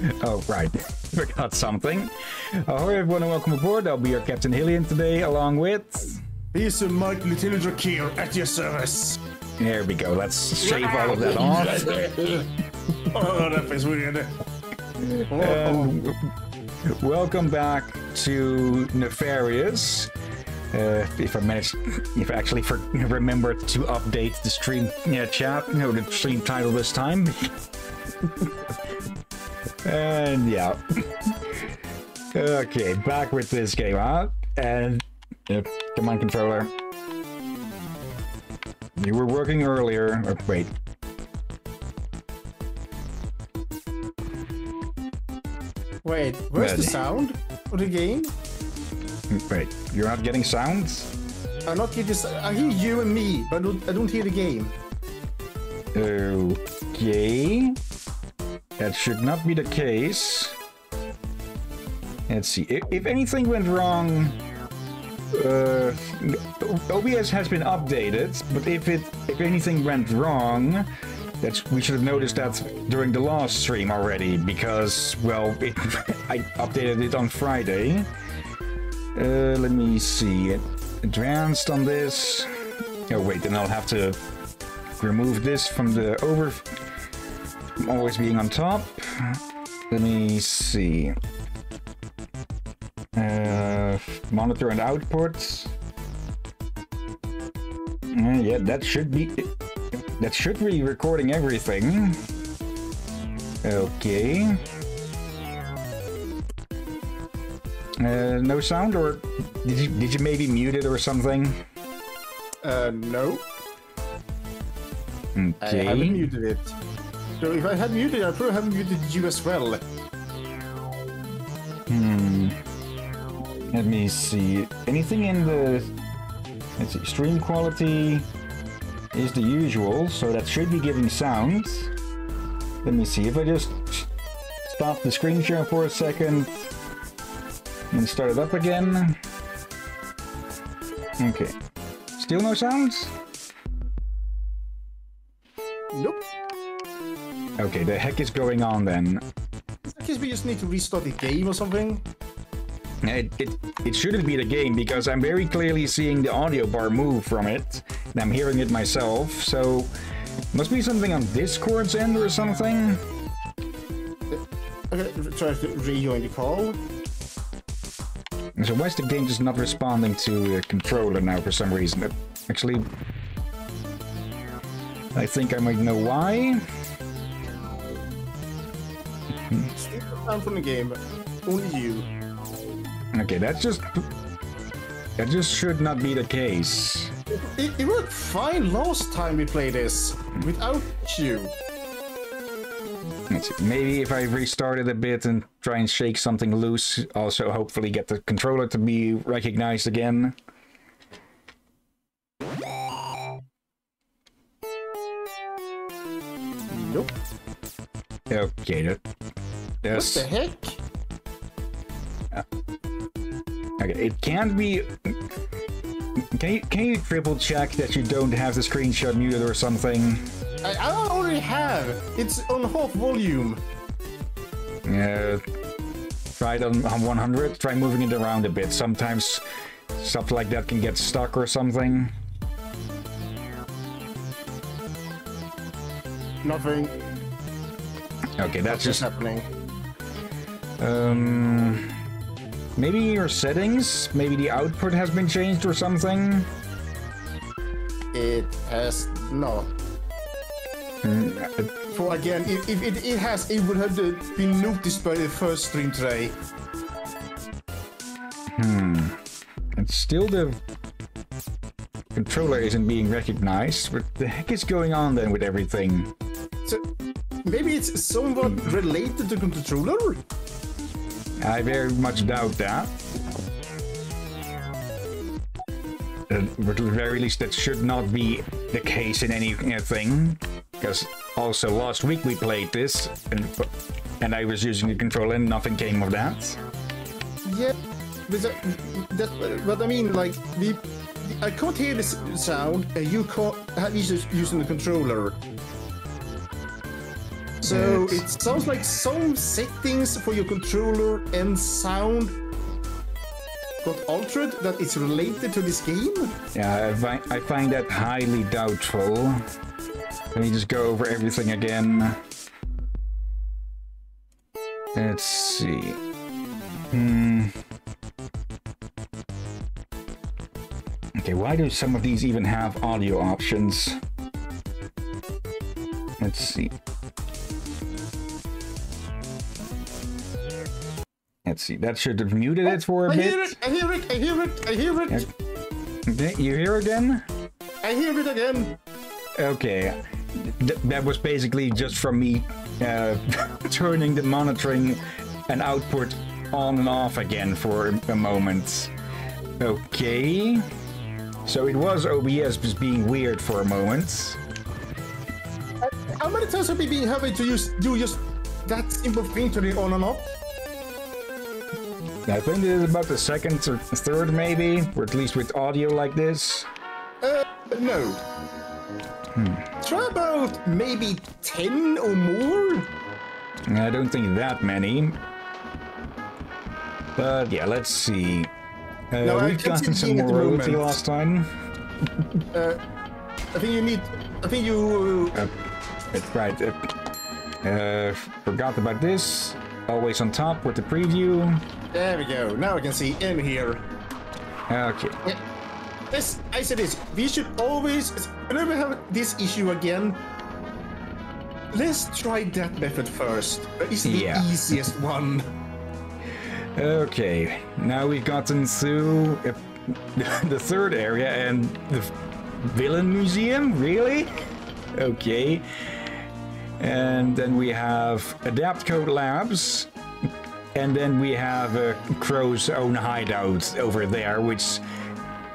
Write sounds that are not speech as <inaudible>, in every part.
<laughs> Oh, right. <laughs> Forgot something. Ahoy, everyone, and welcome aboard. I'll be your Captain Hillyan today, along with... Peace and Mike, Lieutenant Drakir, at your service. There we go. Let's shave all of that <laughs> off. oh, that feels weird. Um, welcome back to Nefarious. Uh, if I managed, if I actually for, remembered to update the stream yeah, chat, no, the stream title this time. And yeah. okay, back with this game, huh? And uh, come on, controller. You were working earlier. Or, wait. Wait, where's the sound of the game? Wait, you're not getting sounds? I'm not getting. I hear you and me, but I don't, I don't hear the game. Okay. That should not be the case. Let's see. If, if anything went wrong, uh, OBS has been updated, but if it if anything went wrong, that's we should have noticed that during the last stream already because well, it, <laughs> I updated it on Friday. Uh, let me see. Advanced on this. Oh wait, then I'll have to remove this from the over always being on top. Let me see. Uh, monitor and outputs. Uh, yeah, that should be that should be recording everything. Okay. Uh, no sound, or did you did you maybe mute it or something? Uh, no. Okay. haven't muted it. So if I had muted, I probably have muted you as well. Hmm. Let me see. Anything in the let's see, stream quality is the usual, so that should be giving sounds. Let me see if I just stop the screen share for a second and start it up again. Okay. Still no sounds? Nope. Okay, the heck is going on then? I guess we just need to restart the game or something. It, it, it shouldn't be the game because I'm very clearly seeing the audio bar move from it, and I'm hearing it myself, so must be something on Discord's end or something. Okay, try to rejoin the call. So why is the game just not responding to the controller now for some reason? Uh, Actually, I think I might know why. From the game. Only you. Okay, that's just... That just should not be the case. It, it worked fine last time we played this without you. Maybe if I restart it a bit and try and shake something loose, also hopefully get the controller to be recognized again. Nope. Okay, that, What the heck? Uh, okay, it can't be... Can you, can you triple check that you don't have the screenshot muted or something? I, I already have. It's on half volume. Yeah. try it on, on 100, try moving it around a bit. Sometimes stuff like that can get stuck or something. Nothing. Okay, that's Just just... happening. Um... Maybe your settings? Maybe the output has been changed or something? It has not. For again, if, if it, it has, it would have been noticed by the first stream today. It's still the controller isn't being recognized. What the heck is going on then with everything? So maybe it's somewhat related to controller. I very much doubt that. Uh, but at the very least, that should not be the case in anything. Because also last week we played this, and and I was using the controller, and nothing came of that. Yeah, but that, that, but I mean, like the, I can't hear the sound, and you can't have issues using the controller. So it sounds like some settings for your controller and sound got altered that it's related to this game. Yeah, I find, I find that highly doubtful. Let me just go over everything again. Let's see. Hmm. Okay, why do some of these even have audio options? Let's see. Let's see, that should have muted it for a I bit. I hear it! I hear it! I hear it! I hear it! Okay, You hear again? I hear it again! Okay, Th- that was basically just from me uh, <laughs> turning the monitoring and output on and off again for a moment. Okay, so it was OBS just being weird for a moment. How many times have we been having to use do just that simple thing to the on and off? I think this is about the second or third, maybe, or at least with audio like this. Uh, no. Try about maybe 10 or more? I don't think that many. But yeah, let's see. Uh, No, we've gotten some more the royalty last time. I think you need. I think you. Uh, uh, right. Uh, uh, forgot about this. Always on top with the preview. There we go. Now I can see in here. Okay. Yeah. This, I said this. We should always. Whenever we have this issue again, let's try that method first. It's the Yeah. easiest one. Okay. Now we've gotten uh, <laughs> the third area and the villain museum. Really? Okay. And then we have Adapco Labs. And then we have uh, Crow's own hideout over there, which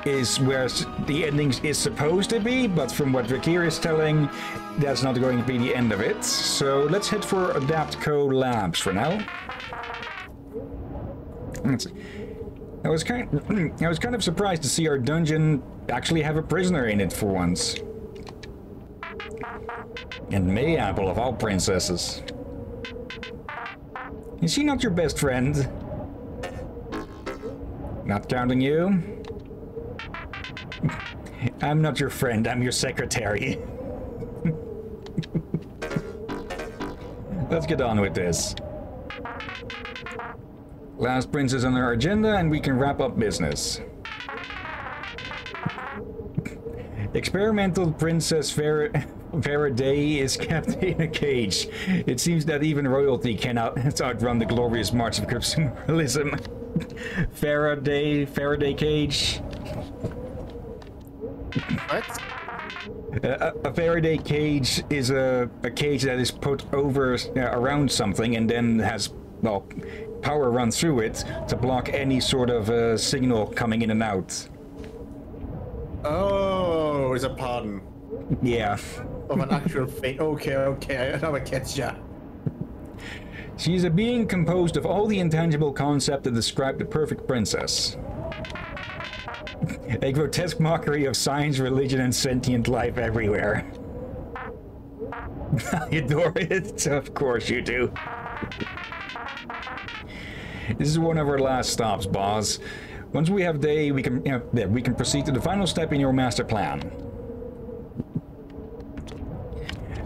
is where the ending is supposed to be, but from what Drakir is telling, that's not going to be the end of it. So let's head for Adapco Labs for now. Let's- I was kind <clears throat> I was kind of surprised to see our dungeon actually have a prisoner in it for once. And Mayapple of all princesses. Is she not your best friend? Not counting you? <laughs> I'm not your friend, I'm your secretary. <laughs> Let's get on with this. Last princess on our agenda, and we can wrap up business. Experimental Princess Fer Faraday is <laughs> kept in a cage. It seems that even royalty cannot <laughs> outrun the glorious march of consumerism. <laughs> Faraday, Faraday cage. What? A, a Faraday cage is a, a cage that is put over uh, around something and then has well power run through it to block any sort of uh, signal coming in and out. Oh, it's a pun Yeah. of an actual fate. Okay, okay, I now I catch ya. She is a being composed of all the intangible concepts that describe the perfect princess. A grotesque mockery of science, religion, and sentient life everywhere. <laughs> I adore it. Of course you do. This is one of our last stops, boss. Once we have day, we can you know, yeah, we can proceed to the final step in your master plan.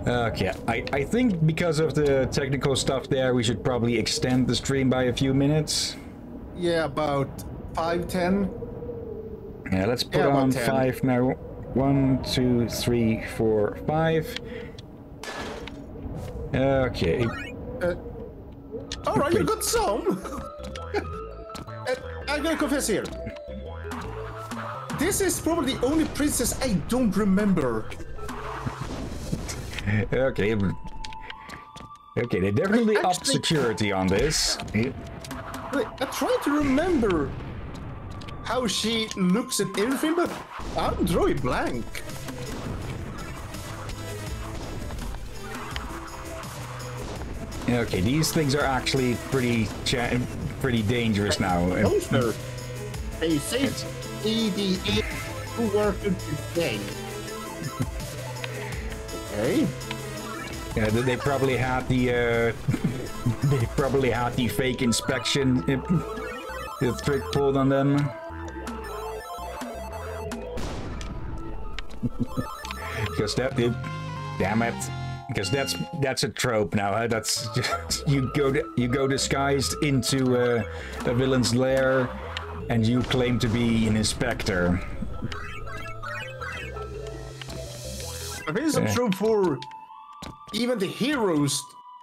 Okay, I, I think because of the technical stuff there, we should probably extend the stream by a few minutes. Yeah, about five, ten. Yeah, let's put Yeah, on 10. five now. One, two, three, four, five. Okay. Uh, all right, you got some. <laughs> Eh, I'm gonna confess here. This is probably the only princess I don't remember. Okay. Okay, they definitely eh, I upped actually- security on this. Eh. Wait, I try to remember how she looks at everything, but I'm drawing blank. Okay, these things are actually pretty cha- pretty dangerous now. Poster. They say EDA who worked today. Okay. Yeah, they- they probably had the uh, <laughs> they probably had the fake inspection the trick pulled on them. <laughs> Because that did, damn it. Because that's that's a trope now. Huh? That's just, <laughs> you go to, you go disguised into uh, a villain's lair, and you claim to be an inspector. I think it's a trope for even the heroes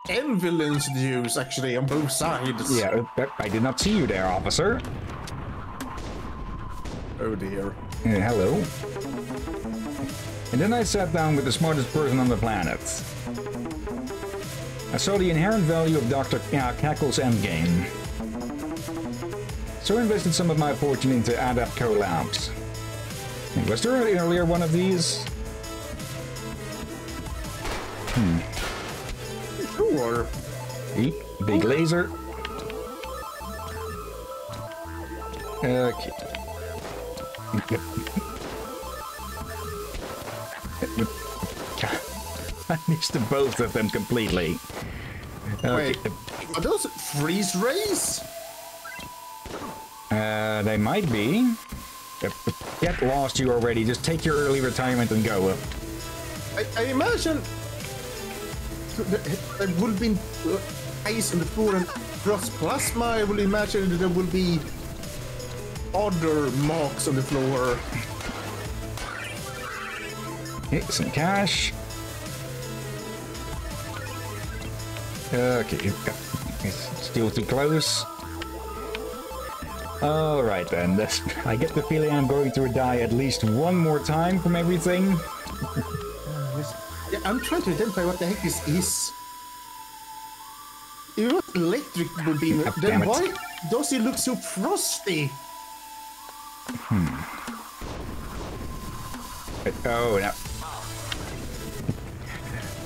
and villains use, actually, on both sides. Yeah, uh, I did not see you there, officer. Oh dear. Uh, hello. And then I sat down with the smartest person on the planet. I saw the inherent value of Dr. K- uh, Cackle's endgame. So I invested some of my fortune into Adapco Labs. Was there an earlier one of these? Hmm. Sure. Eek, big laser. Okay. <laughs> I missed both of them completely. Okay. Wait, are those freeze rays? Uh, they might be. Uh, Get lost you already. Just take your early retirement and go. Uh, I, I imagine there will be uh, ice on the floor and cross plasma. I will imagine that there will be other marks on the floor. Okay, some cash. Uh, okay, it's still too close. All right then. That's, I get the feeling I'm going to die at least one more time from everything. <laughs> Yeah, I'm trying to identify what the heck this is. It was electric beam, God then damn it. why does it look so frosty? Hmm. Uh, oh, no.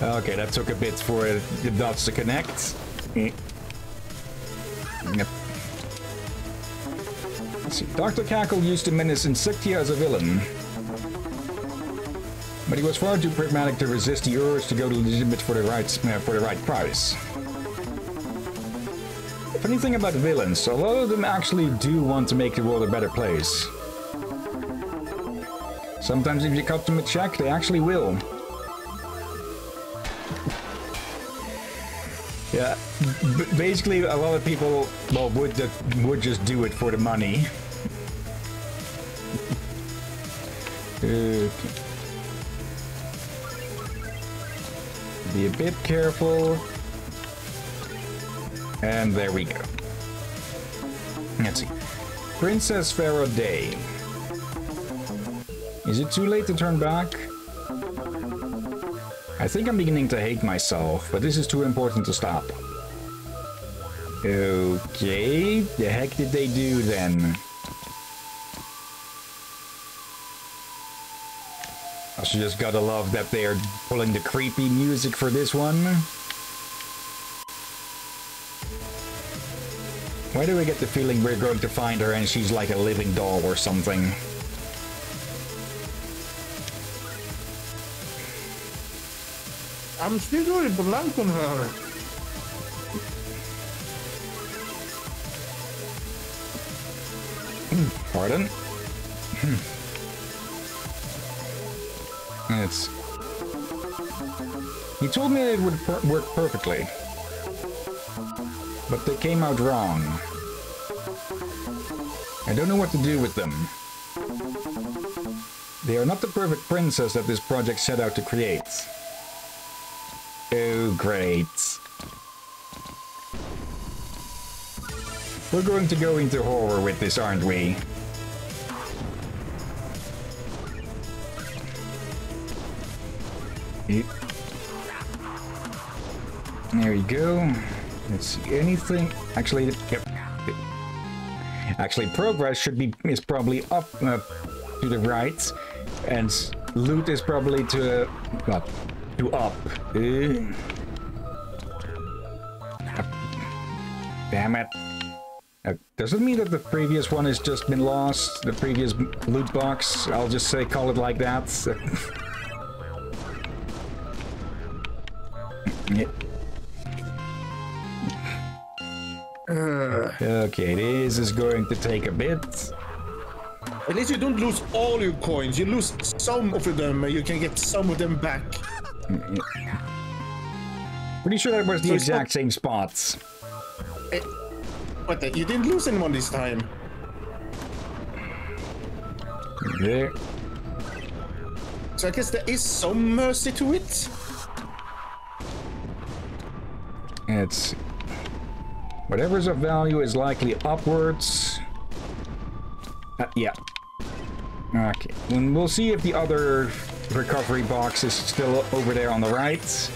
Okay, that took a bit for the dots to connect. Eh. Yep. Let's see. Dr. Cackle used to menace Insectia as a villain. But he was far too pragmatic to resist the urge to go to legitimate for the right, uh, for the right price. Funny thing about villains, a lot of them actually do want to make the world a better place. Sometimes if you cut them a check, they actually will. Yeah, basically a lot of people, well, would, ju- would just do it for the money. Okay. Be a bit careful. And there we go. Let's see. Princess Faraday. Is it too late to turn back? I think I'm beginning to hate myself, but this is too important to stop. Okay, the heck did they do then? I just gotta love that they're pulling the creepy music for this one. Why do I get the feeling we're going to find her and she's like a living doll or something? I'm still drawing blank on her. Pardon? <clears throat> it's. He told me it would per work perfectly. But they came out wrong. I don't know what to do with them. They are not the perfect princess that this project set out to create. Oh, great. We're going to go into horror with this, aren't we? There we go. Let's see anything. Actually, yep. Actually, progress should be is probably up uh, to the right, and loot is probably to uh, to up. Uh, Damn it. Does it mean that the previous one has just been lost? The previous loot box? I'll just say call it like that. Yeah. Okay, this is going to take a bit. At least you don't lose all your coins. You lose some of them. You can get some of them back. Pretty sure that was the So exact same spots. Eh, But uh, you didn't lose anyone this time. There. So I guess there is some mercy to it. It's whatever's of value is likely upwards. Uh, yeah. Okay. And we'll see if the other recovery box is still over there on the right.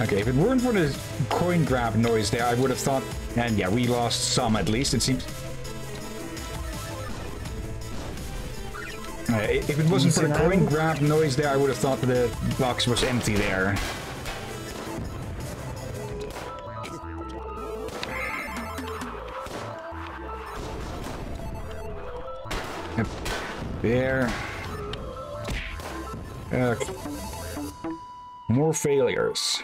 Okay, if it weren't for the coin grab noise there, I would have thought, and yeah, we lost some at least, it seems. Uh, if it wasn't for the coin grab noise there, I would have thought the box was empty there. There. Okay. More failures.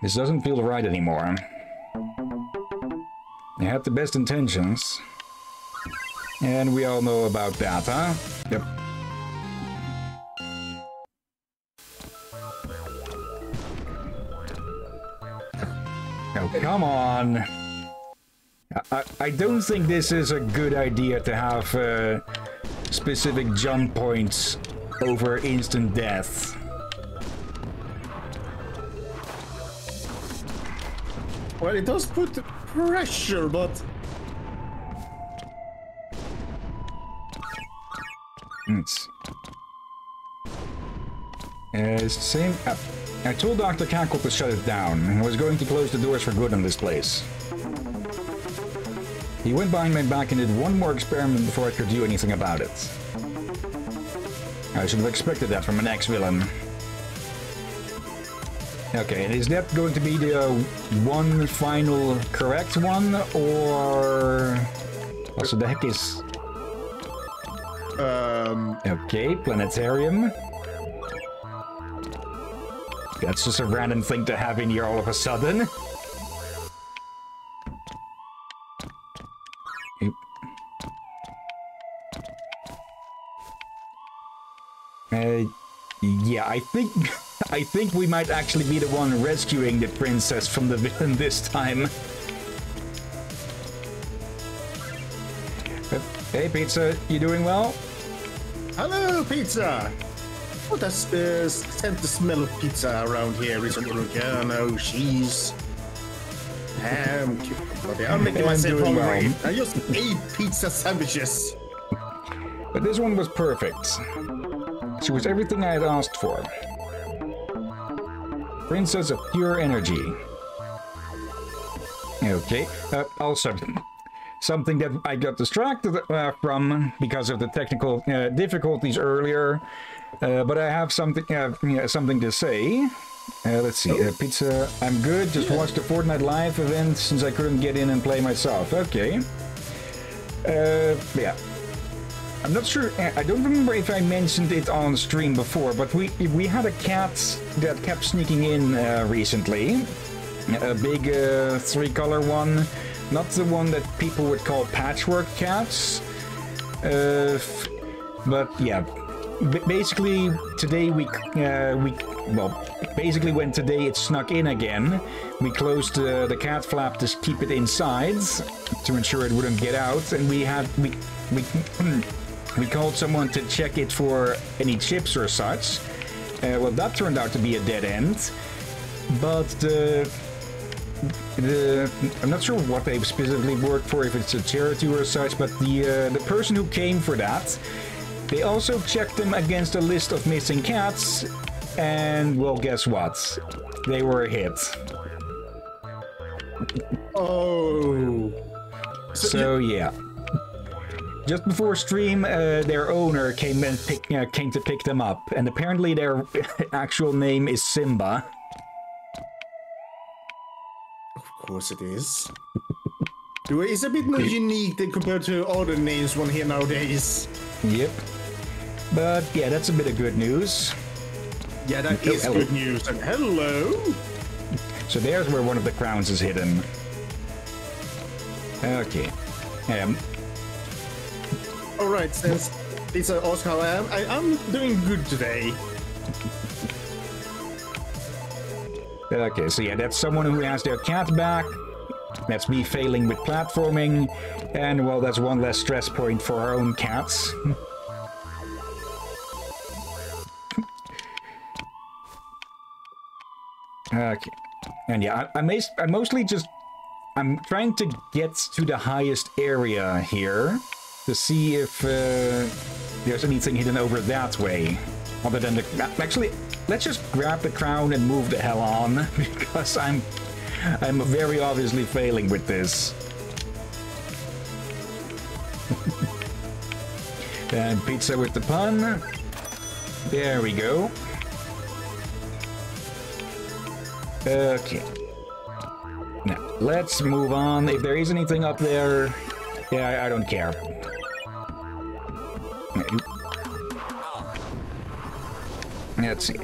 This doesn't feel right anymore. You had the best intentions. And we all know about that, huh? Yep. Oh, come on. I, I don't think this is a good idea to have uh, specific jump points over instant death. Well, it does put pressure, but It's, Uh, same. Uh, I told Dr. Cackle to shut it down. I was going to close the doors for good on this place. He went behind my back and did one more experiment before I could do anything about it. I should have expected that from an ex-villain. Okay, and is that going to be the uh, one final correct one, or... Also, the heck is... Um, Okay, planetarium. That's just a random thing to have in here all of a sudden. Uh, yeah, I think <laughs> I think we might actually be the one rescuing the princess from the villain <laughs> this time. Uh, Hey, pizza, you doing well? hello, pizza. What does uh, scent the smell of pizza around here? Is it oregano, cheese, ham? <laughs> I'm making myself hungry. well. I just ate pizza sandwiches. But this one was perfect. She was everything I had asked for. Princess of pure energy. Okay, uh, also, something that I got distracted uh, from because of the technical uh, difficulties earlier, uh, but I have something uh, yeah, something to say. Uh, let's see, pizza. I'm good. Just watched the Fortnite live event since I couldn't get in and play myself. Okay. Yeah. I'm not sure. uh, I don't remember if I mentioned it on stream before, but we we had a cat that kept sneaking in uh, recently. A big uh, three-color one, not the one that people would call patchwork cats. Uh, but yeah, B- basically today we uh, we well basically when today it snuck in again, we closed uh, the cat flap to keep it inside to ensure it wouldn't get out, and we had we we <clears throat> we called someone to check it for any chips or such. Uh, well, that turned out to be a dead end, but the the I'm not sure what they specifically work for, if it's a charity or such, but the uh, the person who came for that, they also checked them against a list of missing cats, and well, guess what? They were a hit. Oh. So yeah. Just before stream, uh, their owner came and pick, uh, came to pick them up, and apparently their <laughs> actual name is Simba. Of course it is. It's a bit more unique than compared to other names one here nowadays. Yep. But yeah, that's a bit of good news. Yeah, that is hello. good news. And hello. So there's where one of the crowns is hidden. Okay. Um, All right, since Lisa asked how I am, I am doing good today. okay, so yeah, that's someone who has their cat back. That's me failing with platforming. And well, that's one less stress point for our own cats. okay. And yeah, I, I, mas- I mostly just I'm trying to get to the highest area here to see if uh, there's anything hidden over that way. Other than the... Actually, let's just grab the crown and move the hell on, <laughs> because I'm... I'm very obviously failing with this. <laughs> and pizza with the pun. There we go. Okay. Now, let's move on. If there is anything up there, yeah, I, I don't care. Let's see.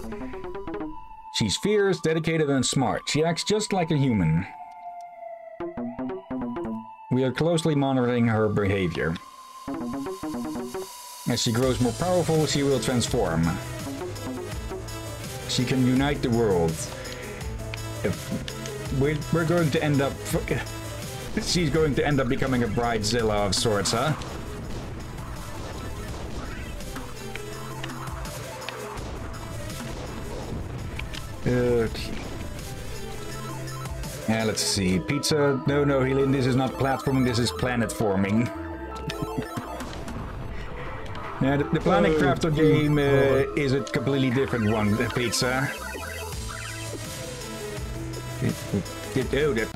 She's fierce, dedicated, and smart. She acts just like a human. We are closely monitoring her behavior. As she grows more powerful, she will transform. She can unite the world. If we're, we're going to end up... <laughs> She's going to end up becoming a bridezilla of sorts, huh? Okay. Yeah, let's see. Pizza. No, no, Helene, this is not platforming, this is planet forming. <laughs> Now, the, the Planet Crafter game uh, is a completely different one, the pizza. It, it, oh, that-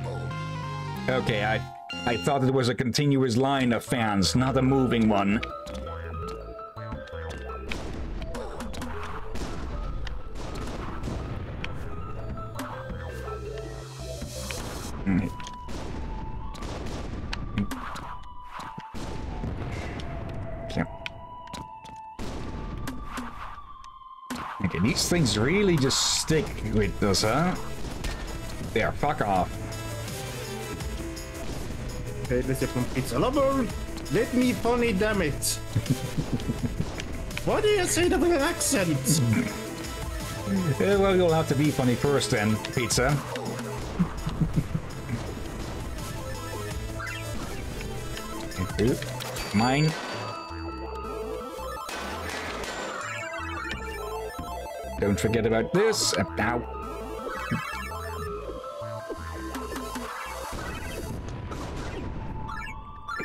Okay, I, I thought it was a continuous line of fans, not a moving one. Mm. Okay. Okay, these things really just stick with us, huh? There, fuck off. Okay, let's get from pizza lover. Let me funny, damn it. <laughs> Why do you say that with an accent? <laughs> Eh, well, you'll have to be funny first then, pizza. Oop. Mine. Don't forget about this. Ow.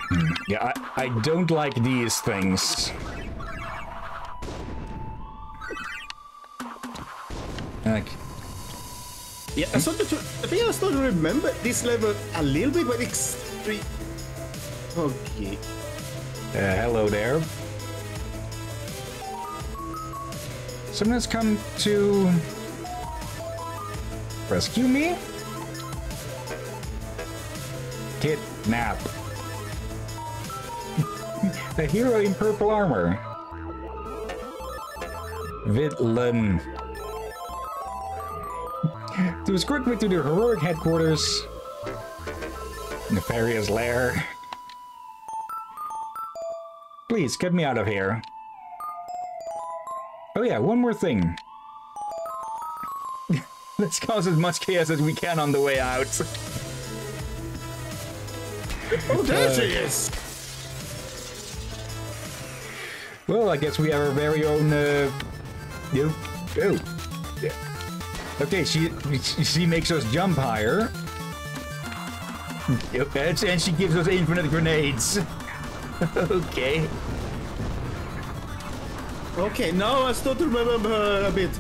Hmm, Yeah, I, I don't like these things. Okay. Yeah, I started to, I think I started to remember this level a little bit, but extreme. Okay. Uh, hello there. Someone's come to rescue me? Kidnap. <laughs> the hero in purple armor. Vidlin. To escort me to the heroic headquarters. Nefarious lair. Please, get me out of here. Oh yeah, one more thing. <laughs> Let's cause as much chaos as we can on the way out. Oh, there she is! Well, I guess we have our very own, uh... You... Oh. Yeah. Okay, she she makes us jump higher. <laughs> Yep, and and she gives us infinite grenades. <laughs> okay. Okay, now I start to remember her a bit.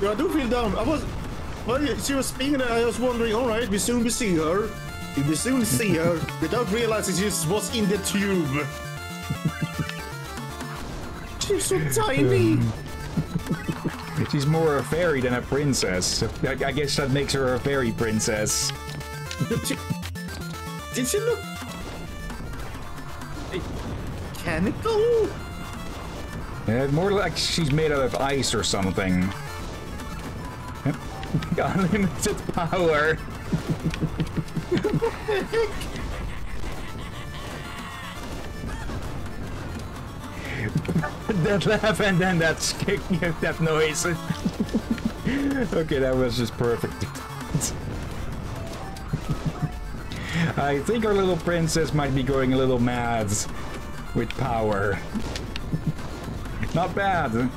Yeah, I do feel down. I was... Well, she was speaking and I was wondering, alright, we soon will see her. We will soon see her without realizing she was in the tube. <laughs> She's so tiny. Um, she's more a fairy than a princess. I, I guess that makes her a fairy princess. Did she, did she look mechanical? Uh, more like she's made out of ice or something. <laughs> Unlimited power. <laughs> that laugh and then that kick, that noise. <laughs> okay, that was just perfect. I think our little princess might be going a little mad with power. Not bad.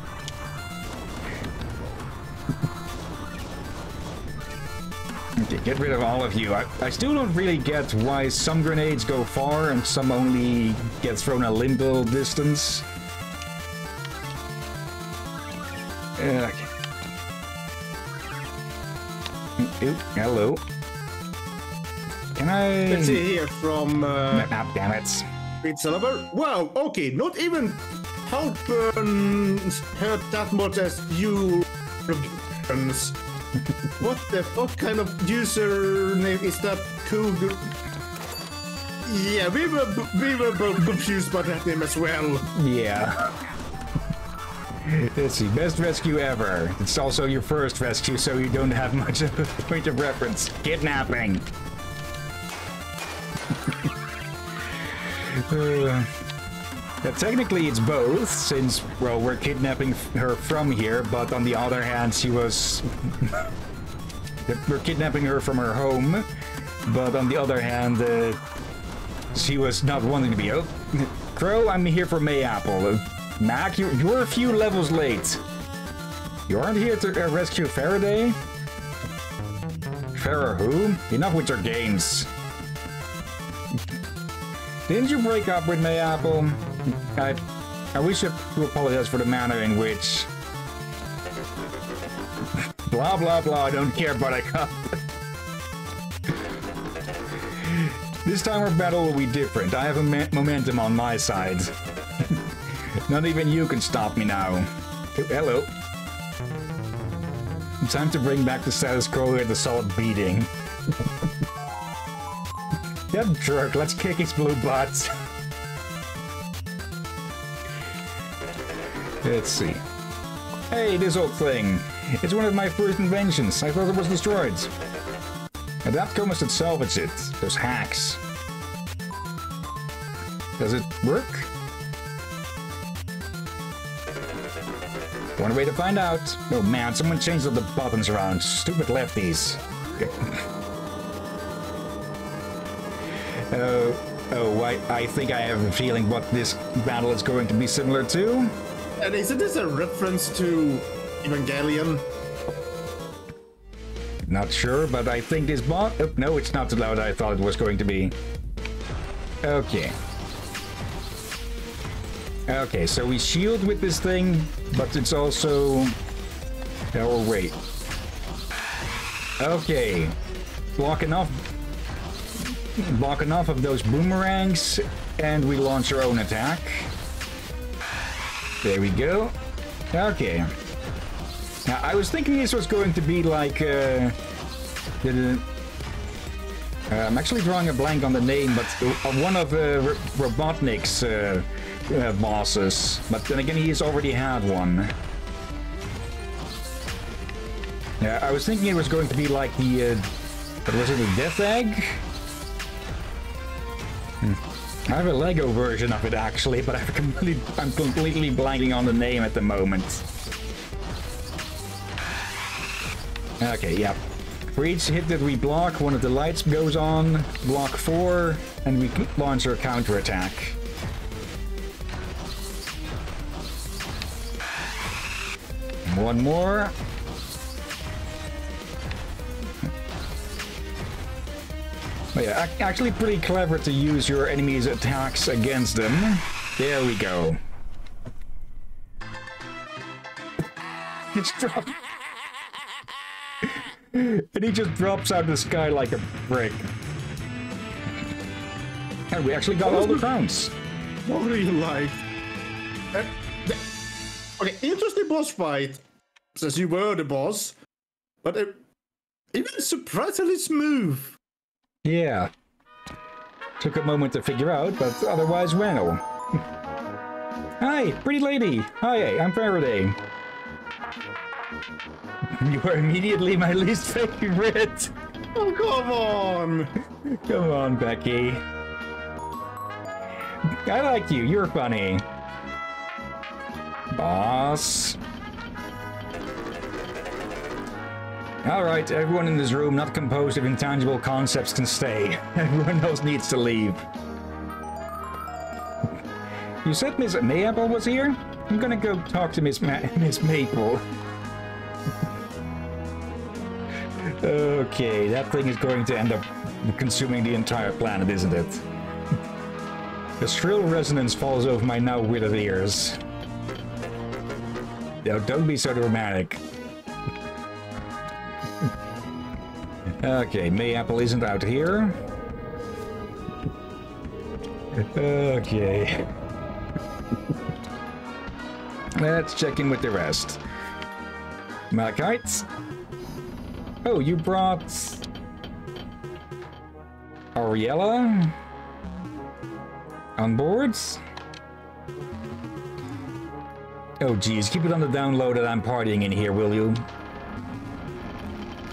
Okay, get rid of all of you. I, I still don't really get why some grenades go far and some only get thrown a limbo distance. Okay. Ooh, hello. Can I... Let's see here from uh, Ah, damn it. Pizza Lover. Wow, okay, not even Halpern heard that much as you. What the fuck kind of username is that? Cougar. Yeah, we were we were both confused by that name as well. Yeah. <laughs> Let's see, best rescue ever. It's also your first rescue, so you don't have much of a point of reference. Kidnapping. <laughs> uh, yeah, technically, it's both, since, well, we're kidnapping her from here, but on the other hand, she was... <laughs> we're kidnapping her from her home, but on the other hand, uh, she was not wanting to be. Oh, Crow, I'm here for Mayapple. Uh, Mac, you, you're a few levels late. You aren't here to uh, rescue Faraday? Farah who? Enough with your games. Didn't you break up with Mayapple? I, I wish you to apologize for the manner in which... blah, blah, blah, I don't care, Buttercup. this time our battle will be different. I have a momentum on my side. <laughs> Not even you can stop me now. Hello. Time to bring back the status quo with a solid beating. <laughs> that jerk, let's kick his blue butts. Let's see. Hey, this old thing. It's one of my first inventions. I thought it was destroyed. Adapco must have salvaged it. Those hacks. Does it work? One way to find out. Oh man, someone changed all the buttons around. Stupid lefties. <laughs> uh, oh, I, I think I have a feeling what this battle is going to be similar to. And isn't this a reference to Evangelion? Not sure, but I think this bot... Oh, no, it's not as loud I thought it was going to be. Okay. Okay, so we shield with this thing, but it's also... Oh, wait. Okay. Block enough... Block enough of those boomerangs, and we launch our own attack. There we go. Okay. Now, I was thinking this was going to be like... Uh, the, uh, I'm actually drawing a blank on the name, but uh, one of uh, Robotnik's uh, bosses. But then again, he's already had one. Yeah, I was thinking it was going to be like the... Uh, was it, the Death Egg? I have a Lego version of it actually, but I'm completely, I'm completely blanking on the name at the moment. Okay, yeah. For each hit that we block, one of the lights goes on, block four, and we launch our counterattack. One more. Oh yeah, actually pretty clever to use your enemy's attacks against them. There we go. It's dropped. <laughs> and he just drops out of the sky like a brick. And we actually got all the crowns. What do you like? Uh, okay, interesting boss fight. Says you were the boss, but uh, even surprisingly smooth. Yeah. Took a moment to figure out, but otherwise well. Hi, pretty lady. Hi, I'm Faraday. <laughs> You are immediately my least favorite. Oh, come on. come on, Becky. I like you. You're funny. Boss. Alright, everyone in this room not composed of intangible concepts can stay. <laughs> Everyone else needs to leave. You said Miss Mayapple was here? I'm gonna go talk to Miss Ma <laughs> Miss Maple. <laughs> okay, that thing is going to end up consuming the entire planet, isn't it? The shrill resonance falls over my now withered ears. Now, don't be so dramatic. Okay, Mayapple isn't out here. Okay. Let's check in with the rest. Malachites? Oh, you brought... Ariella? On boards? Oh geez, keep it on the download that I'm partying in here, will you?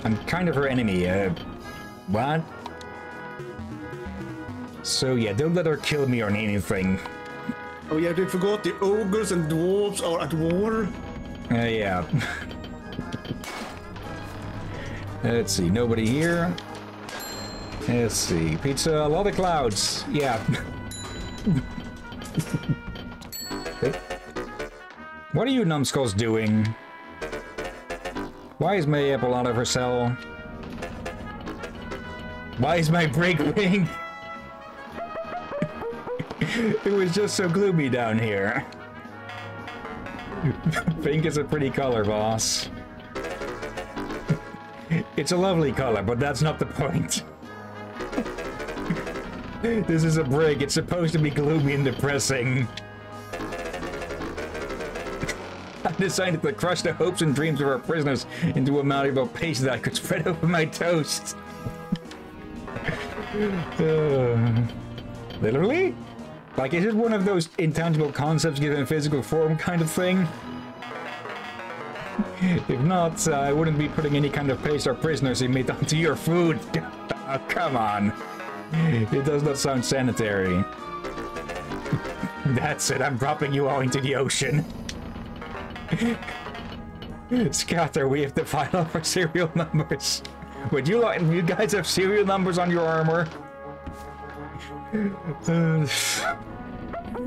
I'm kind of her enemy, uh... What? So yeah, don't let her kill me or anything. Oh yeah, they forgot the ogres and dwarves are at war. Uh, yeah. Let's see, nobody here. Let's see, pizza, a lot of clouds. Yeah. <laughs> what are you numbskulls doing? Why is Mayapple out of her cell? Why is my break <laughs> ring? <laughs> it was just so gloomy down here. <laughs> Pink is a pretty color, boss. It's a lovely color, but that's not the point. this is a brig. It's supposed to be gloomy and depressing. I <laughs> decided to crush the hopes and dreams of our prisoners into a malleable paste that I could spread <laughs> over my toast. uh, literally? Like, is it one of those intangible concepts given physical form kind of thing? <laughs> If not, uh, I wouldn't be putting any kind of paste or prisoners in meat onto your food. oh, come on. It does not sound sanitary. That's it, I'm dropping you all into the ocean. <laughs> Scatter, we have to file up our serial numbers. Would you like you guys have serial numbers on your armor? <sighs>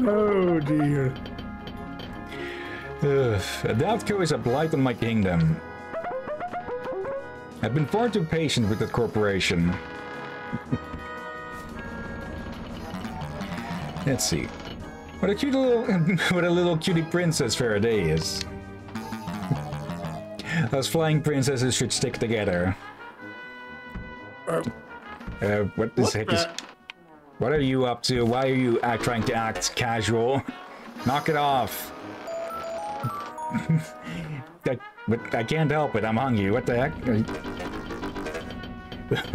oh dear. <sighs> Ugh, Adapco is a blight on my kingdom. I've been far too patient with the corporation. <laughs> Let's see. What a cute little, <laughs> what a little cutie princess Faraday is. Us flying princesses should stick together. Uh, Uh, what the what heck is... What are you up to? Why are you act, trying to act casual? Knock it off. <laughs> I, but I can't help it. I'm hungry. What the heck? <laughs>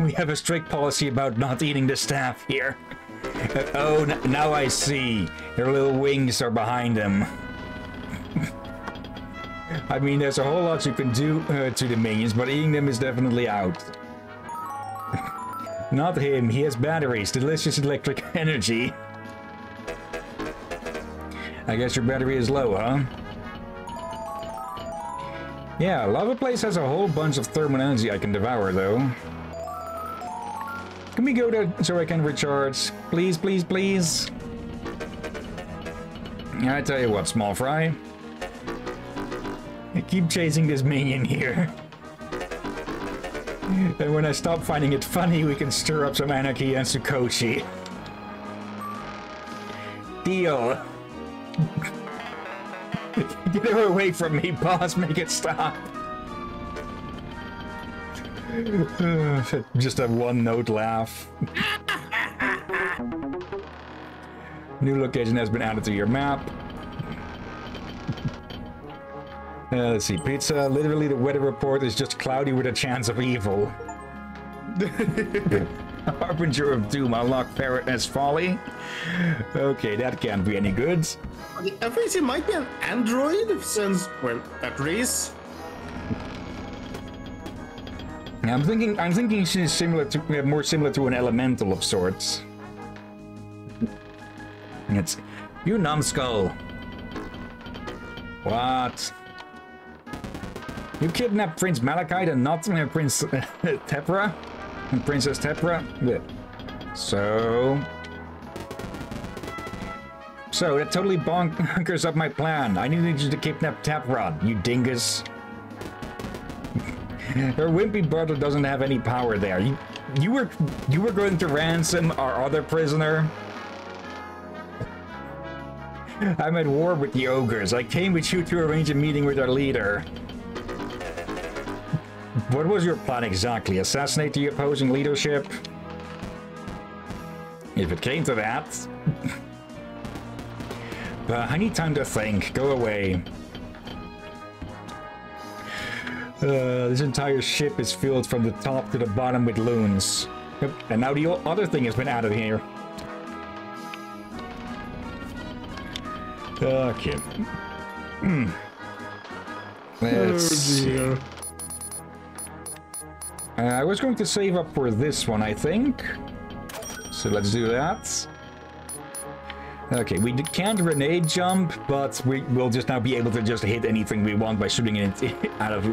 We have a strict policy about not eating the staff here. Uh, <laughs> oh, n- now I see. Their little wings are behind them. I mean, there's a whole lot you can do uh, to the minions, but eating them is definitely out. <laughs> Not him. He has batteries. Delicious electric <laughs> energy. I guess your battery is low, huh? Yeah, Lava Place has a whole bunch of thermal energy I can devour, though. Can we go to so I can recharge? Please, please, please. I tell you what, small fry. Keep chasing this minion here. And when I stop finding it funny, we can stir up some anarchy and Sukoshi. Deal. <laughs> Get her away from me, boss. Make it stop. <sighs> Just a one-note laugh. <laughs> New location has been added to your map. Uh, let's see, pizza. Literally, the weather report is just cloudy with a chance of evil. <laughs> Harbinger of Doom, unlock Parrot as Folly. Okay, that can't be any good. The FAC might be an android since, well, batteries. I'm thinking, I'm thinking she's similar to, uh, more similar to an elemental of sorts. It's you numbskull. What? You kidnapped Prince Malachite and not uh, Prince <laughs> Tepra? And Princess Tepra? Yeah. So... So, that totally bonkers up my plan. I needed you to kidnap Taprod, you dingus. <laughs> Her wimpy brother doesn't have any power there. You, you were you were going to ransom our other prisoner. <laughs> I'm at war with the ogres. I came with you to arrange a meeting with our leader. What was your plan exactly? Assassinate the opposing leadership? If it came to that. but <laughs> I need time to think. Go away. Uh, this entire ship is filled from the top to the bottom with loons. Yep, and now the other thing has been added here. Okay. Hmm. Let's see. Uh, I was going to save up for this one, I think. So let's do that. Okay, we can't grenade jump, but we will just now be able to just hit anything we want by shooting it <laughs> out of,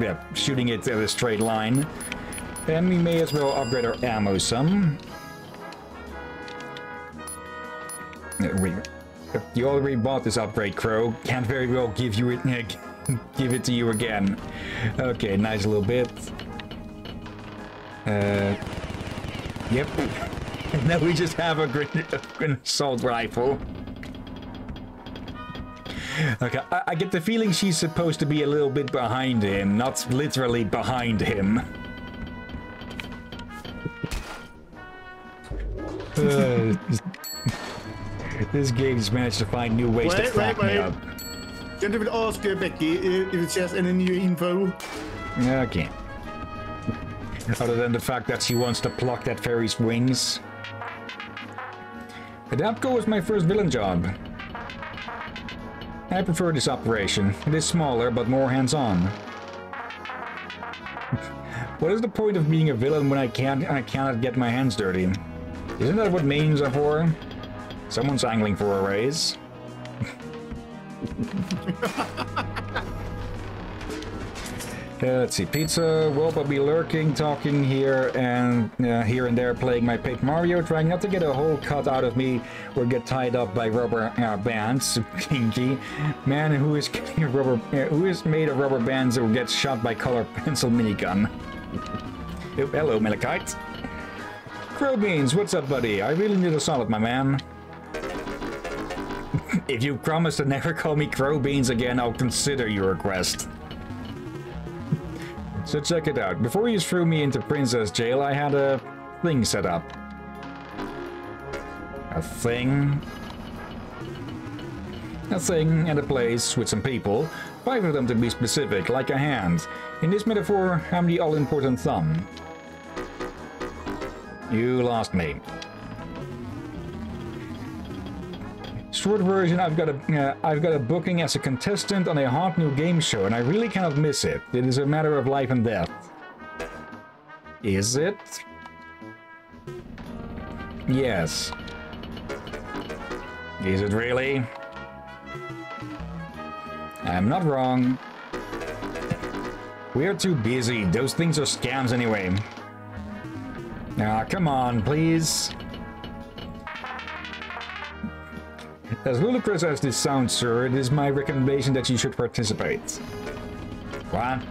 yeah, shooting it at a straight line. And we may as well upgrade our ammo some. We, you already bought this upgrade, Crow. Can't very well give you it, <laughs> give it to you again. Okay, nice little bit. Uh, yep. And <laughs> now we just have a an assault rifle. Okay, I, I, get the feeling she's supposed to be a little bit behind him, not literally behind him. uh, this game's managed to find new ways wait, to wait, me up. Can you ask uh, Becky if she has any new info? I can't. Other than the fact that she wants to pluck that fairy's wings. Adapco was my first villain job. I prefer this operation. It is smaller, but more hands-on. <laughs> what is the point of being a villain when I can't I cannot get my hands dirty? Isn't that what mains are for? Someone's angling for a raise. <laughs> Uh, let's see, pizza. Well, I'll be lurking, talking here and uh, here and there, playing my Paper Mario, trying not to get a whole cut out of me or get tied up by rubber uh, bands. <laughs> Kinky man who is rubber, uh, who is made of rubber bands or gets shot by color pencil minigun. oh, hello, Malachite. Crow Beans, what's up, buddy? I really need a solid, my man. <laughs> if you promise to never call me Crow Beans again, I'll consider your request. So check it out. Before you threw me into Princess Jail, I had a thing set up. A thing? A thing and a place with some people. Five of them to be specific, like a hand. In this metaphor, I'm the all-important thumb. You lost me. Short version, I've got a uh, I've got a booking as a contestant on a hot new game show, and I really cannot miss it. It is a matter of life and death. Is it? Yes. Is it really? I'm not wrong. We're too busy. Those things are scams anyway. Ah, come on, please. As ludicrous as this sounds, sir, it is my recommendation that you should participate. What?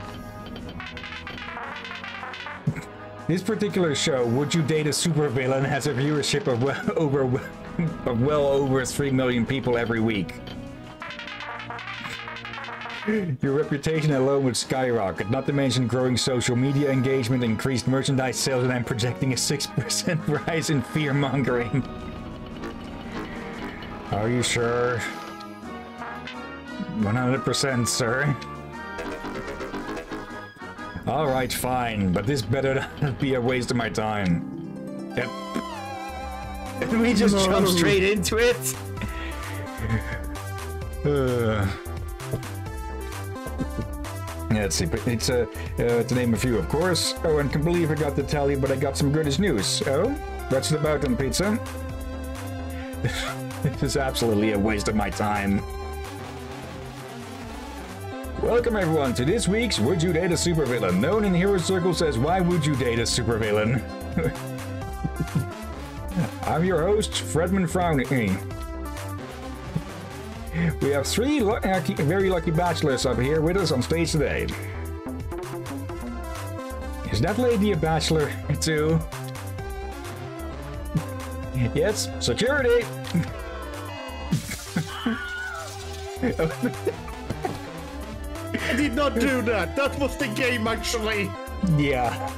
this particular show, Would You Date a Supervillain, has a viewership of well <laughs> over, of well over 3 million people every week. Your reputation alone would skyrocket, not to mention growing social media engagement, increased merchandise sales, and I'm projecting a 6% <laughs> rise in fear-mongering. Are you sure? 100%, sir. Alright, fine, but this better not be a waste of my time. Yep. Did we just no. jump straight into it? uh. Yeah, let's see. It's uh, uh, to name a few, of course. Oh, and completely forgot to tell you, but I got some good news. Oh, what's the bottom pizza? <laughs> This is absolutely a waste of my time. Welcome everyone to this week's Would You Date a Supervillain, known in hero circles as Why Would You Date a Supervillain? <laughs> I'm your host, Fredman Frowning. We have three lucky, very lucky bachelors up here with us on stage today. Is that lady a bachelor too? yes, security! <laughs> I did not do that. That was the game, actually. Yeah.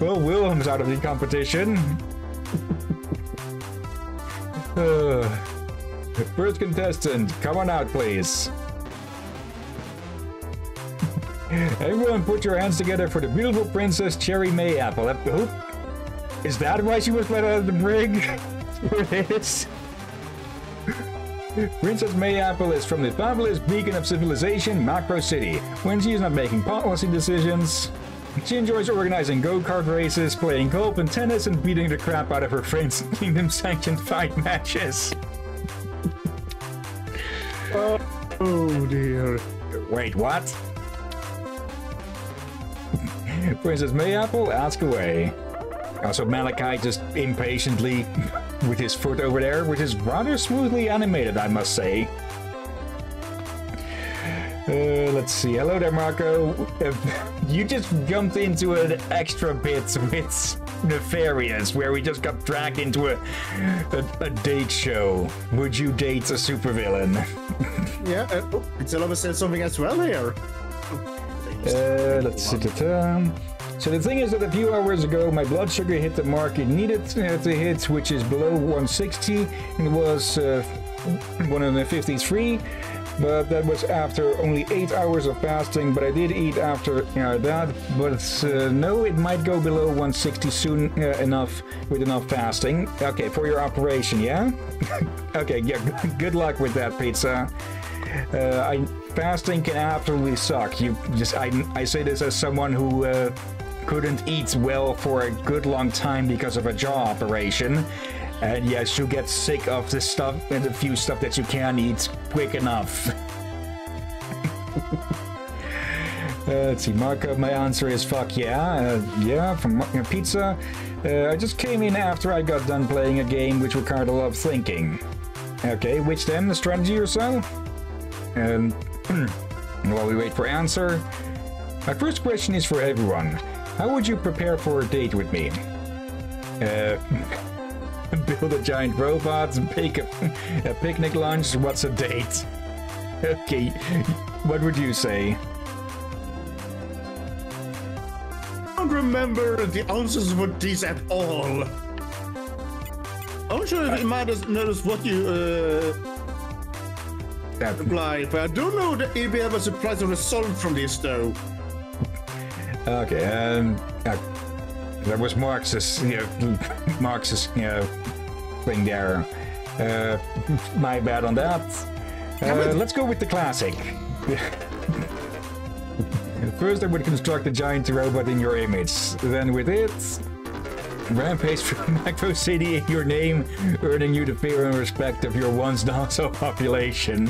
well, Willem's out of the competition. uh, first contestant, come on out, please. Everyone put your hands together for the beautiful Princess Cherry Mayapple. Is that why she was let out of the brig? <laughs> it is. Princess Mayapple is from the fabulous beacon of civilization, Macro City. When she is not making policy decisions, she enjoys organizing go-kart races, playing golf and tennis, and beating the crap out of her friends <laughs> in kingdom-sanctioned fight matches. oh, oh dear. Wait, what? Princess Mayapple, ask away. Also, Malachi just impatiently with his foot over there, which is rather smoothly animated, I must say. Uh, let's see. Hello there, Marco. Uh, <laughs> you just jumped into an extra bit with nefarious where we just got dragged into a, a, a date show. Would you date a supervillain? <laughs> Yeah, uh, oh, Pixelova said something as well here. Uh, let's see the term. So the thing is that a few hours ago, my blood sugar hit the mark it needed uh, to hit, which is below 160. It was uh, 153, but that was after only eight hours of fasting. But I did eat after that. But uh, no, it might go below 160 soon uh, enough with enough fasting. Okay, for your operation, yeah. <laughs> okay, yeah. Good luck with that, pizza. Uh, I fasting can absolutely suck. You just I I say this as someone who uh, couldn't eat well for a good long time because of a jaw operation. And yes, you get sick of the stuff and the few stuff that you can eat quick enough. <laughs> Uh, let's see, Marco, my answer is fuck yeah. Uh, yeah, from pizza. Uh, I just came in after I got done playing a game which required a lot of thinking. Okay, which then? The strategy or so? And <clears throat> while we wait for answer, my first question is for everyone. How would you prepare for a date with me? Uh, <laughs> build a giant robot, bake a, <laughs> a picnic lunch, what's a date? Okay, what would you say? I don't remember the answers for these at all. I'm sure it matters notice what you uh, That, replied, but I don't know that if we have a surprising result from this though. Okay, um, uh, that was Marx's, you know, Marx's, you know, thing there. Uh, my bad on that. Uh, let's go with the classic. <laughs> First, I would construct a giant robot in your image. Then, with it, rampage through <laughs> Macro City in your name, earning you the fear and respect of your once so population.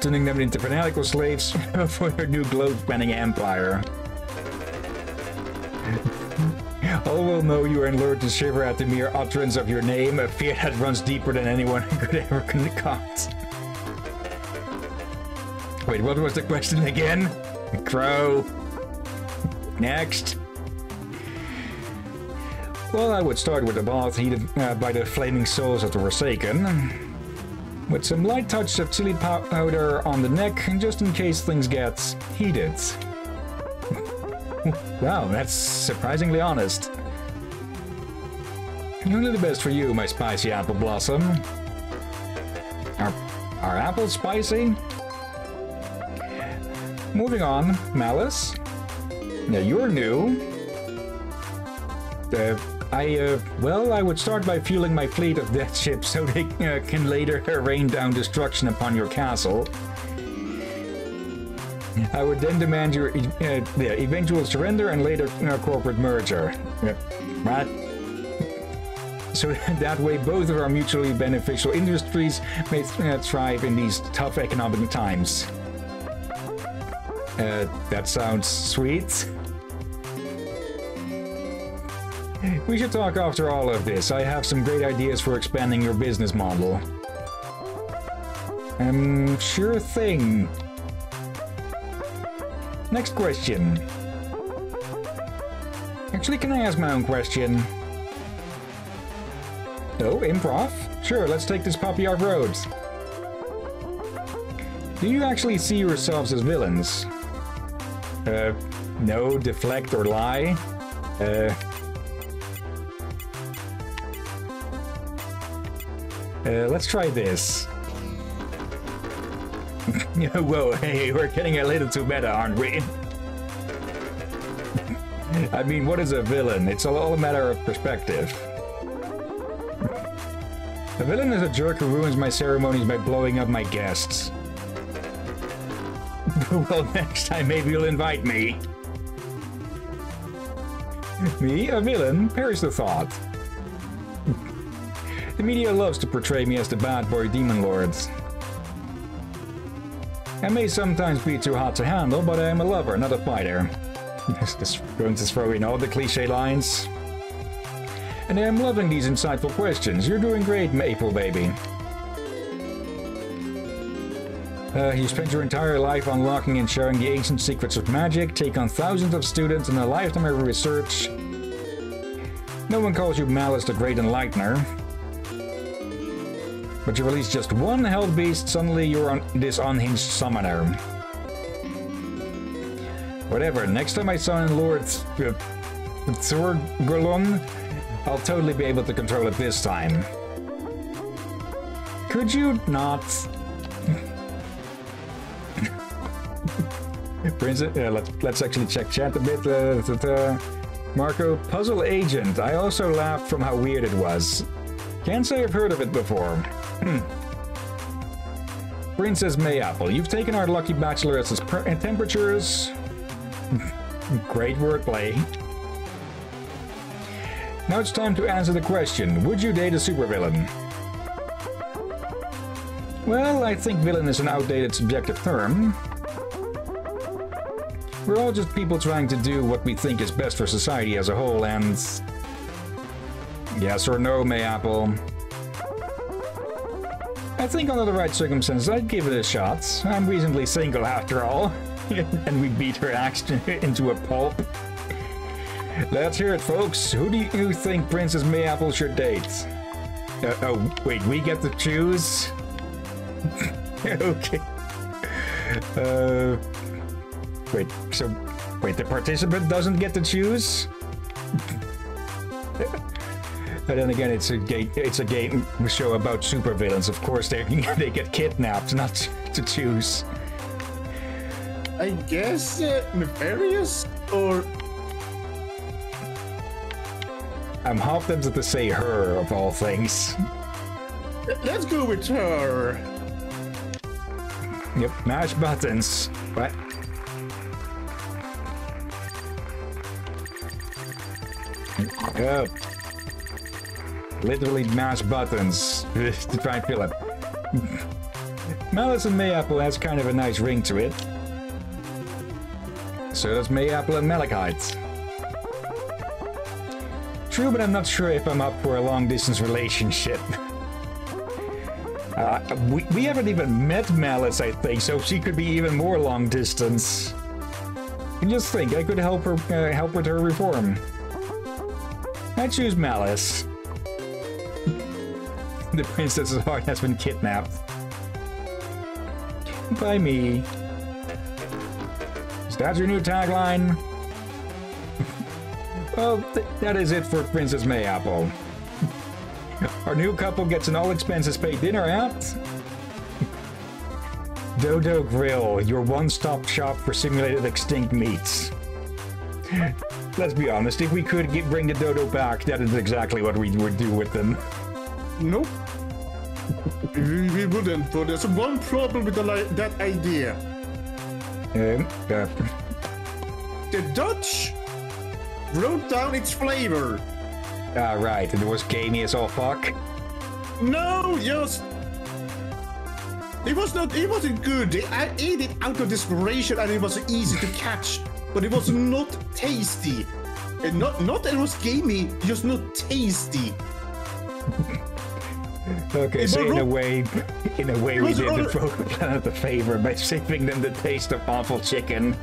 Turning them into fanatical slaves <laughs> for your new globe-spanning empire. <laughs> All will know you are lured to shiver at the mere utterance of your name, a fear that runs deeper than anyone <laughs> could ever concoct. Wait, what was the question again? Crow. Next. Well, I would start with the bath heated uh, by the flaming souls of the Forsaken. With some light touch of chili powder on the neck, just in case things get heated. <laughs> wow, that's surprisingly honest. Only the best for you, my spicy apple blossom. Are, are apples spicy? Moving on, Malice. Now you're new. Uh, I, uh, well, I would start by fueling my fleet of death ships so they uh, can later <laughs> rain down destruction upon your castle. I would then demand your uh, yeah, eventual surrender and later uh, corporate merger. Yeah, Right? So <laughs> that way, both of our mutually beneficial industries may uh, thrive in these tough economic times. Uh, that sounds sweet. We should talk after all of this. I have some great ideas for expanding your business model. Um, sure thing. Next question. Actually, can I ask my own question? Oh, improv? Sure, let's take this puppy off roads. Do you actually see yourselves as villains? Uh, no, deflect or lie? Uh, uh, let's try this. <laughs> Whoa, hey, we're getting a little too meta, aren't we? <laughs> I mean, what is a villain? It's all a matter of perspective. A villain is a jerk who ruins my ceremonies by blowing up my guests. <laughs> well, next time maybe you'll invite me. Me, a villain? Perish the thought. The media loves to portray me as the bad boy demon lords. I may sometimes be too hot to handle, but I am a lover, not a fighter. <laughs> Just going to throw in all the cliche lines. And I'm loving these insightful questions. You're doing great, Maple Baby. Uh, you spent your entire life unlocking and sharing the ancient secrets of magic, take on thousands of students in a lifetime of research. No one calls you Malice the Great Enlightener. But you release just one held beast, suddenly you're on this unhinged summoner. Whatever, next time I summon Lord uh, Thorgolon, I'll totally be able to control it this time. Could you not? <laughs> Princess, uh, let's, let's actually check chat a bit. Uh, Marco, Puzzle Agent. I also laughed from how weird it was. Can't say I've heard of it before. Hmm. Princess Mayapple, you've taken our lucky bachelorette's temperatures. <laughs> Great wordplay. Now it's time to answer the question, would you date a supervillain? Well, I think villain is an outdated subjective term. We're all just people trying to do what we think is best for society as a whole, and... Yes or no, Mayapple? I think under the right circumstances, I'd give it a shot. I'm reasonably single after all. <laughs> and we beat her axe <laughs> into a pulp. Let's hear it, folks. Who do you think Princess Mayapple should date? Uh, oh, wait, we get to choose? <laughs> okay. Uh, wait, so, wait, the participant doesn't get to choose? But then again, it's a game. It's a game show about supervillains. Of course, they <laughs> they get kidnapped, not to choose. I guess uh, nefarious or. I'm half tempted to say her of all things. Let's go with her. Yep, mash buttons. What? Oh. Literally mash buttons <laughs> to try and fill it. Malice and Mayapple has kind of a nice ring to it. So does Mayapple and Malachite. True, but I'm not sure if I'm up for a long-distance relationship. <laughs> Uh, we, we haven't even met Malice, I think, so she could be even more long-distance. And just think, I could help her uh, help with her reform. I choose Malice. The princess's heart has been kidnapped. By me. Is that your new tagline? <laughs> well, th that is it for Princess Mayapple. <laughs> Our new couple gets an all-expenses-paid dinner at... <laughs> Dodo Grill, your one-stop shop for simulated extinct meats. Let's be honest, if we could get, bring the dodo back, that is exactly what we would do with them. Nope. We, we wouldn't, but there's one problem with the, that idea. Um, uh. The Dutch wrote down its flavor. Ah, right, and it was gamey as all fuck. No, just it was not. It wasn't good. I ate it out of desperation, and it was easy to catch, but it was not tasty. And not not that it was gamey, just not tasty. Okay, so in a way, in a way, we did the Planet a <laughs> favor by saving them the taste of awful chicken.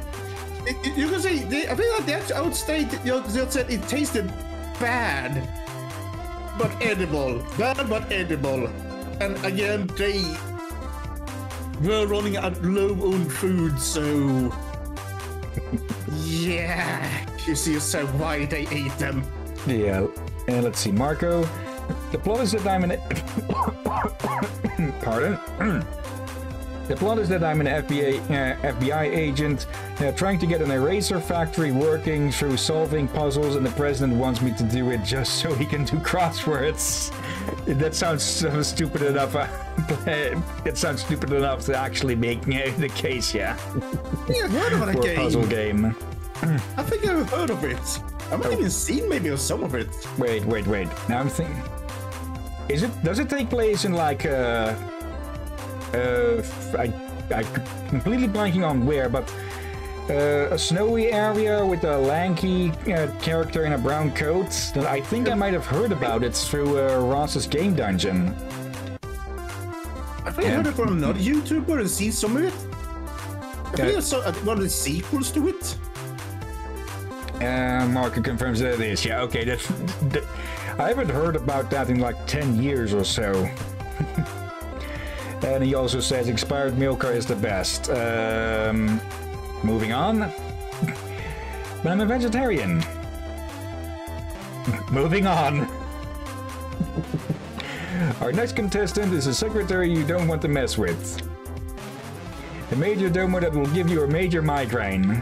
It, it, you can say they, I think that I would state you said it tasted bad, but edible. Bad but edible. And again, they were running out low on food, so <laughs> yeah, you see so why they ate them. Yeah, and let's see, Marco. The plot is that I'm an pardon. The plot is that I'm an FBI, uh, FBI agent uh, trying to get an eraser factory working through solving puzzles, and the president wants me to do it just so he can do crosswords. that sounds so stupid enough. Uh, <laughs> it sounds stupid enough to actually make uh, <laughs> the case, yeah. Yeah, heard of a puzzle game. I think I've heard of it. I might have even seen maybe some of it. Wait, wait, wait. Now I'm thinking. Is it? Does it take place in like uh uh, I, I completely blanking on where, but uh, a snowy area with a lanky uh, character in a brown coat. That I think I might have heard about it through uh, Ross's game dungeon. I think yeah. I heard it from another YouTuber and seen some of it. I think I saw one of the sequels to it. Uh, Marco confirms that it is. Yeah, okay. That's, that, I haven't heard about that in like 10 years or so. <laughs> and he also says expired Milka is the best. Um, moving on. <laughs> but I'm a vegetarian. <laughs> moving on. Our next contestant is a secretary you don't want to mess with. A major domo that will give you a major migraine.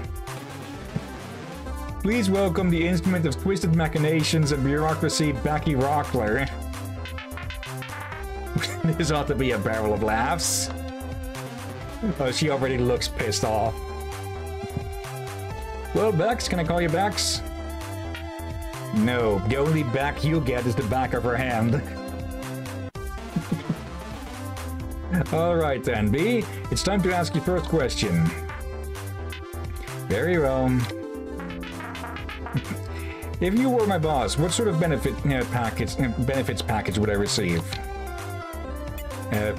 Please welcome the instrument of twisted machinations and bureaucracy, Becky Rockler. <laughs> this ought to be a barrel of laughs. Oh, she already looks pissed off. Well, Bex, can I call you Bex? No, the only back you'll get is the back of her hand. <laughs> Alright then, B, it's time to ask your first question. Very well. If you were my boss, what sort of benefit uh, package, uh, benefits package would I receive? Uh,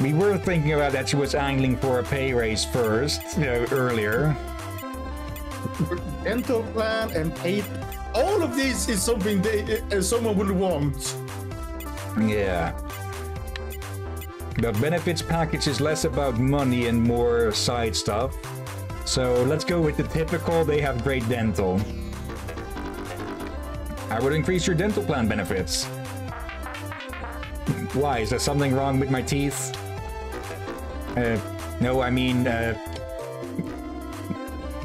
we were thinking about that she was angling for a pay raise first, you know, earlier. Dental plan and paid. All of this is something they, uh, someone would want. Yeah. The benefits package is less about money and more side stuff. So let's go with the typical, they have great dental. I would increase your dental plan benefits. Why? Is there something wrong with my teeth? Uh, no, I mean, uh...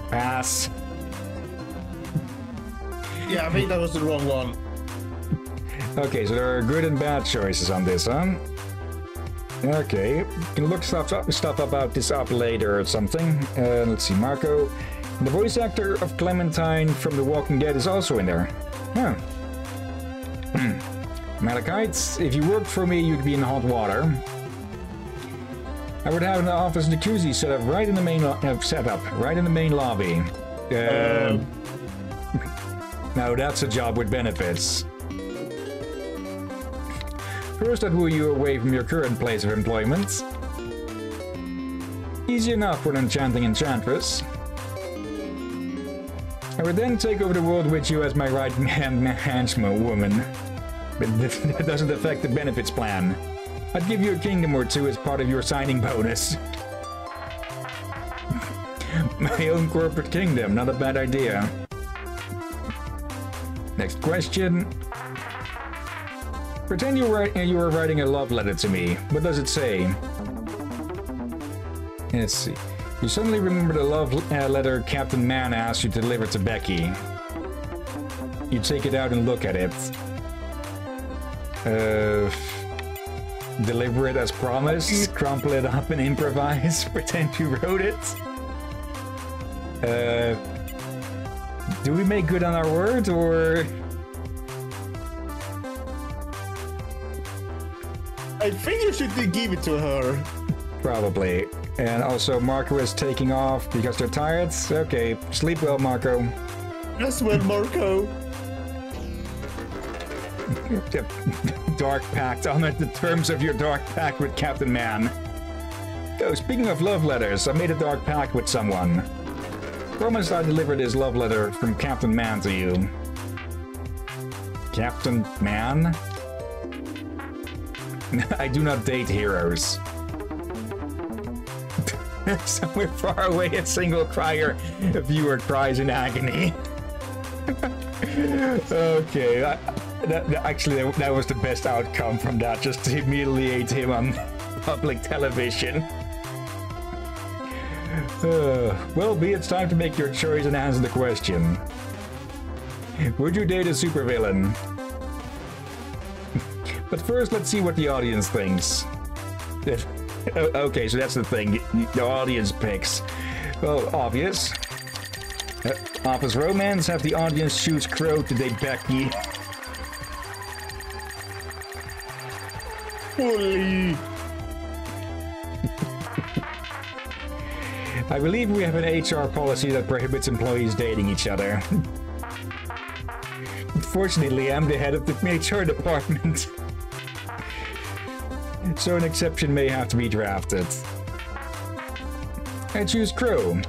Pass. Yeah, I think that was the wrong one. Okay, so there are good and bad choices on this, huh? Okay, you can look stuff up, stuff about this up later or something. Uh, let's see, Marco. The voice actor of Clementine from The Walking Dead is also in there. Huh. Hmm. Malachite, if you worked for me, you'd be in hot water. I would have an office jacuzzi set up right in the main uh, set up right in the main lobby. Uh, Um. <laughs> now that's a job with benefits. First, I'd woo you away from your current place of employment. Easy enough for an enchanting enchantress. I would then take over the world with you as my right <laughs> hand management woman. But <laughs> that doesn't affect the benefits plan. I'd give you a kingdom or two as part of your signing bonus. <laughs> my own corporate kingdom, not a bad idea. Next question. Pretend you were, you were writing a love letter to me. What does it say? Let's see. You suddenly remember the love uh, letter Captain Man asked you to deliver to Becky. You take it out and look at it. Uh, deliver it as promised, <laughs> crumple it up and improvise, <laughs> pretend you wrote it. Uh, do we make good on our word, or... I think you should give it to her. Probably. And also, Marco is taking off because they're tired. Okay, sleep well, Marco. As well, Marco. <laughs> dark pact. Honor the terms of your dark pact with Captain Man. Oh, speaking of love letters, I made a dark pact with someone. Promised I delivered his love letter from Captain Man to you. Captain Man? <laughs> I do not date heroes. <laughs> Somewhere far away, a single crier, a viewer cries in agony. <laughs> okay, that, that, actually, that, that was the best outcome from that, just to humiliate him on public television. Uh, well, B, it's time to make your choice and answer the question. Would you date a supervillain? But first, let's see what the audience thinks. <laughs> Okay, so that's the thing. The audience picks. Well, obvious. Uh, Office Romance have the audience choose Crow to date Becky. Holy. I believe we have an HR policy that prohibits employees dating each other. <laughs> Fortunately, I'm the head of the HR department. <laughs> so an exception may have to be drafted. I choose Crow.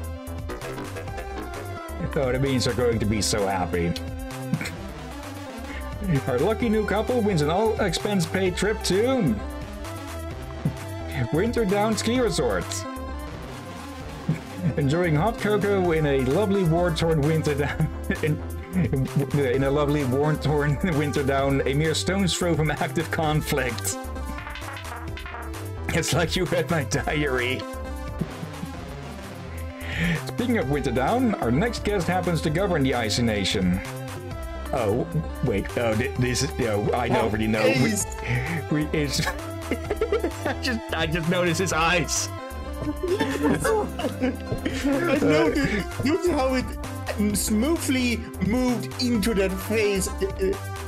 Oh, the beans are going to be so happy. <laughs> Our lucky new couple wins an all-expense-paid trip to... Winterdown Ski Resort. <laughs> Enjoying hot cocoa in a lovely war-torn winter down... <laughs> in, in a lovely war-torn winter down, a mere stone's throw from active conflict. It's like you read my diary. Speaking of Winterdown, our next guest happens to govern the Icy Nation. Oh, wait. Oh, this is. Oh, I Oh, already know. We, we, it's. <laughs> I just, I just noticed his eyes. I noticed, noticed how it mm, smoothly moved into that face.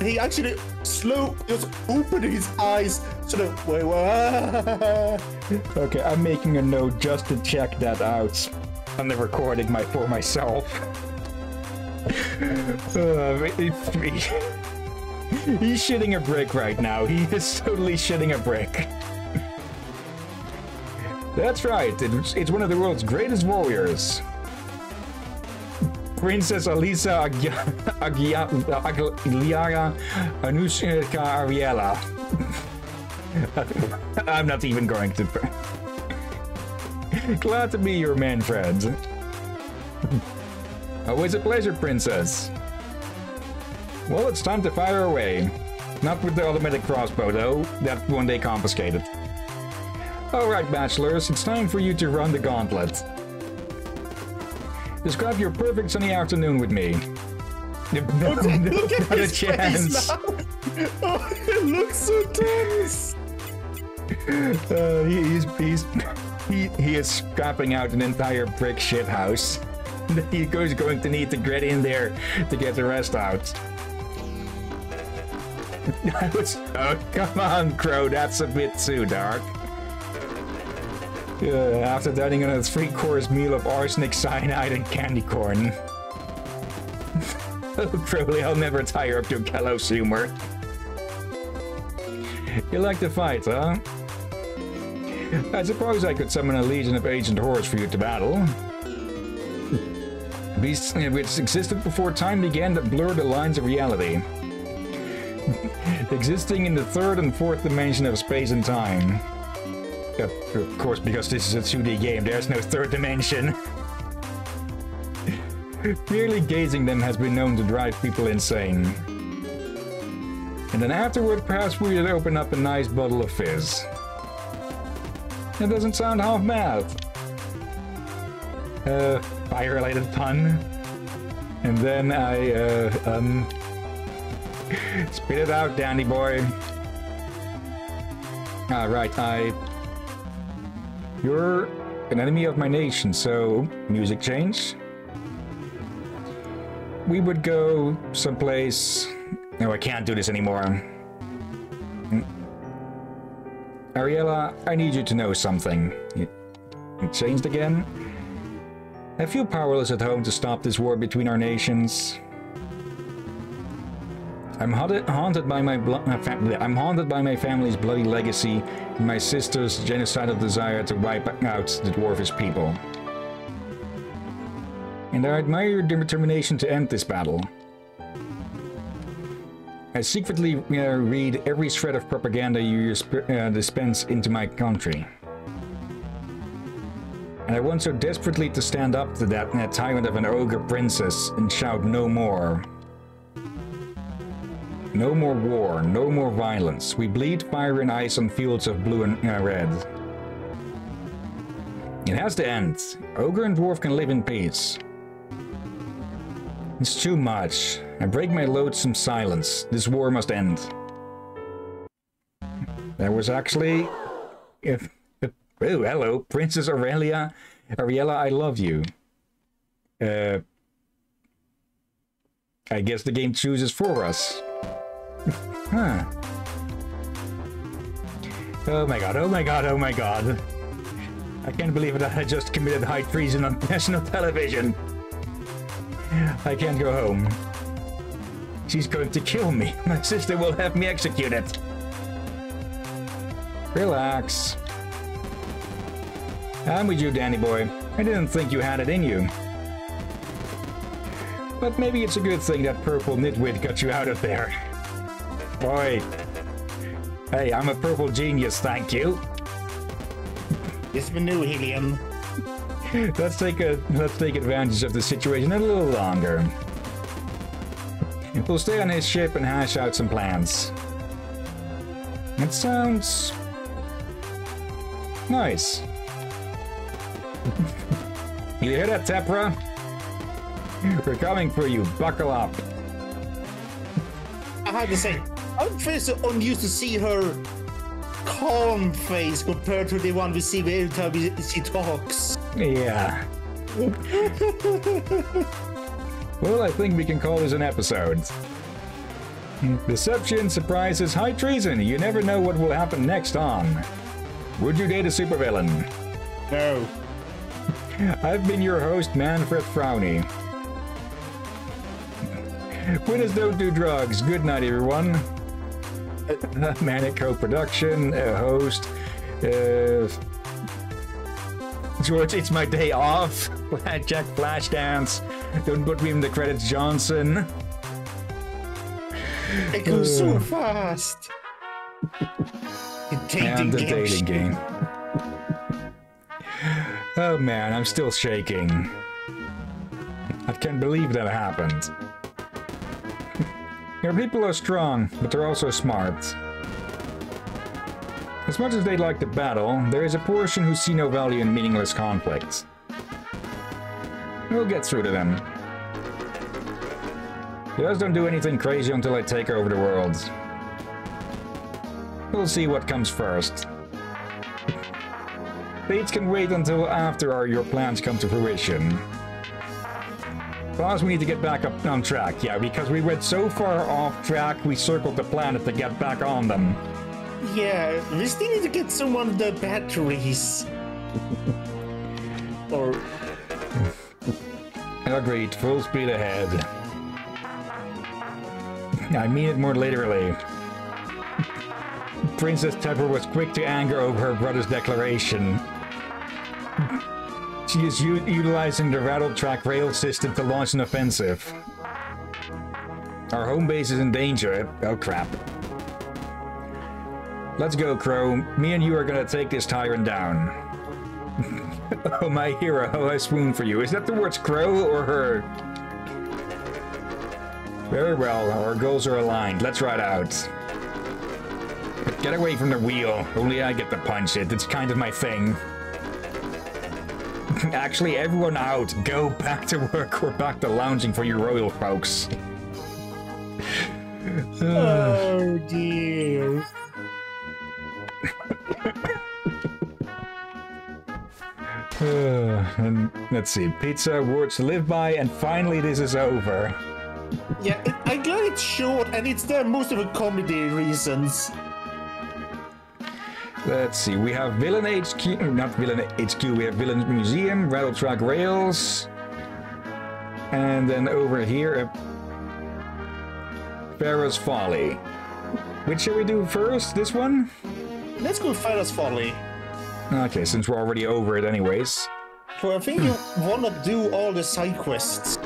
He actually slow just opened his eyes, sort of. Wait, what? Okay, I'm making a note just to check that out on the recording my for myself. Uh, <laughs> it- it- <laughs> he's shitting a brick right now. He is totally shitting a brick. That's right. It's, it's one of the world's greatest warriors. Princess Alisa Agliara Anushka Ariella. <laughs> I'm not even going to. Glad to be your man, friend. <laughs> Always a pleasure, Princess. Well, it's time to fire away. Not with the automatic crossbow, though. That one they confiscated. Alright, bachelors, it's time for you to run the gauntlet. Describe your perfect sunny afternoon with me. Look at Not a his chance. face now. <laughs> Oh, it looks so tense. Uh, he, he's, he's, he, he is scrapping out an entire brick shit house. <laughs> He goes going to need to get in there to get the rest out. <laughs> I was, oh, come on, Crow, that's a bit too dark. Uh, after dining on a three-course meal of arsenic, cyanide, and candy corn. <laughs> oh, Crowley, I'll never tire of your gallows humor. You like to fight, huh? I suppose I could summon a legion of ancient horrors for you to battle. <laughs> Beasts which existed before time began that blur the lines of reality. <laughs> Existing in the third and fourth dimension of space and time. Of course, because this is a 2D game, there's no third dimension. <laughs> Merely gazing them has been known to drive people insane. And then afterward, perhaps we would open up a nice bottle of fizz. That doesn't sound half bad. Uh, fire-related pun. And then I, uh, um... <laughs> Spit it out, Dandy boy. Alright, I... You're an enemy of my nation, so... Music change? We would go someplace... No, I can't do this anymore. Hmm. Ariella, I need you to know something. You changed again? I feel powerless at home to stop this war between our nations. I'm haunted, by my I'm haunted by my family's bloody legacy and my sister's genocidal desire to wipe out the dwarfish people. And I admire your determination to end this battle. I secretly uh, read every shred of propaganda you uh, dispense into my country. And I want so desperately to stand up to that, that tyrant of an ogre princess and shout no more. No more war, no more violence. We bleed fire and ice on fields of blue and uh, red. It has to end. Ogre and dwarf can live in peace. It's too much. I break my loathsome silence. This war must end. That was actually... If, if, oh, hello, Princess Aurelia. Ariella, I love you. Uh... I guess the game chooses for us. Huh. Oh my god, oh my god, oh my god. I can't believe that I just committed high treason on <laughs> national television. I can't go home. She's going to kill me. <laughs> My sister will have me executed. Relax. I'm with you, Danny boy. I didn't think you had it in you. But maybe it's a good thing that purple nitwit got you out of there. Boy. Hey, I'm a purple genius, thank you. We knew, Helium. <laughs> let's take a let's take advantage of the situation a little longer. We'll stay on his ship and hash out some plans. It sounds nice. <laughs> you hear that, Tepra? We're coming for you. Buckle up. I had to say, I'm first unused to see her calm face compared to the one we see every time she talks. Yeah. well, I think we can call this an episode. Deception, surprises, high treason. You never know what will happen next on. Would you date a supervillain? No. <laughs> I've been your host, Manfred Frowny. Winners don't do drugs. Good night, everyone. <laughs> Manic co-production, uh, host. Uh, George, it's my day off. <laughs> Jack Flashdance. Don't put me in the credits, Johnson. It goes so fast. The dating And the game. dating game. Oh man, I'm still shaking. I can't believe that happened. Your people are strong, but they're also smart. As much as they'd like to battle, there is a portion who see no value in meaningless conflicts. We'll get through to them. Just don't do anything crazy until I take over the world. We'll see what comes first. Dates can wait until after our, your plans come to fruition. Boss, we need to get back up on track, yeah, because we went so far off track, we circled the planet to get back on them. Yeah, we still need to get some of the batteries. <laughs> or <laughs> Agreed, full speed ahead. <laughs> I mean it more literally. Princess Tepra was quick to anger over her brother's declaration. She is utilizing the rattle track rail system to launch an offensive. Our home base is in danger. Oh crap. Let's go, Crow. Me and you are gonna take this tyrant down. <laughs> oh, my hero, how I swoon for you. Is that the words Crow or her? Very well, our goals are aligned. Let's ride out. Get away from the wheel. Only I get to punch it. It's kind of my thing. Actually, everyone out. Go back to work or back to lounging for you royal folks. oh dear. Uh, <sighs> and let's see. Pizza, words to live by, and finally this is over. Yeah, it, I'm glad it's short and it's there most of the comedy reasons. Let's see. We have Villain HQ, not Villain HQ. We have Villain Museum, Rattle Track Rails, and then over here, uh, Pharaoh's Folly. Which shall we do first? This one? Let's go Pharaoh's Folly. Okay, since we're already over it anyways. So I think you wanna do all the side quests.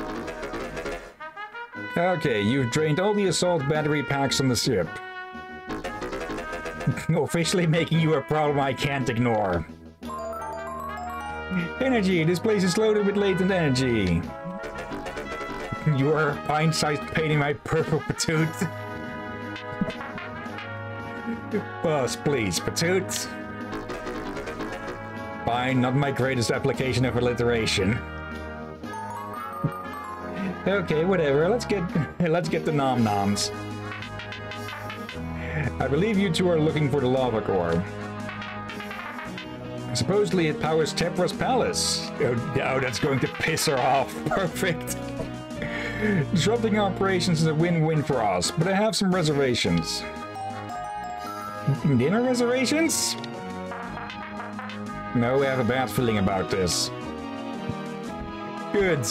Okay, you've drained all the assault battery packs on the ship. <laughs> Officially making you a problem I can't ignore. Energy! This place is loaded with latent energy. <laughs> You are a pint-sized pain in my purple patoot. <laughs> Boss, please, patoot. Fine, not my greatest application of alliteration. Okay, whatever. Let's get let's get the nom noms. I believe you two are looking for the lava core. Supposedly it powers Tepra's palace. Oh, oh, that's going to piss her off. <laughs> Perfect. Disrupting operations is a win-win for us, but I have some reservations. Dinner reservations? No, we have a bad feeling about this. Good.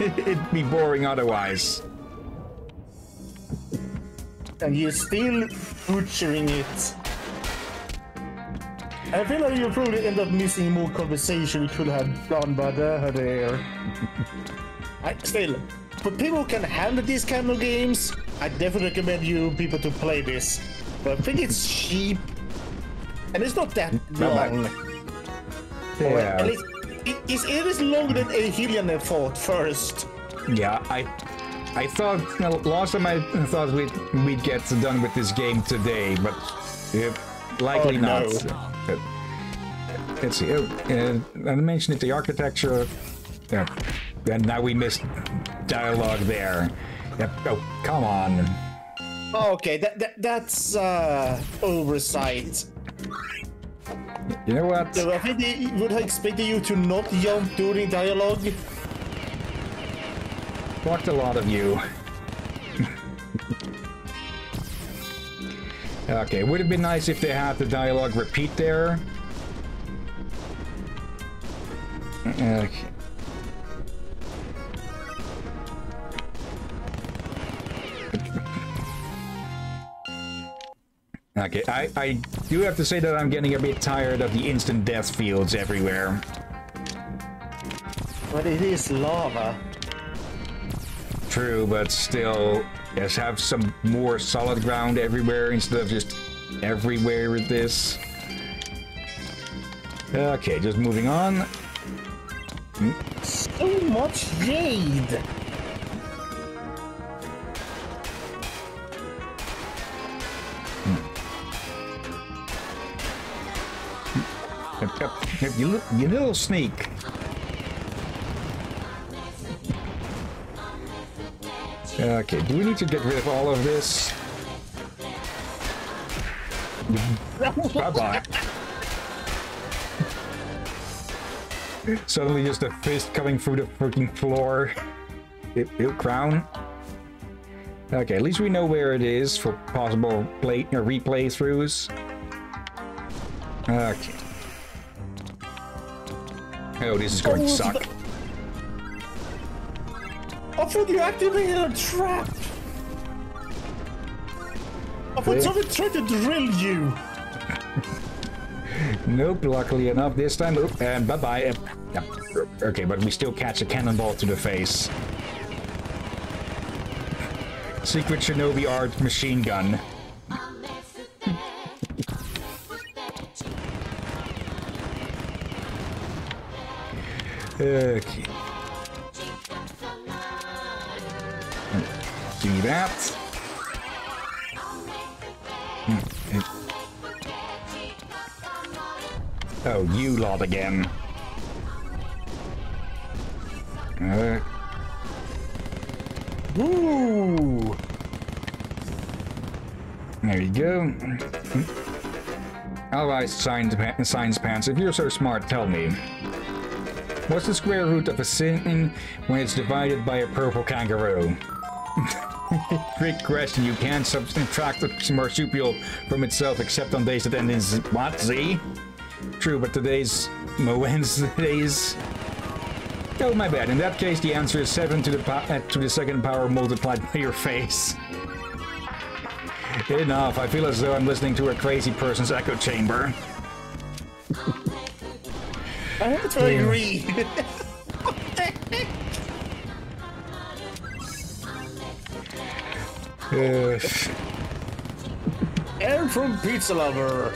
<laughs> It'd be boring otherwise. And you're still butchering it. I feel like you probably end up missing more conversation we could have done, but uh, there. <laughs> I still, for people who can handle these kind of games, I definitely recommend you people to play this. But I think it's cheap, and it's not that long. Or Yeah, least it is, it is longer than a Alien thought first. yeah. I, I thought last time I thought we'd we'd get done with this game today, but uh, likely Oh, not. no. Uh, let's see. Oh, uh, I mentioned it, the architecture. Yeah, and now we missed dialogue there. Yep. Oh, come on. Okay, that, that that's uh, oversight. You know what? I think they would have expected you to not jump during dialogue. Fucked a lot of you. okay, would have been nice if they had the dialogue repeat there. Okay. Okay, I, I do have to say that I'm getting a bit tired of the instant death fields everywhere. But it is lava. True, but still, yes, have some more solid ground everywhere instead of just everywhere with this. Okay, just moving on. So much jade. Hmm. Yep, yep, yep, You, you little sneak. Okay, do we need to get rid of all of this? Bye-bye. Suddenly just a fist coming through the freaking floor. Ew, ew, crown. Okay, at least we know where it is for possible play uh, or replay throughs. Okay. Oh, this is going to suck. I thought you activated a trap. I thought someone tried to drill you. <laughs> Nope, luckily enough this time. Oop, and bye-bye. Okay, but we still catch a cannonball to the face. Secret Shinobi art machine gun. <laughs> Okay. That. Oh, you lot again. Uh, there you go. Alright, science, pa- science pants, if you're so smart, tell me. What's the square root of a sin when it's divided by a purple kangaroo? <laughs> <laughs> Trick question, you can't subtract the marsupial from itself except on days that end in z- what, Z? True, but today's <laughs> Wednesdays. Oh, my bad. In that case, the answer is 7 to the, po- uh, to the second power multiplied by your face. <laughs> Enough. I feel as though I'm listening to a crazy person's echo chamber. I have to agree. Aaron from Pizza Lover.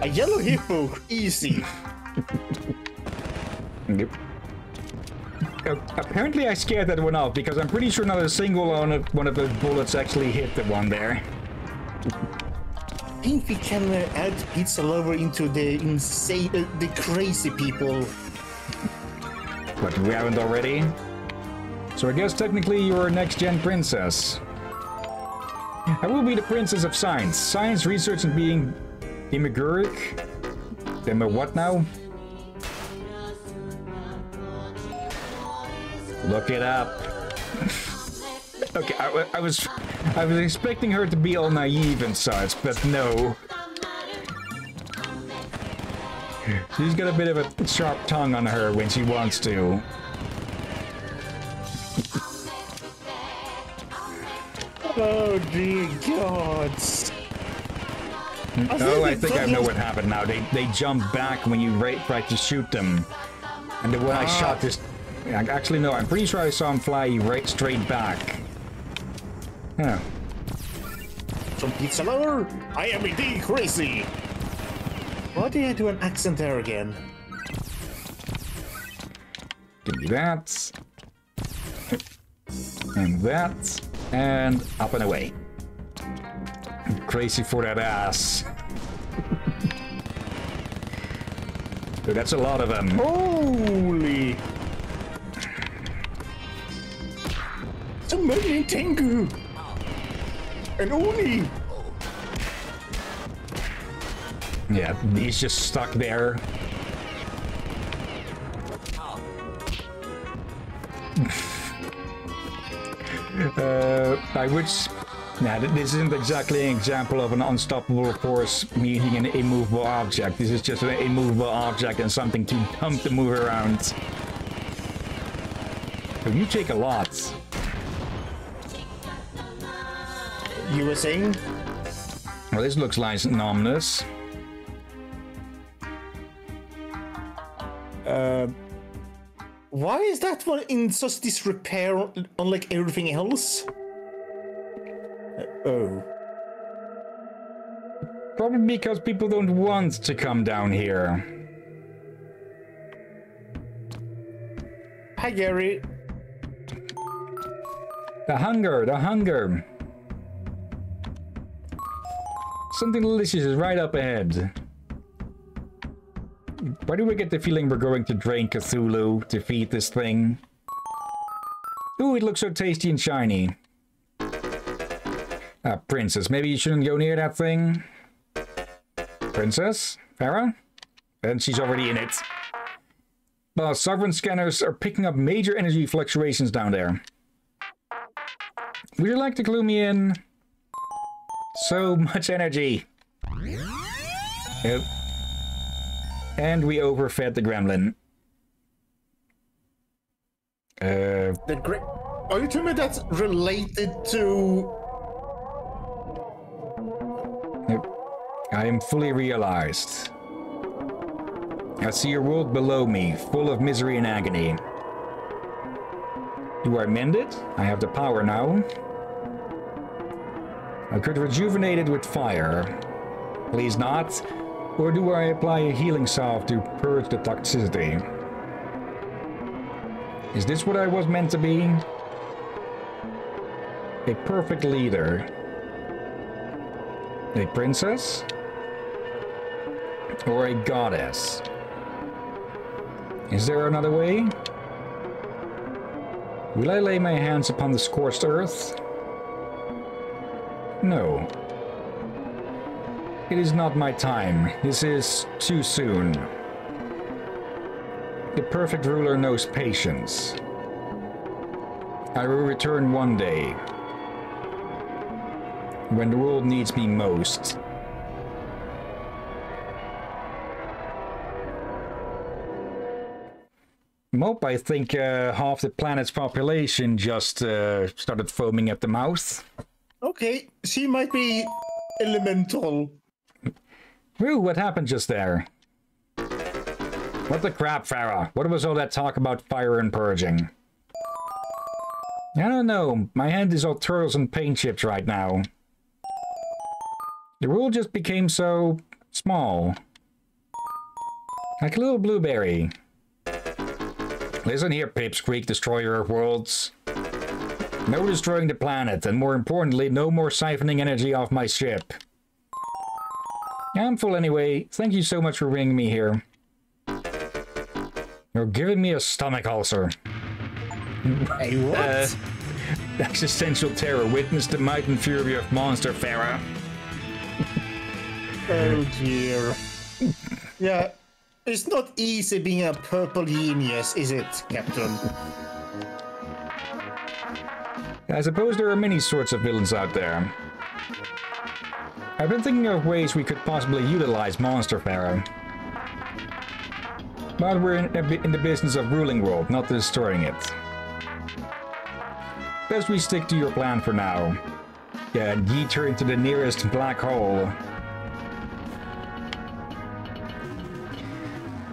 A yellow hippo. Easy. Yep. Uh, apparently I scared that one off because I'm pretty sure not a single one of, one of those bullets actually hit the one there. I think we can uh, add Pizza Lover into the insane, uh, the crazy people. But we haven't already. So I guess technically you're a next-gen princess. I will be the princess of science. Science, research, and being demiurgic. Dem what now? Look it up. <laughs> okay, I, I was I was expecting her to be all naive and such, but no. She's got a bit of a sharp tongue on her when she wants to. Oh dear gods. oh, I think I know what happened now. They they jump back when you ra- try to shoot them. And when one I Ah. shot this... Actually, no, I'm pretty sure I saw him fly right straight back. Huh. From pizza lover, I am indeed crazy. Why did I do an accent there again? Give me that. And that. And up and away. Crazy for that ass. Dude, that's a lot of them. Holy! So many in Tengu! And Oni! Yeah, he's just stuck there. Uh, I would. s- Nah, this isn't exactly an example of an unstoppable force meeting an immovable object. This is just an immovable object and something too dumb to move around. You take a lot. You were saying? Well, this looks like ominous. Why is that one in such disrepair unlike everything else? Uh, oh. Probably because people don't want to come down here. Hi, Gary. The hunger, the hunger. Something delicious is right up ahead. Why do we get the feeling we're going to drain Cthulhu to feed this thing? Ooh, it looks so tasty and shiny. Ah, princess, maybe you shouldn't go near that thing? Princess? Farah? And she's already in it. Well, sovereign scanners are picking up major energy fluctuations down there. Would you like to clue me in? So much energy. Yep. And we overfed the gremlin. Uh, The great. Are you telling me that's related to? I am fully realized. I see a world below me, full of misery and agony. Do I mend it? I have the power now. I could rejuvenate it with fire. Please not. Or do I apply a healing salve to purge the toxicity? Is this what I was meant to be? A perfect leader. A princess? Or a goddess? Is there another way? Will I lay my hands upon the scorched earth? No. It is not my time. This is too soon. The perfect ruler knows patience. I will return one day. When the world needs me most. Mope, I think uh, half the planet's population just uh, started foaming at the mouth. Okay, she might be elemental. Whew, what happened just there? What the crap, Farah? What was all that talk about fire and purging? I don't know. My hand is all turtles and paint chips right now. The world just became so small. Like a little blueberry. Listen here, Pipsqueak, destroyer of worlds. No destroying the planet, and more importantly, no more siphoning energy off my ship. I'm full anyway. Thank you so much for bringing me here. You're giving me a stomach ulcer. Hey, what? Uh, existential terror. Witness the might and fury of Monster Farah. <laughs> oh dear. yeah, it's not easy being a purple genius, is it, Captain? I suppose there are many sorts of villains out there. I've been thinking of ways we could possibly utilize Monster Pharaoh. But we're in, in the business of ruling world, not destroying it. Best we stick to your plan for now. Yeah, yeet her into the nearest black hole.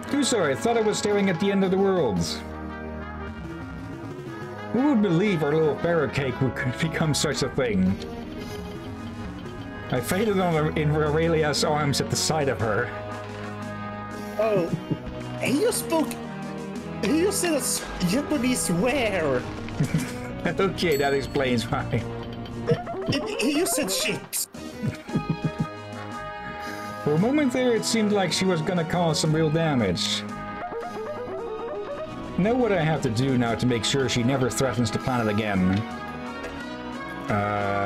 Kusor, I thought I was staring at the end of the world. Who would believe our little pharaoh cake would become such a thing? I fainted on in Aurelia's arms at the sight of her. Oh, he just spoke. He just said a Japanese swear. <laughs> okay, that explains why. He just said shit. For a moment there, it seemed like she was gonna cause some real damage. Know what I have to do now to make sure she never threatens the planet again. Uh...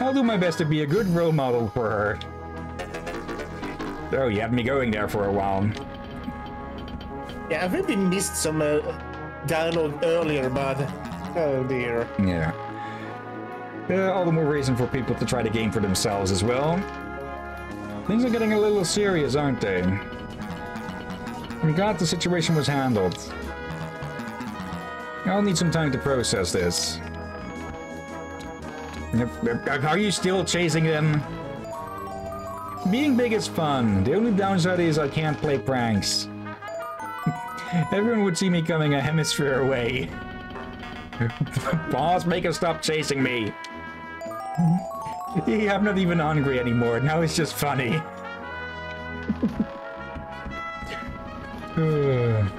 I'll do my best to be a good role model for her. Oh, you had me going there for a while. Yeah, I think we missed some uh, dialogue earlier, but oh dear. Yeah. Uh, all the more reason for people to try to game for themselves as well. Things are getting a little serious, aren't they? I'm glad the situation was handled. I'll need some time to process this. Are you still chasing them? Being big is fun. The only downside is I can't play pranks. <laughs> Everyone would see me coming a hemisphere away. <laughs> Boss, make us stop chasing me. <laughs> I'm not even hungry anymore. Now it's just funny. <sighs> <sighs>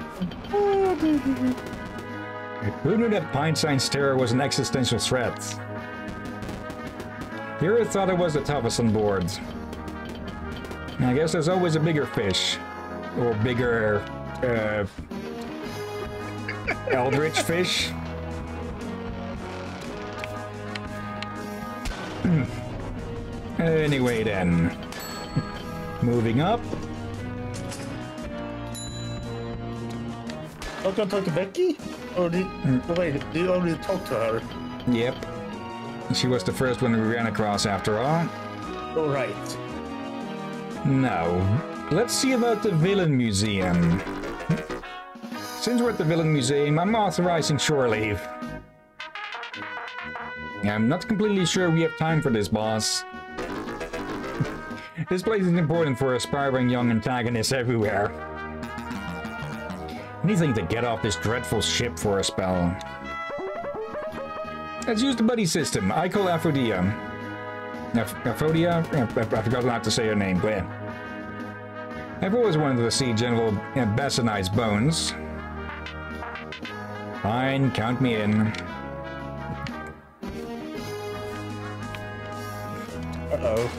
Who knew that Pine-Sign's terror was an existential threat? Hero thought it was the toughest on board. I guess there's always a bigger fish. Or bigger... Uh, eldritch <laughs> fish. anyway then. Moving up. Not gonna talk to Becky? Or did, oh, wait, did you already talk to her? Yep. She was the first one we ran across after all. All right. Now, let's see about the Villain Museum. Since we're at the Villain Museum, I'm authorizing shore leave. I'm not completely sure we have time for this, boss. <laughs> this place is important for aspiring young antagonists everywhere. Anything to get off this dreadful ship for a spell. Let's use the buddy system. I call Aphodia. Aph Aphodia? I forgot not to say her name, but I've always wanted to see General Bassanide's bones. Fine, count me in. Uh-oh.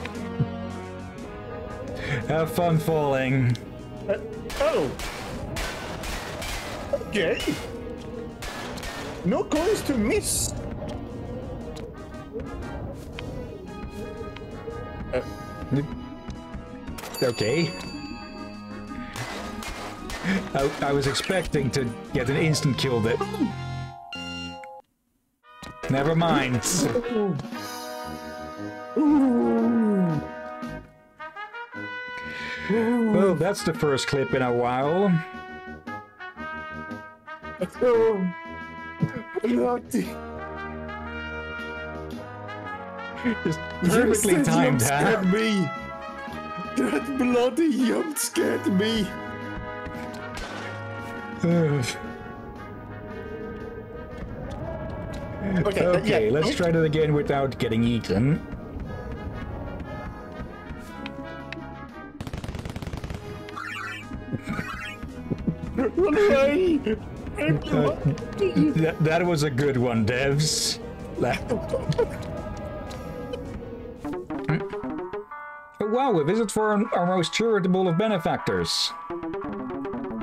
Have fun falling. Uh, oh! Okay. No coins to miss. Uh, okay. I, I, was expecting to get an instant kill that... Never mind. Well, that's the first clip in a while. <laughs> Just perfectly timed, huh? scared me. That bloody jump scared me. <sighs> okay, okay yeah. let's try it again without getting eaten. Run away! Uh, that, that was a good one, Devs. <laughs> oh, wow, a visit for our most charitable of benefactors.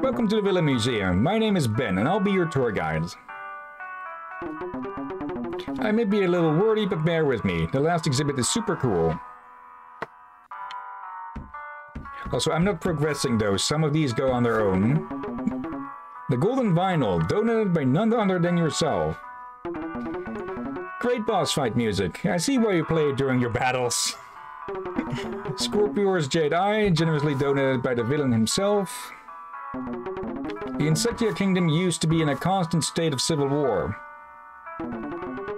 Welcome to the Villa Museum. My name is Ben, and I'll be your tour guide. I may be a little wordy, but bear with me. The last exhibit is super cool. Also, I'm not progressing though. Some of these go on their own. The Golden Vinyl, donated by none other than yourself. Great boss fight music. I see why you play it during your battles. <laughs> Scorpior's Jade Eye, generously donated by the villain himself. The Insectia Kingdom used to be in a constant state of civil war.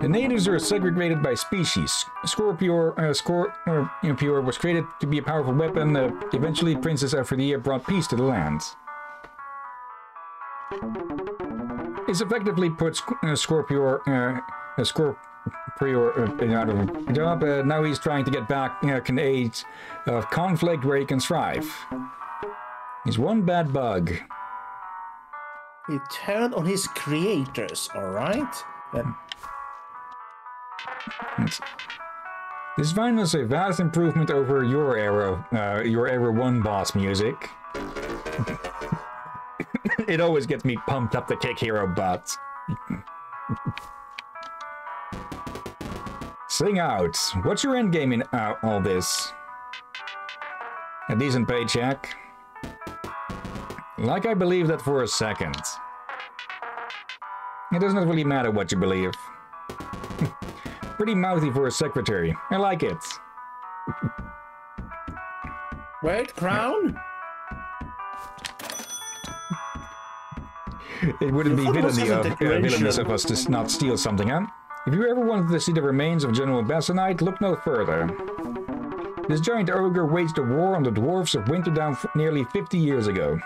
The natives are segregated by species. Scorpior, uh, Scor uh, you know, was created to be a powerful weapon. Uh, eventually, Princess Aphrodite brought peace to the lands. This effectively puts uh, Scorpior, uh, uh, Uh, out of a job. Uh, now he's trying to get back uh, an age of conflict where he can thrive. He's one bad bug. He turned on his creators, alright? This vine was a vast improvement over your era, uh, your era one boss music. <laughs> it always gets me pumped up to kick hero butts. <laughs> Sing out. What's your end game in uh, all this? A decent paycheck. Like I believe that for a second. It does not really matter what you believe. <laughs> Pretty mouthy for a secretary. I like it. Wait, crown? It wouldn't be thought it was villainy of, uh, villainous of us to not steal something, huh? If you ever wanted to see the remains of General Bassanite, look no further. This giant ogre waged a war on the dwarfs of Winterdown nearly 50 years ago.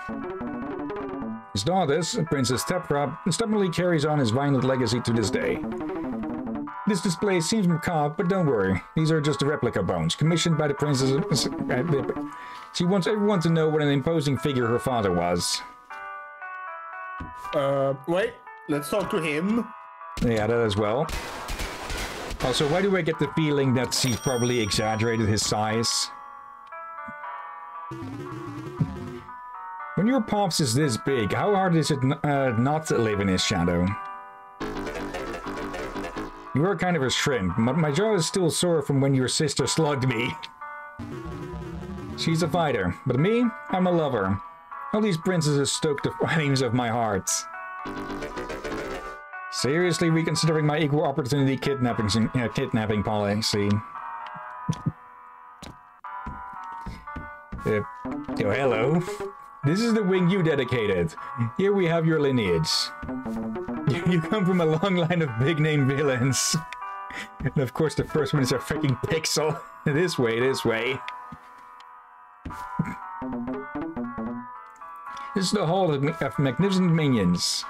His daughter, Princess Tepra, stubbornly carries on his violent legacy to this day. This display seems macabre, but don't worry. These are just replica bones, commissioned by the princess. uh, She wants everyone to know what an imposing figure her father was. Uh, wait, let's talk to him. Yeah, that as well. Also, why do I get the feeling that she's probably exaggerated his size? When your pops is this big, how hard is it uh, not to live in his shadow? You are kind of a shrimp, but my jaw is still sore from when your sister slugged me. She's a fighter, but me, I'm a lover. All these princesses stoke the flames of my heart. Seriously reconsidering my equal opportunity kidnapping uh, kidnapping policy. Uh, oh, hello. This is the wing you dedicated. Here we have your lineage. <laughs> You, come from a long line of big name villains. And of course, the first one is a freaking pixel. <laughs> This way, this way. This is the hall of, of magnificent minions.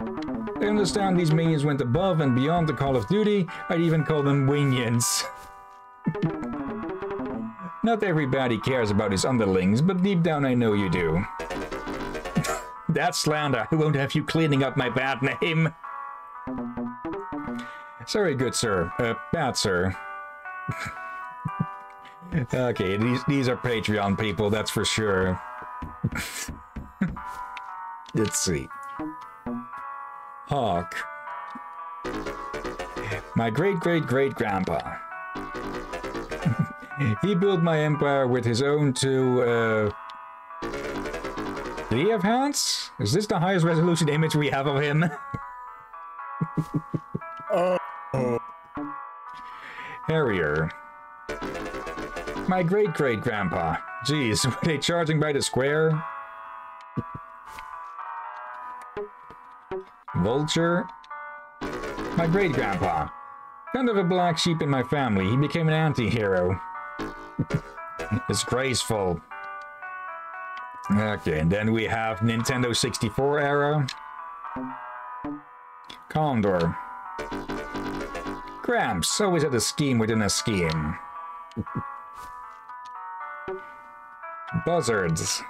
I understand these minions went above and beyond the Call of Duty. I'd even call them winions. Not everybody cares about his underlings, but deep down I know you do. <laughs> That's slander. I won't have you cleaning up my bad name. Sorry, good sir. Uh, bad sir. <laughs> okay, these, these are Patreon people, that's for sure. <laughs> Let's see. Hawk. My great great great grandpa. <laughs> he built my empire with his own two, uh. Did he have hands? Is this the highest resolution image we have of him? Oh, <laughs> Harrier. My great great grandpa. Jeez, <laughs> were they charging by the square? Vulture. My great grandpa. Kind of a black sheep in my family. He became an anti hero. it's <laughs> graceful. Okay, and then we have Nintendo 64 era. Condor. Gramps, always had a scheme within a scheme. Buzzards.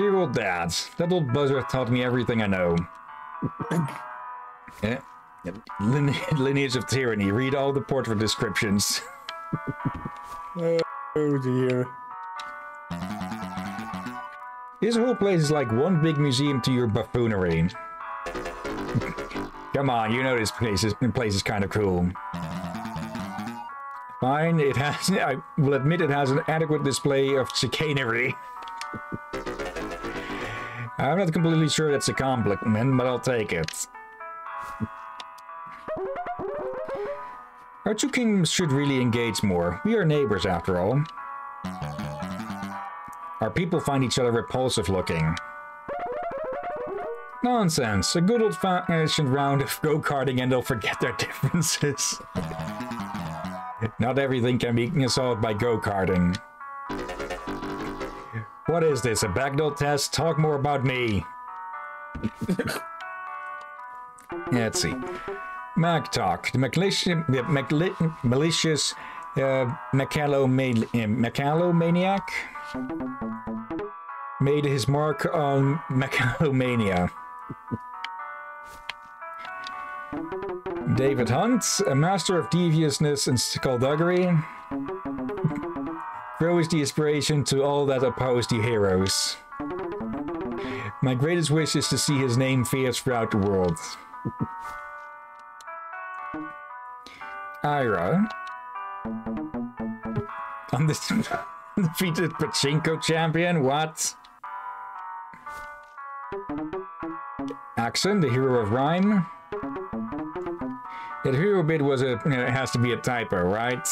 Dear old dad, that old buzzard taught me everything I know. Eh, line- <laughs> lineage of tyranny. Read all the portrait descriptions. <laughs> oh dear. This whole place is like one big museum to your buffoonery. Come on, you know this place is, place is kind of cool. Fine, it has. <laughs> I will admit it has an adequate display of chicanery. I'm not completely sure that's a compliment, but I'll take it. Our two kingdoms should really engage more. We are neighbors, after all. Our people find each other repulsive looking. Nonsense. A good old-fashioned round of go-karting and they'll forget their <laughs> differences. Not everything can be solved by go-karting. What is this, a Bechdel test? Talk more about me. <laughs> Let's see. Mac Talk. The malicious, the malicious uh, made his mark on Macallomania. David Hunt, a master of deviousness and skullduggery, grows the inspiration to all that oppose the heroes. My greatest wish is to see his name feared throughout the world. Ira, undefeated <laughs> Pachinko champion, what? Axon, the hero of rhyme. The hero bit was a, it has to be a typo, right?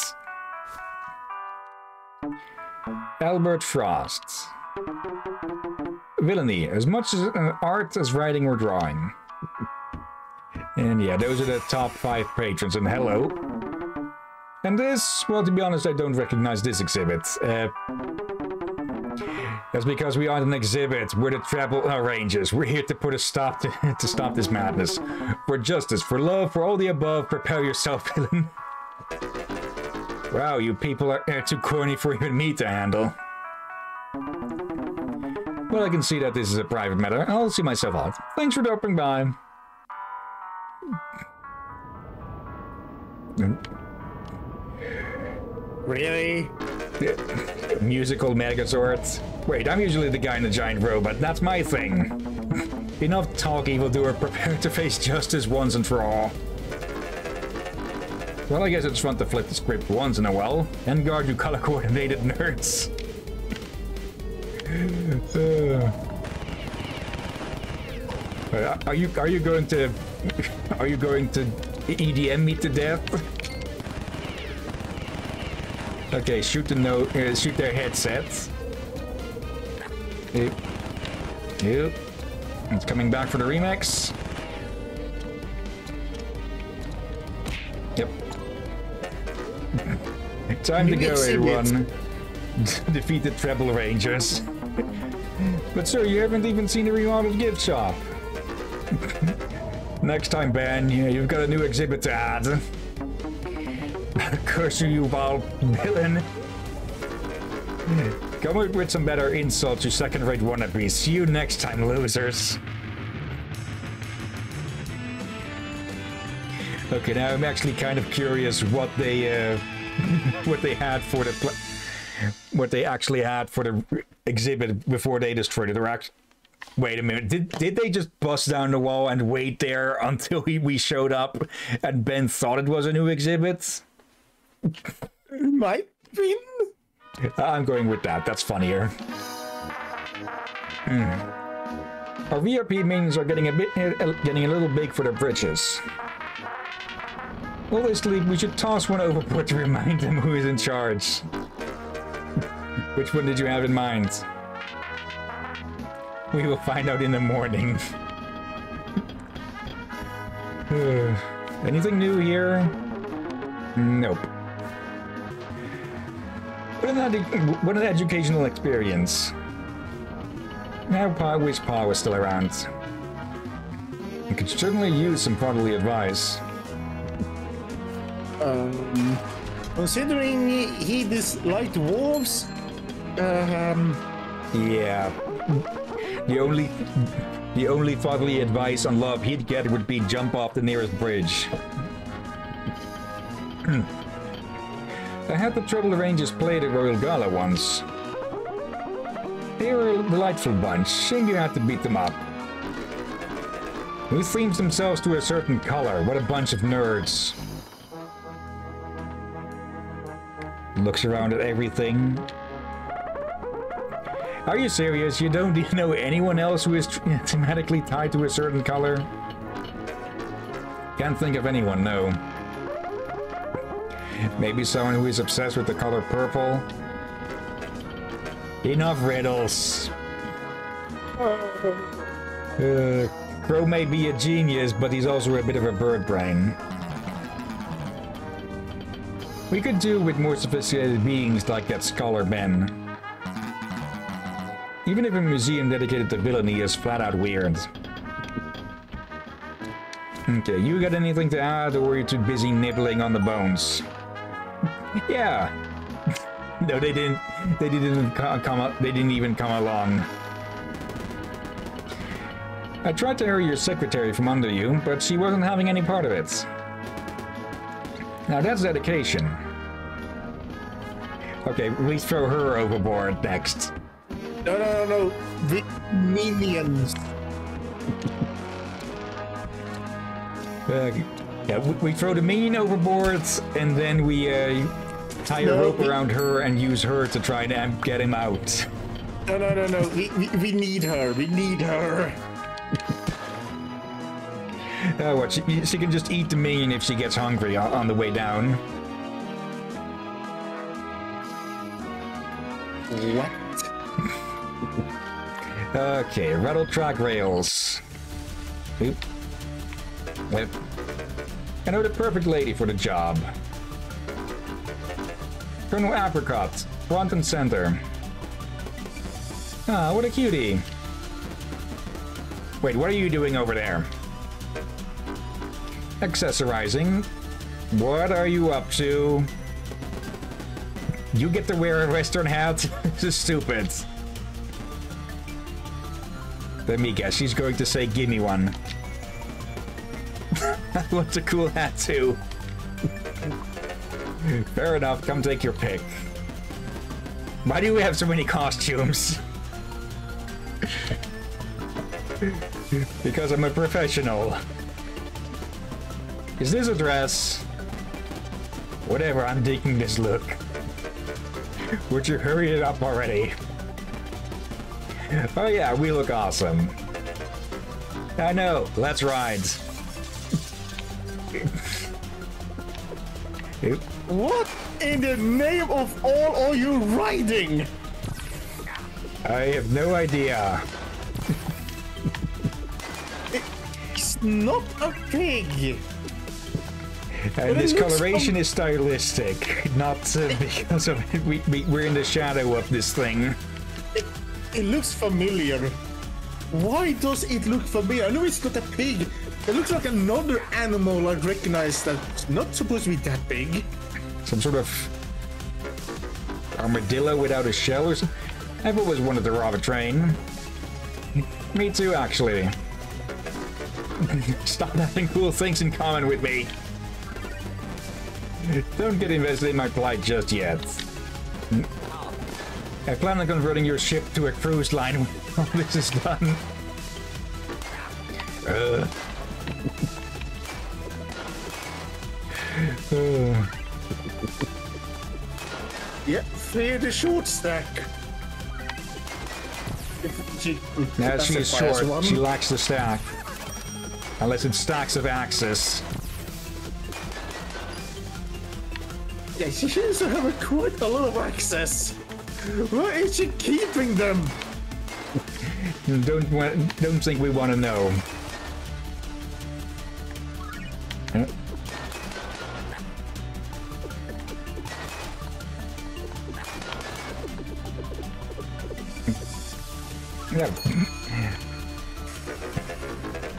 Albert Frost. Villainy, as much as uh, art as writing or drawing. And yeah, those are the top five patrons, and hello. And this, well, to be honest, I don't recognize this exhibit. Uh, that's because we aren't an exhibit. We're the Treble uh, Rangers. We're here to put a stop to, <laughs> to stop this madness. For justice, for love, for all the above, prepare yourself, <laughs> villain. Wow, you people are, are too corny for even me to handle. Well, I can see that this is a private matter. I'll see myself out. Thanks for dropping by. Really? Musical Megazords. Wait, I'm usually the guy in the giant robot. That's my thing. <laughs> Enough talk, evildoer. Prepare to face justice once and for all. Well, I guess it's fun to flip the script once in a while and guard you color-coordinated nerds. <sighs> Uh, are you are you going to <laughs> are you going to EDM me to death? Okay, shoot the no uh, shoot their headsets. Yep. Yep. It's coming back for the remix. Yep. Time to go, everyone. <laughs> <laughs> Defeat the Treble Rangers. <laughs> but sir, you haven't even seen the remodeled gift shop. Next time, Ben, you've got a new exhibit to add. Curse you, Val villain. Come up with some better insults, you second-rate wannabes. See you next time, losers. Okay, now I'm actually kind of curious what they, uh, <laughs> what they had for the, what they actually had for the exhibit before they destroyed it. They're actually, wait a minute, did did they just bust down the wall and wait there <laughs> until he, we showed up and Ben thought it was a new exhibit? Might be. I'm going with that. That's funnier. Hmm. Our VRP means are getting a bit, getting a little big for their britches. Obviously, we should toss one overboard to remind them who is in charge. Which one did you have in mind? We will find out in the morning. <sighs> Anything new here? Nope. What an, what an educational experience. Now Pa wish Pa was still around. I could certainly use some fatherly advice. Um, considering he disliked wolves, um, Yeah. The only the only fatherly advice on love he'd get would be jump off the nearest bridge. <clears throat> I had the Treble Rangers play the Royal Gala once. They were a delightful bunch. Shame you had to beat them up. Who themes themselves to a certain color? What a bunch of nerds. Looks around at everything. Are you serious? You don't <laughs> know anyone else who is <laughs> thematically tied to a certain color? Can't think of anyone, no. Maybe someone who is obsessed with the color purple? Enough riddles. Uh, Crow may be a genius, but he's also a bit of a bird brain. We could do with more sophisticated beings like that Scholar Ben. Even if a museum dedicated to villainy is flat out weird. Okay, you got anything to add, or are you too busy nibbling on the bones? <laughs> yeah. <laughs> no, they didn't. They didn't come. Up. They didn't even come along. I tried to hurry your secretary from under you, but she wasn't having any part of it. Now that's dedication. Okay, we throw her overboard next. No, no, no, no. The minions. Uh, yeah, we, we, throw the minion overboard, and then we uh, tie no, a rope we... around her and use her to try and get him out. No, no, no, no. We, we, we need her. We need her. Uh, what? She, she, can just eat the minion if she gets hungry on, on the way down. What? <laughs> okay, rattle track rails. Oop. Whip. I know the perfect lady for the job. Colonel Apricot, front and center. Ah, what a cutie. Wait, what are you doing over there? Accessorizing. What are you up to? You get to wear a western hat? <laughs> this is stupid. Let me guess, she's going to say, give me one. <laughs> What's a cool hat too? <laughs> Fair enough, come take your pick. Why do we have so many costumes? because I'm a professional. Is this a dress? Whatever, I'm digging this look. Would you hurry it up already? Oh yeah, we look awesome. I know, let's ride. what in the name of all are you riding? I have no idea. it's not a pig. And this coloration is stylistic, not uh, <laughs> because of we, we, we're in the shadow of this thing. It, it looks familiar. Why does it look familiar? I know it's not a pig. It looks like another animal I recognize that's not supposed to be that big. Some sort of armadillo without a shell or something? I've always wanted to rob a train. Me too, actually. <laughs> Stop having cool things in common with me. <laughs> Don't get invested in my plight just yet. I plan on converting your ship to a cruise line when all this is done. Uh. uh. Yeah, clear the short stack. She, now she's short. One. She lacks the stack. Unless it's stacks of axes. Yeah, she seems to have quite a lot of access. Why is she keeping them? <laughs> don't want, don't think we want to know. Yeah.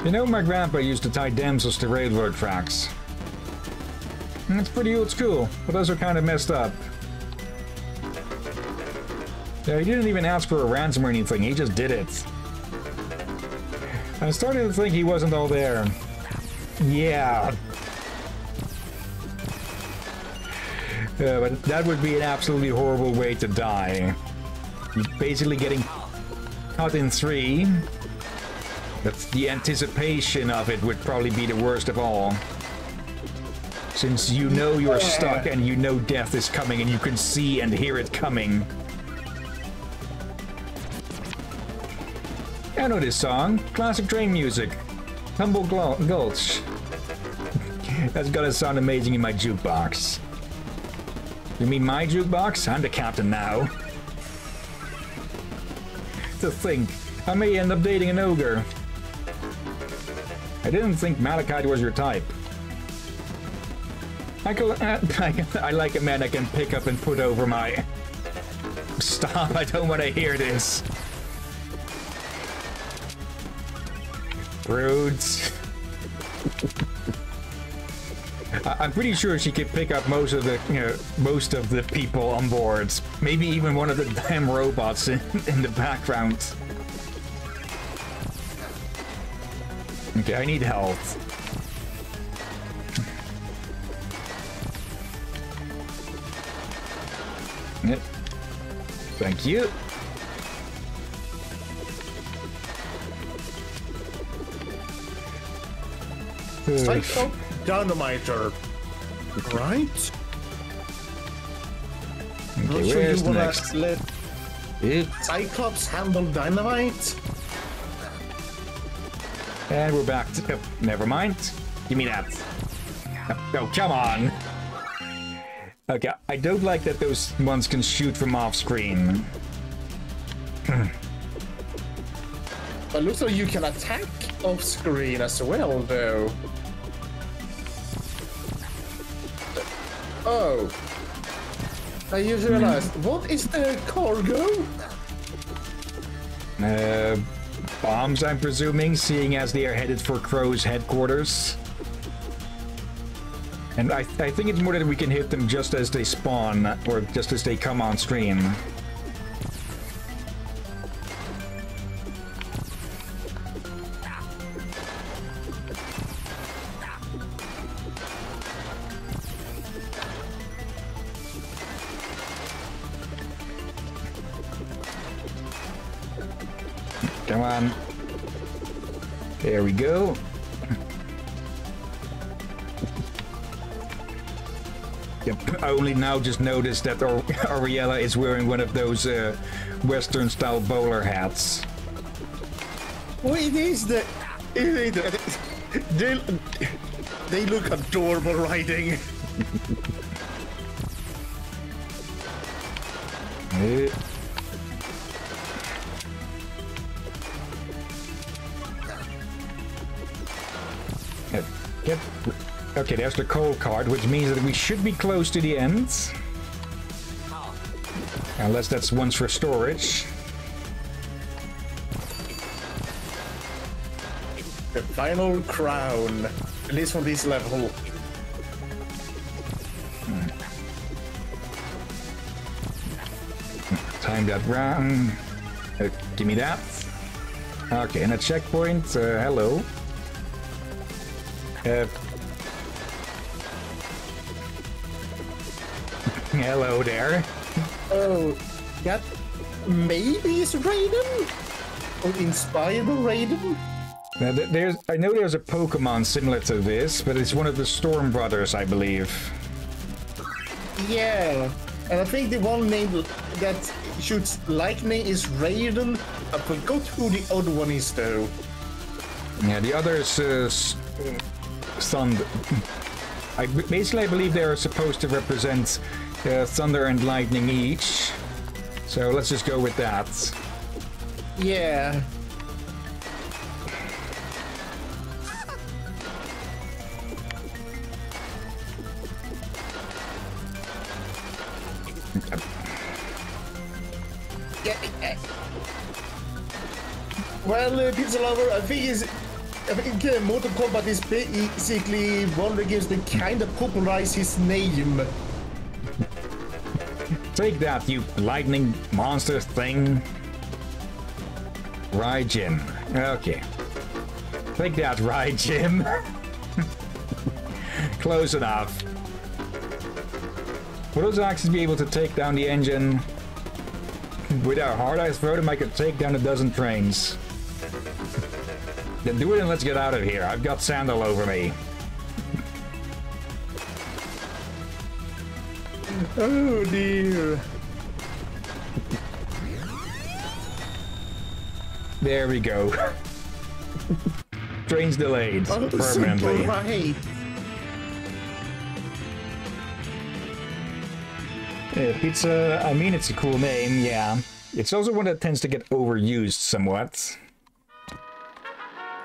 You know, my grandpa used to tie damsels to railroad tracks. That's pretty old school, but those are kind of messed up. Yeah, he didn't even ask for a ransom or anything, he just did it. I'm starting to think he wasn't all there. Yeah. Uh, but that would be an absolutely horrible way to die. Basically getting cut in three. That's the anticipation of it would probably be the worst of all. Since you know you're stuck and you know death is coming and you can see and hear it coming. I know this song. Classic train music. Humble Gulch. <laughs> That's gotta sound amazing in my jukebox. You mean my jukebox? I'm the captain now. to think, I may end up dating an ogre. I didn't think Malachite was your type. I, can, uh, <laughs> I, I like a man I can pick up and put over my... Stop, I don't want to hear this. Broods. I'm pretty sure she could pick up most of the, you know, most of the people on board. Maybe even one of the damn robots in, in the background. Okay, I need health. Yep. Thank you. Psycho Dynamiter. Right? Okay, Not sure where's the wanna next? let It, Cyclops handle dynamite? and we're back to... oh, never mind. Give me that. Oh, come on. Okay, I don't like that those ones can shoot from off screen. But looks like you can attack off screen as well, though. Oh. I just realized, what is the cargo? Uh, bombs, I'm presuming, seeing as they are headed for Crow's headquarters. And I, I think it's more that we can hit them just as they spawn, or just as they come on stream. Come on. There we go. Yep, I only now just noticed that Ar- <laughs> Ariella is wearing one of those uh, Western style bowler hats. It is the. It is they, they look adorable riding. <laughs> Eh. Okay, there's the coal card, which means that we should be close to the end. Unless that's ones for storage. The final crown. At least from this level. Time that round. Uh, give me that. Okay, and a checkpoint. Uh, hello. Uh, <laughs> hello there. Oh, that maybe is Raiden? Or inspired by Raiden? Now, there's, I know there's a Pokemon similar to this, but it's one of the Storm Brothers, I believe. Yeah. And I think the one name that shoots lightning is Raiden. I forgot who the other one is though. Yeah, the other is uh. <laughs> I basically I believe they are supposed to represent uh, Thunder and Lightning each. So let's just go with that. Yeah. Yeah, yeah. Well, uh, Pizza Lover, I think is I think uh, Mortal Kombat is basically one of the games that kind of popularized his name. Take that, you lightning monster thing. Raijin. Okay. Take that, <laughs> Raijin. Close enough. Will those axes be able to take down the engine? With our hard ice them, I could take down a dozen trains. <laughs> Then do it and let's get out of here. I've got sand all over me. Oh dear. There we go. Trains delayed Oh, permanently. right. Yeah, pizza, I mean, it's a cool name, yeah. It's also one that tends to get overused somewhat.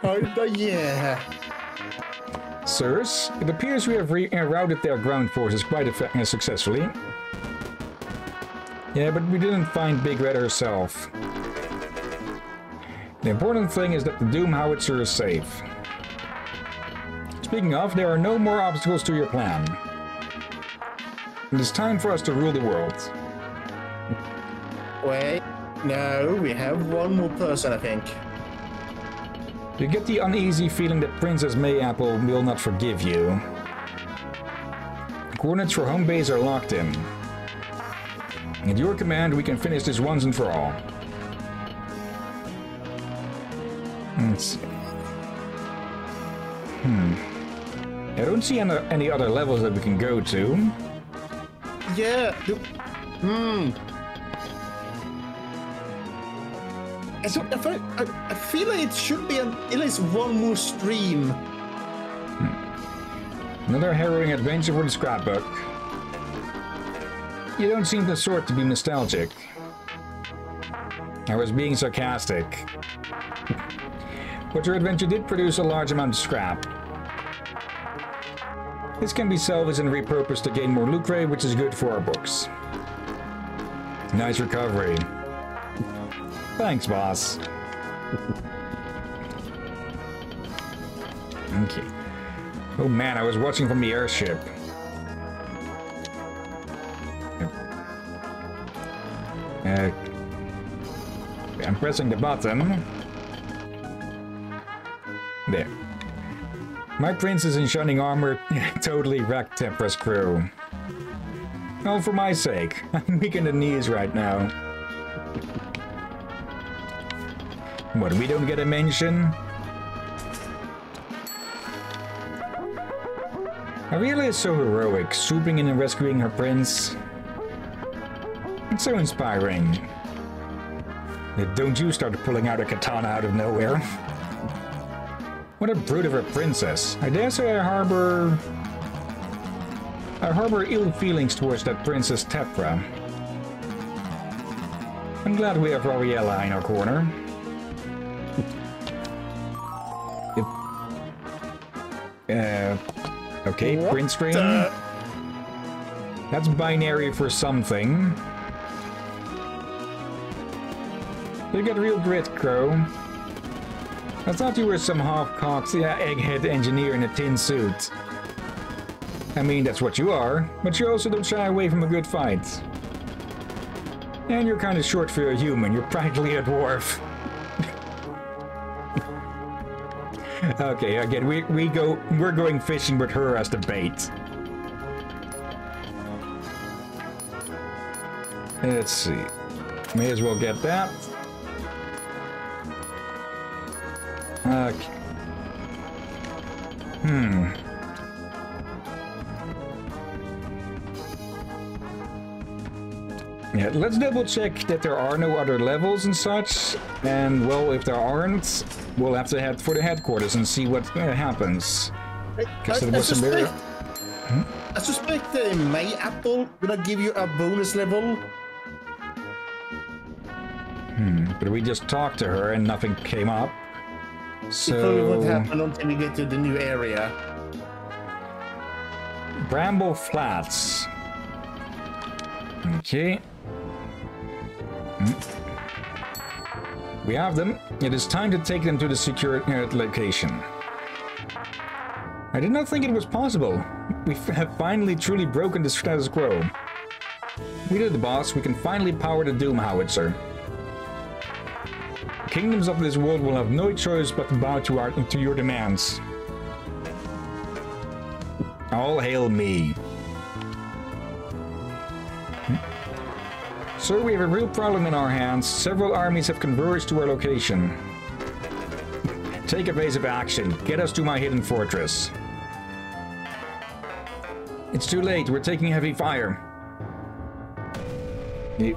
Uh, yeah. Sirs, it appears we have re- uh, their ground forces quite uh, successfully. Yeah, but we didn't find Big Red herself. The important thing is that the Doom Howitzer is safe. Speaking of, there are no more obstacles to your plan. It is time for us to rule the world. Wait. No, we have one more person, I think. You get the uneasy feeling that Princess Mayapple will not forgive you. Coordinates for home base are locked in. At your command, we can finish this once and for all. Let's see. Hmm. I don't see any, any other levels that we can go to. Yeah. Hmm. I, I, feel- I, I feel like it should be an, at least one more stream. Hmm. Another harrowing adventure for the scrapbook. You don't seem the sort to be nostalgic. I was being sarcastic. But your adventure did produce a large amount of scrap. This can be salvaged and repurposed to gain more lucre, which is good for our books. Nice recovery. Thanks, boss. okay. Oh man, I was watching from the airship. Uh, I'm pressing the button. There. My princess in shining armor <laughs> totally wrecked Tepra's crew. All for my sake. <laughs> I'm weak in the knees right now. What, we don't get a mention? Aurelia is so heroic, swooping in and rescuing her prince. It's so inspiring. Don't you start pulling out a katana out of nowhere. What a brute of a princess. I dare say I harbor... I harbor ill feelings towards that Princess Tepra. I'm glad we have Aurelia in our corner. Uh, okay, What print screen. the- That's binary for something. You got real grit, Crow. I thought you were some half-cocked yeah, egghead engineer in a tin suit. I mean, that's what you are, but you also don't shy away from a good fight. And you're kind of short for a human. You're practically a dwarf. Okay, again, we, we go, we're going fishing with her as the bait. Let's see. May as well get that. Okay. Hmm. Yeah, let's double check that there are no other levels and such. And, well, if there aren't, we'll have to head for the headquarters and see what uh, happens. I, Guess it was mirror. suspect, I suspect the Mayapple gonna give you a bonus level. Hmm, But we just talked to her and nothing came up. It probably won't happen until we get to the new area. Bramble Flats. Okay. We have them. It is time to take them to the secure uh, location. I did not think it was possible. We have finally truly broken the status quo. We did the boss. We can finally power the Doom Howitzer. Kingdoms of this world will have no choice but to bow to, our, to your demands. All hail me. Sir, we have a real problem in our hands. Several armies have converged to our location. Take evasive action. Get us to my hidden fortress. It's too late. We're taking heavy fire. You-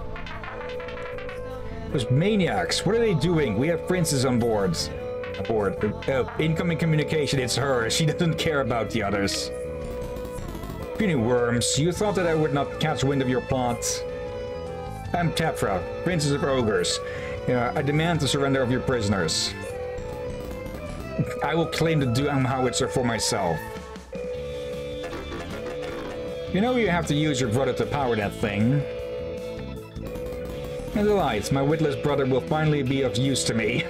Those maniacs, what are they doing? We have princes on board. Aboard. Uh, incoming communication, it's her. She doesn't care about the others. Puny worms, you thought that I would not catch wind of your plot. I'm Tepra, Princess of Ogres. Uh, I demand the surrender of your prisoners. I will claim the Doom Howitzer for myself. You know you have to use your brother to power that thing. And the lights, my witless brother will finally be of use to me.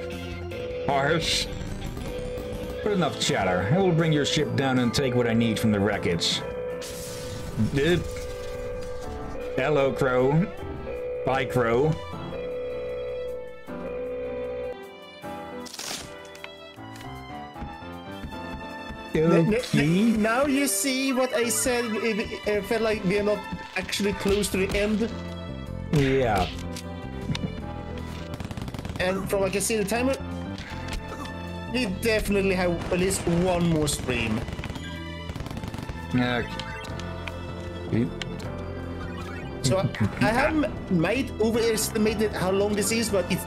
Harsh. But enough chatter. I will bring your ship down and take what I need from the wreckage. Hello, Crow. Bye, Crow. Okay. Now you see what I said. It, it felt like we are not actually close to the end. Yeah. And from what I can see the timer, we definitely have at least one more stream. Okay. So I have might overestimated how long this is, but it's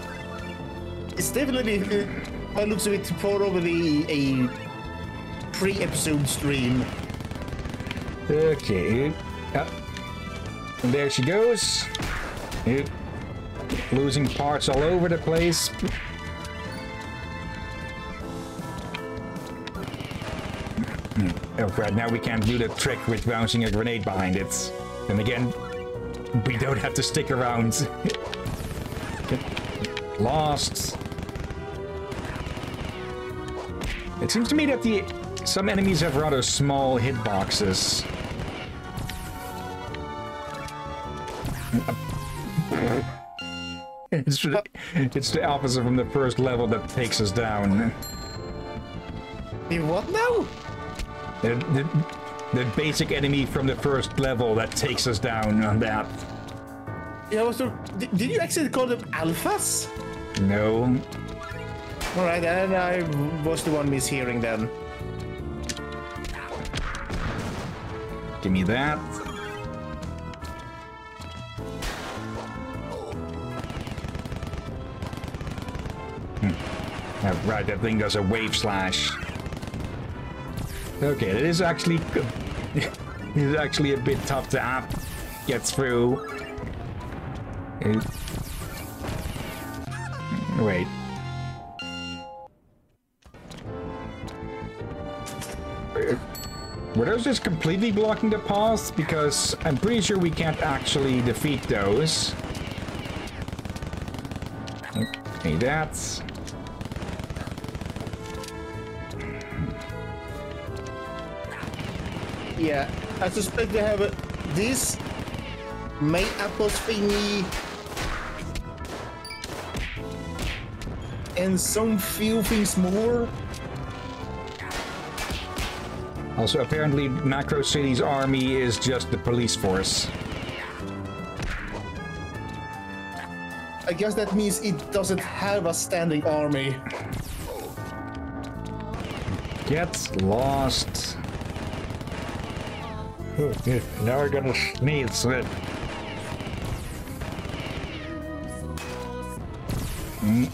it's definitely uh, by looks of it probably a pre-episode stream. Okay. Yep. There she goes. Losing parts all over the place. Oh crap, now we can't do the trick with bouncing a grenade behind it. And again, we don't have to stick around. Lost. It seems to me that the some enemies have rather small hitboxes. <laughs> It's, it's the opposite from the first level that takes us down. The what now? The, the, the basic enemy from the first level that takes us down on that. Yeah, so did, did you actually call them alphas? No. All right, and I was the one mishearing then. Give me that. Hmm. Oh, right, that thing does a wave slash. Okay, it is actually <laughs> it is actually a bit tough to have, get through. It, wait. Were those just completely blocking the path? Because I'm pretty sure we can't actually defeat those. Okay, that's... Yeah, I suspect they have a, this main apples thingy and some few things more. Also, apparently, Macro City's army is just the police force. I guess that means it doesn't have a standing army. Get lost. <laughs> Now we're gonna sneeze it. Mm.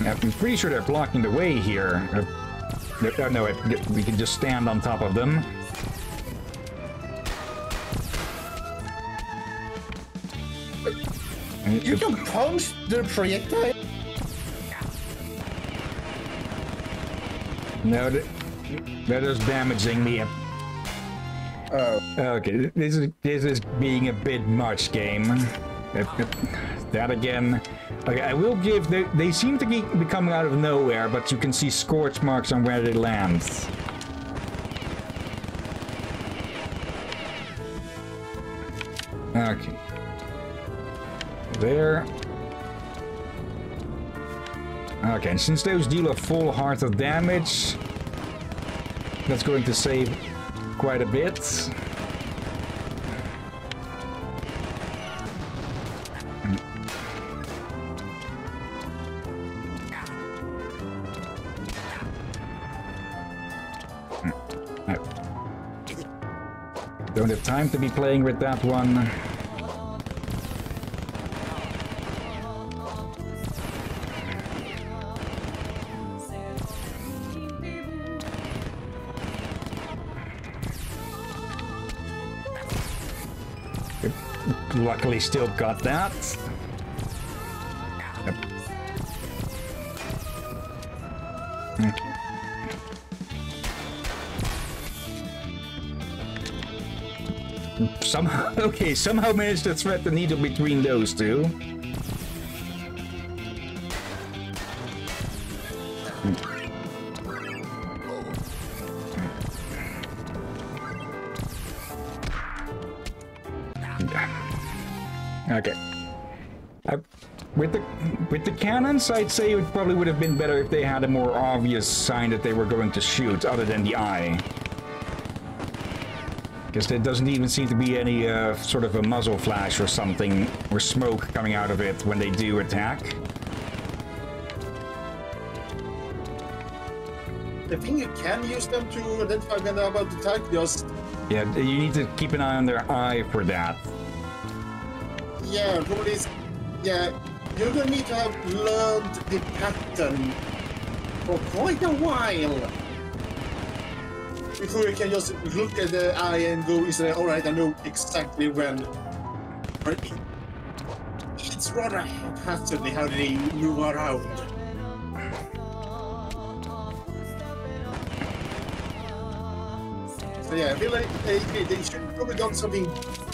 I'm pretty sure they're blocking the way here. Uh, no, we can just stand on top of them. You can punch the projectile? No, that is damaging me. Oh. Okay, this is this is being a bit much, game. That again. Okay, I will give. They, they seem to be coming out of nowhere, but you can see scorch marks on where they land. Okay. There. Okay, and since those deal a full heart of damage, that's going to save quite a bit. Hmm. Hmm. Don't have time to be playing with that one. Luckily still got that. Yep. Somehow, <laughs> okay, somehow managed to thread the needle between those two. I'd say it probably would have been better if they had a more obvious sign that they were going to shoot, other than the eye. Because there doesn't even seem to be any uh, sort of a muzzle flash or something, or smoke coming out of it when they do attack. I think you can use them to identify when they're about to attack, just... Yeah, you need to keep an eye on their eye for that. Yeah, probably... Yeah, you're gonna need to have learned the pattern for quite a while. Before you can just look at the eye and go, is there, alright, I know exactly when. It's rather haphazardly how they move around. So yeah, I feel like they, should have probably done something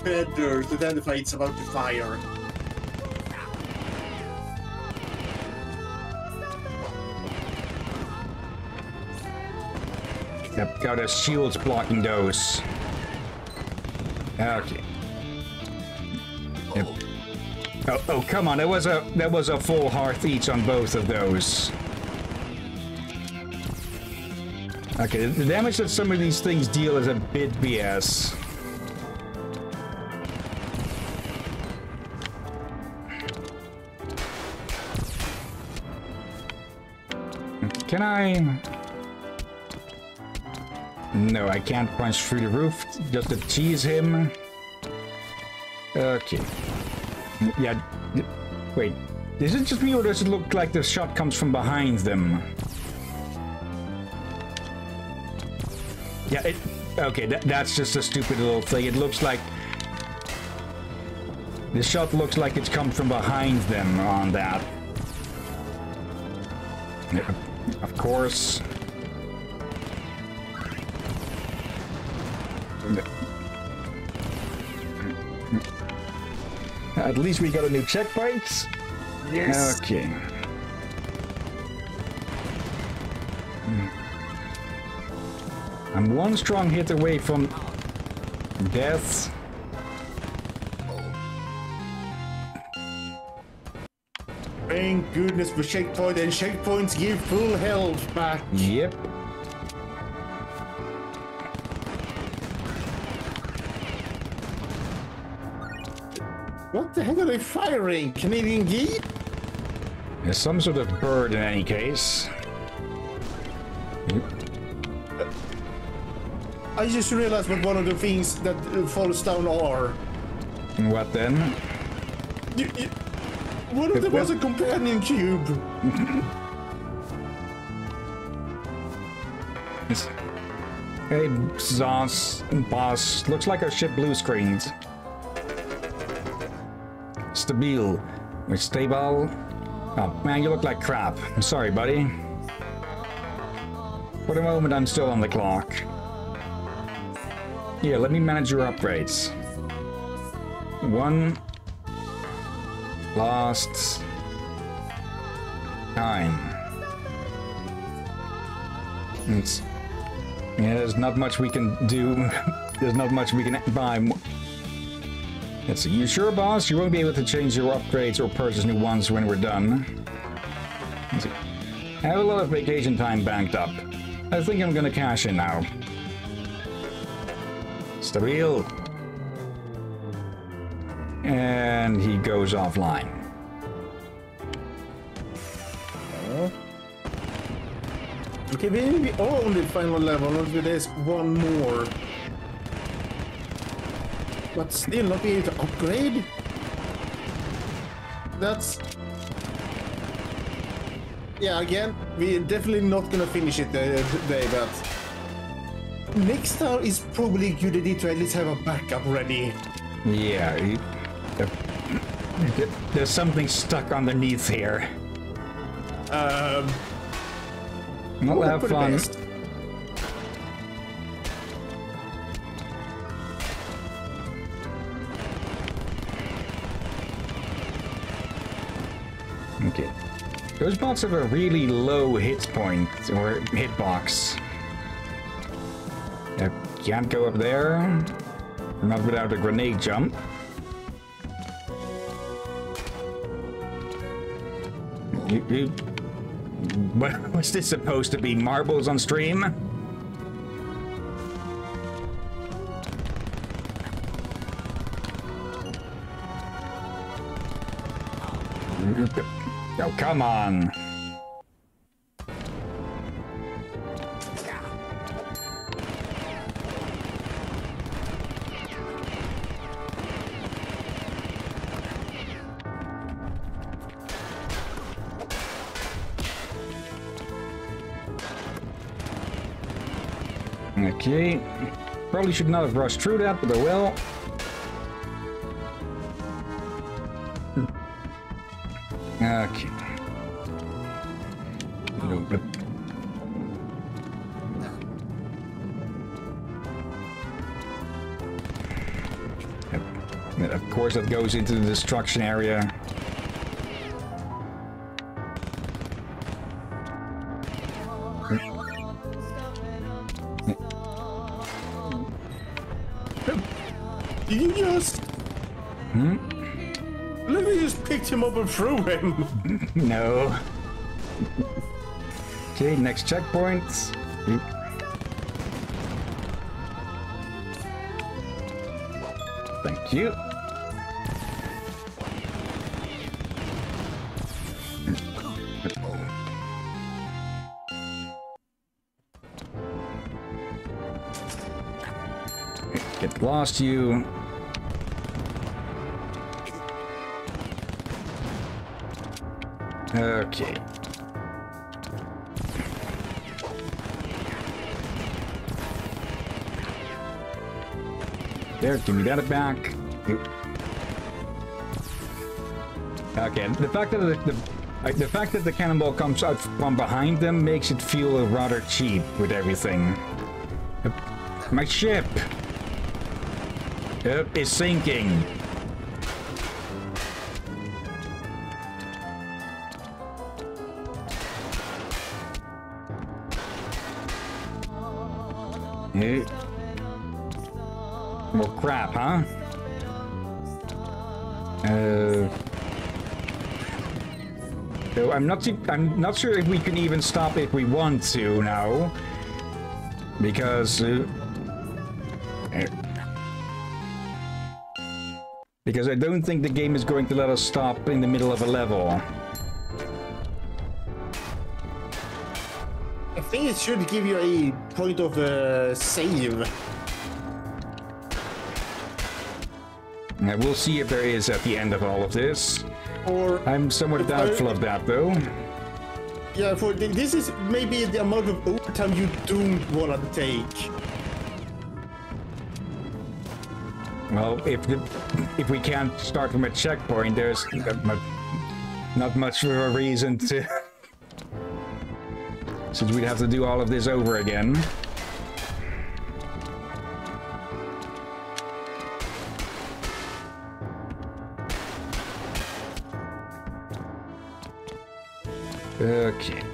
better to identify it's about to fire. Got a shields blocking those. Okay. Yep. Oh, oh, come on! There was a there was a full hearth each on both of those. Okay, the damage that some of these things deal is a bit BS. Can I? No, I can't punch through the roof just to tease him. Okay. Yeah. Wait. Is it just me or does it look like the shot comes from behind them? Yeah, it... Okay, that, that's just a stupid little thing. It looks like... The shot looks like it's come from behind them on that. Yeah, of course. At least we got a new checkpoint. Yes. Okay. Hmm. I'm one strong hit away from death. Thank goodness for checkpoint and checkpoints give full health back. Yep. What the heck are they firing? Canadian geese? There's some sort of bird in any case. I just realized what one of the things that uh, falls down are. What then? You, you, one of them was a companion cube. <laughs> It's- Hey, boss. Looks like our ship blue screened. Stabil. We're stable. Oh, man, you look like crap. I'm sorry, buddy. For the moment, I'm still on the clock. Here, let me manage your upgrades. One. Last. Time. It's yeah, there's not much we can do. <laughs> there's not much we can buy. You sure, boss? You won't be able to change your upgrades or purchase new ones when we're done. I have a lot of vacation time banked up. I think I'm gonna cash in now. Stabil. And he goes offline. Okay, we are on the final level, or there's one more. But still not be able to upgrade? That's... Yeah, again, we're definitely not gonna finish it uh, today, but... Next time is probably good idea to at least have a backup ready. Yeah. he- there- There's something stuck underneath here. Um, We'll have fun. best. Those bots have a really low hit point or hitbox. Uh, can't go up there. Not without a grenade jump. You, <laughs> what was this supposed to be? Marbles on stream? Come on. Okay. Probably should not have rushed through that, but oh I will. Okay. Goes into the destruction area. You just? Hmm? Literally just picked him up and threw him. <laughs> No. Okay, next checkpoint. Thank you. Lost, you. Okay. There, give me that back. Okay, the fact that the, the the fact that the cannonball comes out from behind them makes it feel rather cheap with everything. My ship Yep, is sinking. Hey. More crap, huh? Uh. So I'm not. I'm not sure if we can even stop if we want to now, because. Uh, because I don't think the game is going to let us stop in the middle of a level. I think it should give you a point of uh, save. Uh, we'll see if there is at the end of all of this. Or I'm somewhat I- doubtful of that, though. yeah, for this is maybe the amount of overtime you don't want to take. Well, if if we can't start from a checkpoint, there's not much of a reason to. <laughs> Since we'd have to do all of this over again. Okay.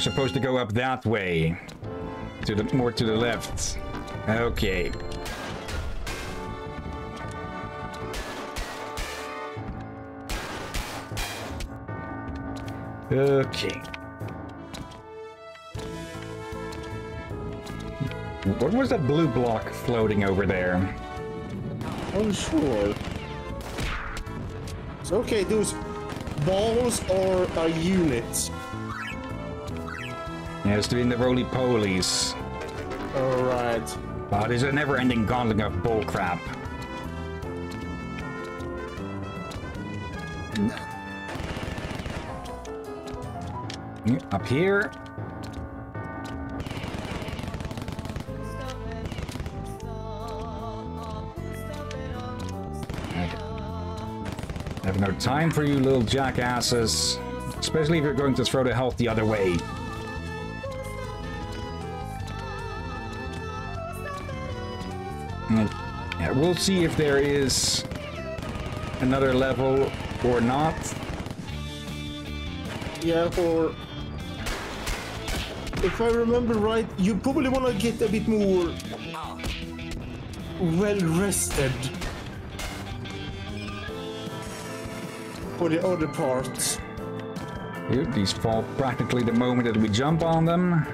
We're supposed to go up that way. To the more to the left. Okay. Okay. What was that blue block floating over there? Oh, sure. So, okay, those balls are units? He has to be in the roly-polies. Alright. but there's a never-ending gauntlet of bullcrap. Hmm, up here. I have no time for you little jackasses. Especially if you're going to throw the health the other way. We'll see if there is another level or not. Yeah, or if I remember right, you probably want to get a bit more well rested for the other parts. Dude, these fall practically the moment that we jump on them.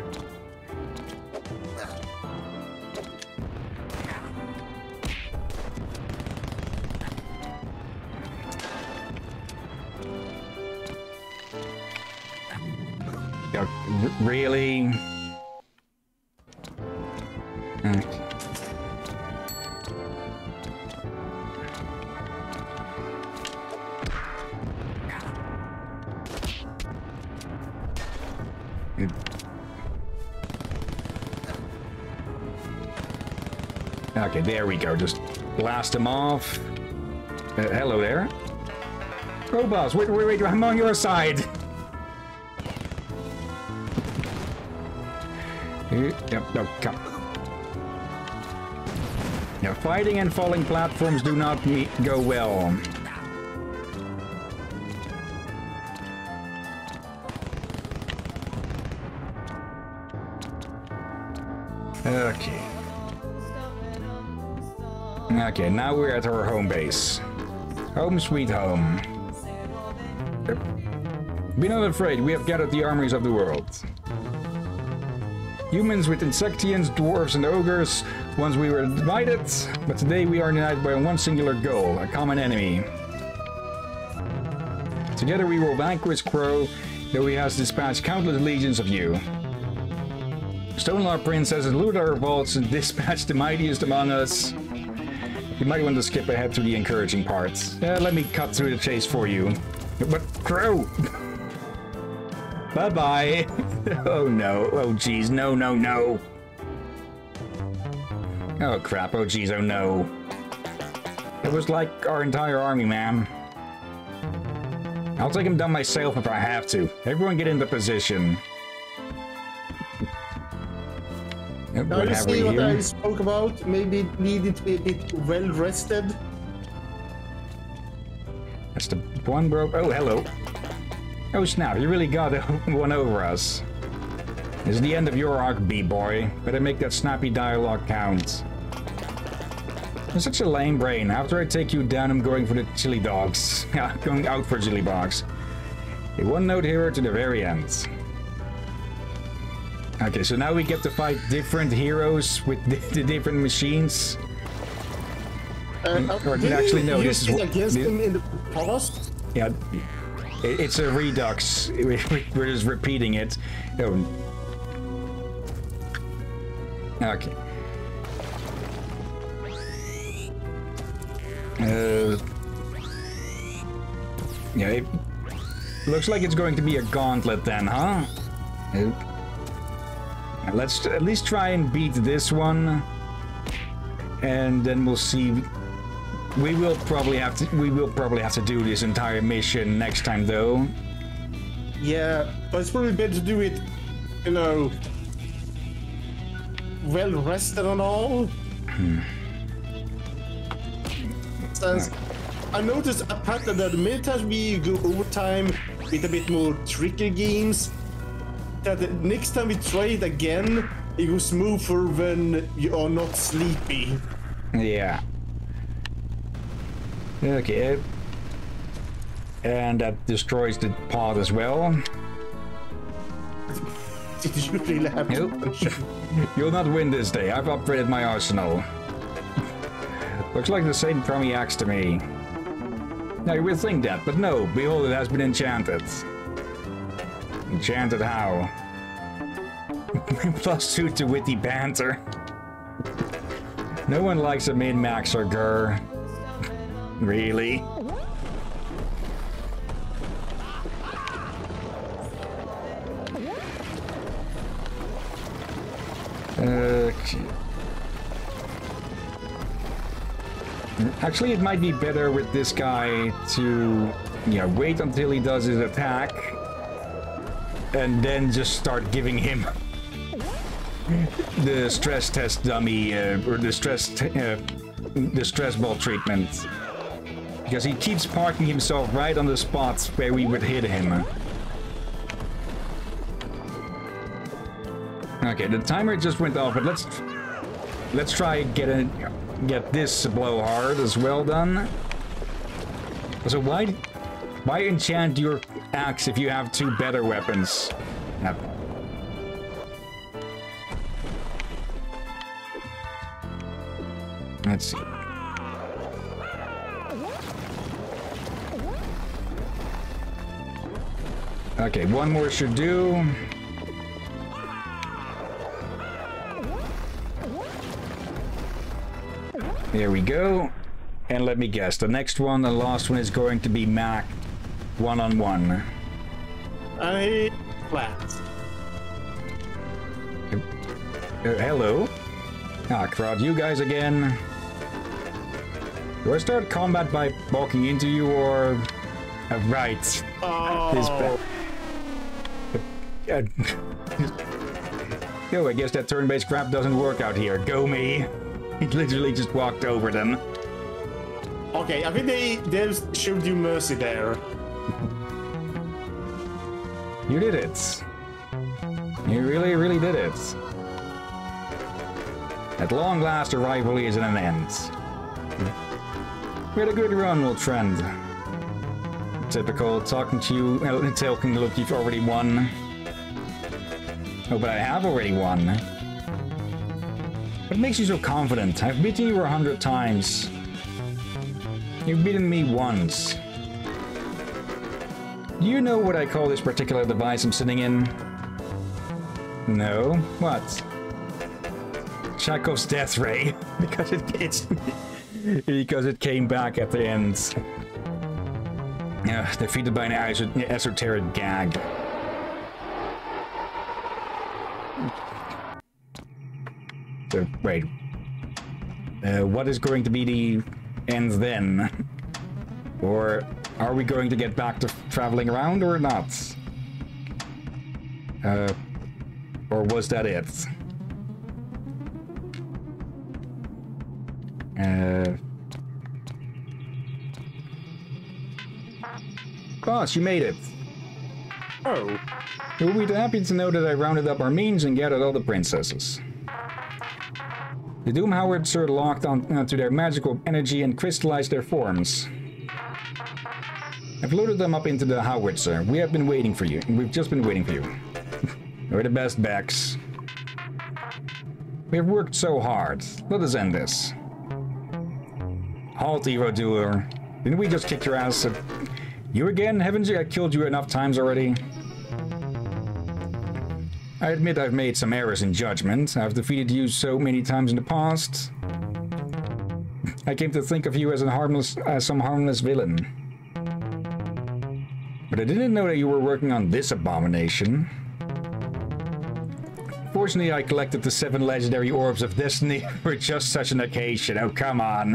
There we go. Just blast them off. Uh, hello there. Boss, wait, wait, wait, I'm on your side. Uh, Yep, no, come. Yeah, fighting and falling platforms do not go well. Okay, now we're at our home base. Home sweet home. Be not afraid, we have gathered the armies of the world. Humans with insectians, dwarves, and ogres. Once we were divided, but today we are united by one singular goal, a common enemy. Together we will vanquish Crow, though he has dispatched countless legions of you. Stonelaw Princess has looted our vaults and dispatched the mightiest among us. You might want to skip ahead to the encouraging parts. Yeah, let me cut through the chase for you. But Crow! Bye-bye! <laughs> oh no, oh jeez, no, no, no! Oh crap, oh jeez, oh no. It was like our entire army, man. I'll take him down myself if I have to. Everyone get into position. Now you see what here? I spoke about? Maybe it needed to be a bit well rested. That's the one broke. Oh, hello. Oh, snap. You really got <laughs> one over us. This is the end of your arc, B-boy. Better make that snappy dialogue count. You're such a lame brain. After I take you down, I'm going for the chili dogs. <laughs> Yeah, going out for chili dogs. A one-note hero to the very end. Okay, so now we get to fight different heroes with the, <laughs> the different machines. Uh, Or uh, did actually no, this is against this- him in the past. Yeah, it- it's a redux. <laughs> We- We're just repeating it. Oh. Okay. Uh, yeah, it looks like it's going to be a gauntlet then, huh? Uh, let's at least try and beat this one, and then we'll see. We will probably have to we will probably have to do this entire mission next time though. Yeah, but it's probably better to do it, you know, well rested and all. Hmm. Since I noticed a pattern that many times we go overtime with a bit more tricky games, that next time we try it again, it goes smoother when you are not sleepy. Yeah. Okay. And that destroys the pod as well. Did <laughs> you really have to Nope. <laughs> You'll not win this day. I've upgraded my arsenal. Looks like the same crummy axe to me. Now you would think that, but no. Behold, it has been enchanted. Enchanted how? <laughs> Plus two to witty banter. No one likes a min-maxer, Gur. Really? Okay. Actually, it might be better with this guy to, you know, wait until he does his attack and then just start giving him the stress test dummy uh, or the stress uh, the stress ball treatment because he keeps parking himself right on the spots where we would hit him. Okay, the timer just went off, but let's let's try get a, get this blow hard as well done. So why why enchant your axe if you have two better weapons? Let's see. Okay, one more should do. There we go. And let me guess, the next one, the last one, is going to be Mac one-on-one. -on -one. I flat. Uh, hello. Ah, crowd, you guys again. Do I start combat by walking into you or... Uh, right. Oh. This uh, Yo, I guess that turn-based crap doesn't work out here. Go me. He literally just walked over them. Okay, I think they they showed you mercy there. You did it. You really, really did it. At long last, a rivalry is at an end. We had a good run, old friend. Typical talking to you, uh, <laughs> talking look, you've already won. Oh, but I have already won. What makes you so confident? I've beaten you a hundred times. You've beaten me once. Do you know what I call this particular device I'm sitting in? No? What? Chekhov's death ray. <laughs> because it it's because it came back at the end. Uh, defeated by an esoteric gag. So, wait. Uh, what is going to be the end then? Or are we going to get back to traveling around or not? Uh, or was that it? Uh... Boss, you made it! Oh. You'll be happy to know that I rounded up our means and gathered all the princesses. The Doom Howitzer locked on, onto their magical energy and crystallized their forms. I've loaded them up into the Howitzer. We have been waiting for you. We've just been waiting for you. <laughs> We're the best, Bex. We have worked so hard. Let us end this. Halt, Evo. Didn't we just kick your ass? You again? Haven't I killed you enough times already? I admit I've made some errors in judgment. I've defeated you so many times in the past. I came to think of you as harmless, as some harmless villain. But I didn't know that you were working on this abomination. Fortunately, I collected the seven legendary orbs of destiny <laughs> for just such an occasion. Oh, come on.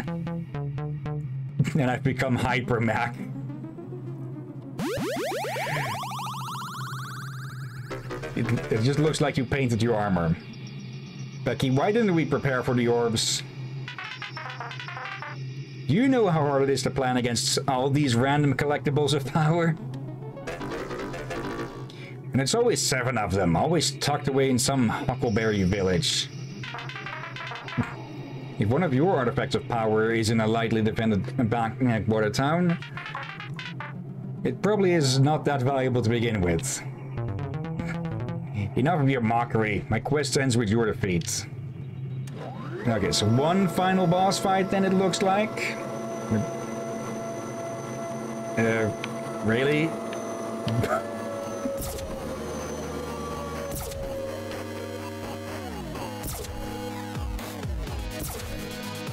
and I've become Hyper Mac. It, it just looks like you painted your armor. Becky, why didn't we prepare for the orbs? You know how hard it is to plan against all these random collectibles of power? And it's always seven of them, always tucked away in some Huckleberry village. if one of your artifacts of power is in a lightly defended backwater uh, town, it probably is not that valuable to begin with. Enough of your mockery. My quest ends with your defeat. Okay, so one final boss fight then it looks like. Uh, really? <laughs>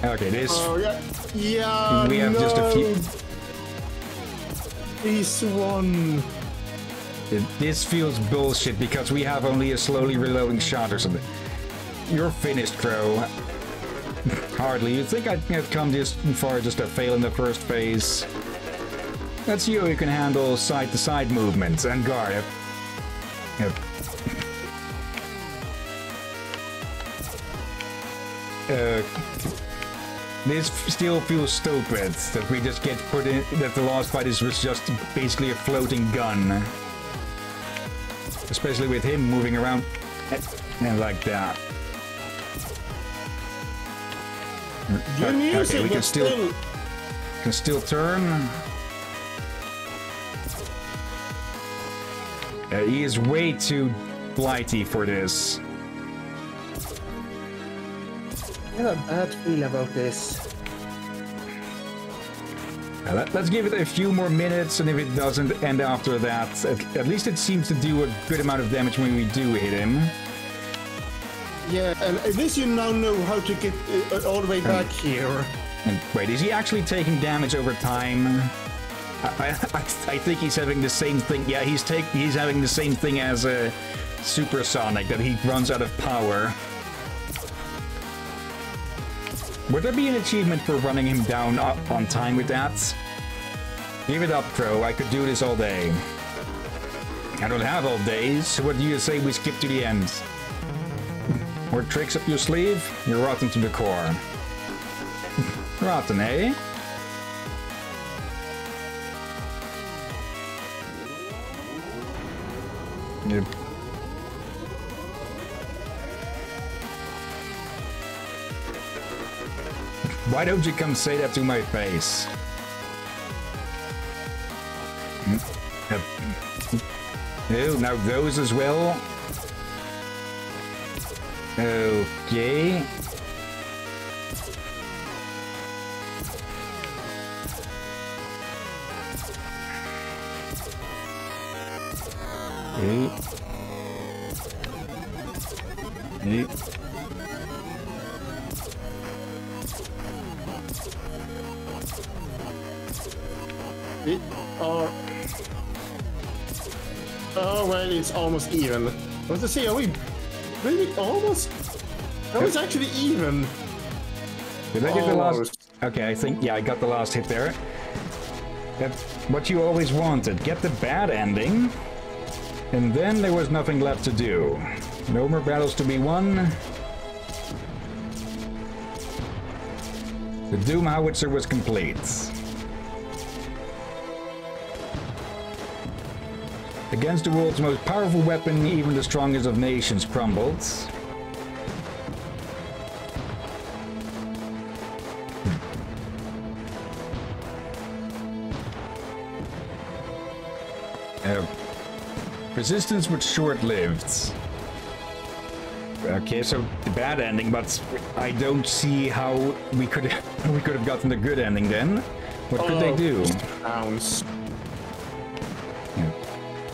okay, this... Oh, yeah. Yeah, We have no. just a few... This one... This feels bullshit because we have only a slowly reloading shot or something. You're finished, Crow. Hardly. You'd think I'd have come this far just to fail in the first phase. That's you who can handle side-to-side movements and guard. Yep. Yep. Uh, this still feels stupid that we just get put in that the last fight is was just basically a floating gun. Especially with him moving around and like that. Good music, okay, we can still, still can still turn. Uh, he is way too blighty for this. I have a bad feel about this. Uh, let, us give it a few more minutes, and if it doesn't end after that, at, at least it seems to do a good amount of damage when we do hit him. Yeah, and at least you now know how to get uh, all the way back here. And wait, is he actually taking damage over time? I, I, I think he's having the same thing. Yeah, he's take he's having the same thing as a uh, Supersonic that he runs out of power. Would there be an achievement for running him down up on time with that? Give it up, Crow. I could do this all day. I don't have all days. So what do you say we skip to the end? More tricks up your sleeve? You're rotten to the core. <laughs> rotten, eh? Yep. Why don't you come say that to my face? Oh, now those as well. Okay. Okay. Okay. It, or... Oh, well, it's almost even. What to say, really almost? That was actually even. Did I get the last? Okay, I think, yeah, I got the last hit there. That's what you always wanted. Get the bad ending. And then there was nothing left to do. No more battles to be won. The Doom Howitzer was complete. Against the world's most powerful weapon, even the strongest of nations crumbled. Uh, resistance was short-lived. Okay, so the bad ending, but I don't see how we could <laughs> we could have gotten the good ending then. What could they do? Pounds.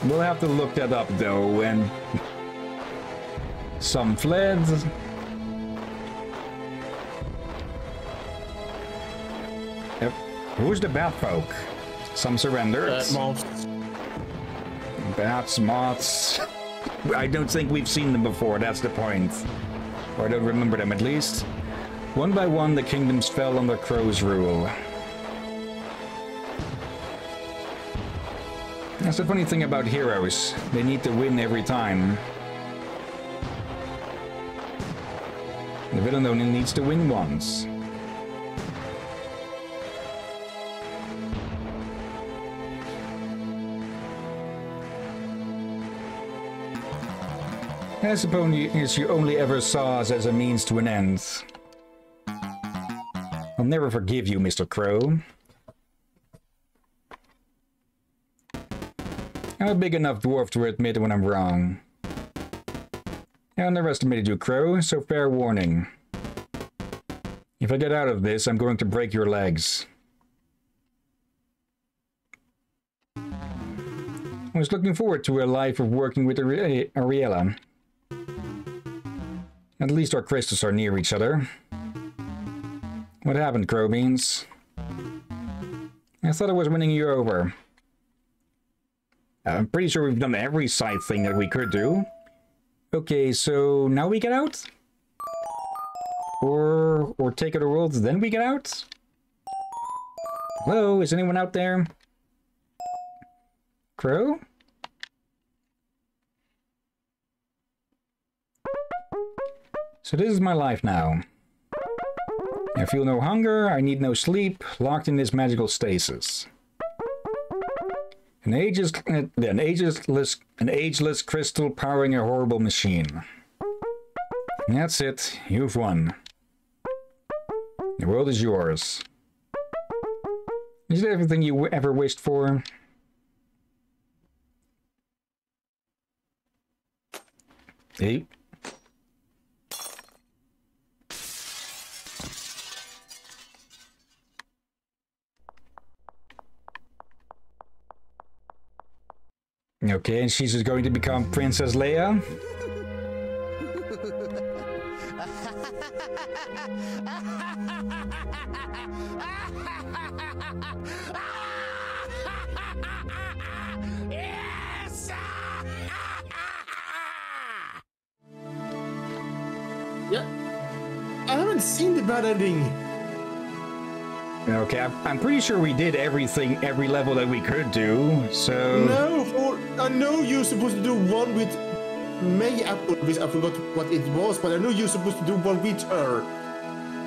We'll have to look that up though, and some fled. Yep. Who's the bat folk? Some surrendered. Uh, moths. Bats, moths. I don't think we've seen them before, that's the point. Or I don't remember them at least. One by one, the kingdoms fell under Crow's rule. That's the funny thing about heroes. They need to win every time. The villain only needs to win once. As I suppose you only ever saw us as a means to an end. I'll never forgive you, Mr. Crow. I'm a big enough dwarf to admit when I'm wrong. I underestimated you, Crow, so fair warning. If I get out of this, I'm going to break your legs. I was looking forward to a life of working with Aurelia. At least our crystals are near each other. What happened, Crowbeans? I thought I was winning you over. I'm pretty sure we've done every side thing that we could do. Okay, so now we get out? Or, or take other worlds, then we get out? Hello, is anyone out there? Crow? So this is my life now. I feel no hunger, I need no sleep, locked in this magical stasis. An ageless, an ageless, an ageless crystal powering a horrible machine. That's it, you've won. The world is yours. Is it everything you ever wished for? Hey. Okay, and she's just going to become Princess Leia? yes! Yeah. I haven't seen the bad ending. Okay, I'm, I'm pretty sure we did everything, every level that we could do, so... No, I know you're supposed to do one with Mayapple, which I forgot what it was, but I know you're supposed to do one with her.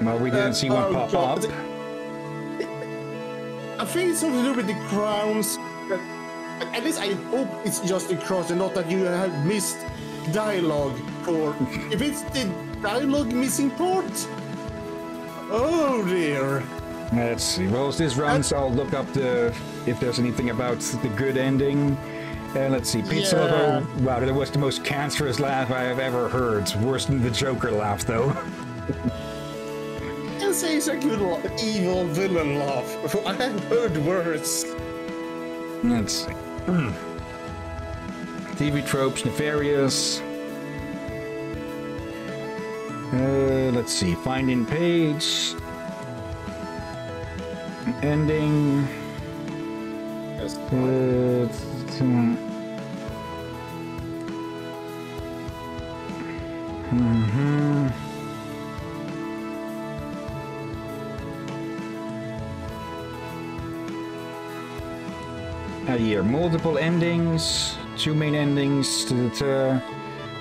Well, we didn't Uh, see one oh, pop God. up. <laughs> I think it's something to do with the crowns. At least I hope it's just the crowns and not that you have missed dialogue for. <laughs> if it's the dialogue missing part, oh dear. Let's see. Well, as this runs, I'll look up the if there's anything about the good ending. And let's see. Pizza Yeah. Lover. Wow, that was the most cancerous laugh I have ever heard. It's Worse than the Joker laugh, though. And say it's a good evil villain laugh. I have heard worse. Let's see. Hmm. TV tropes, nefarious. Uh, let's see. Finding page. Ending. Yes. Uh, hmm. Mhm. A year, multiple endings, two main endings, to, to,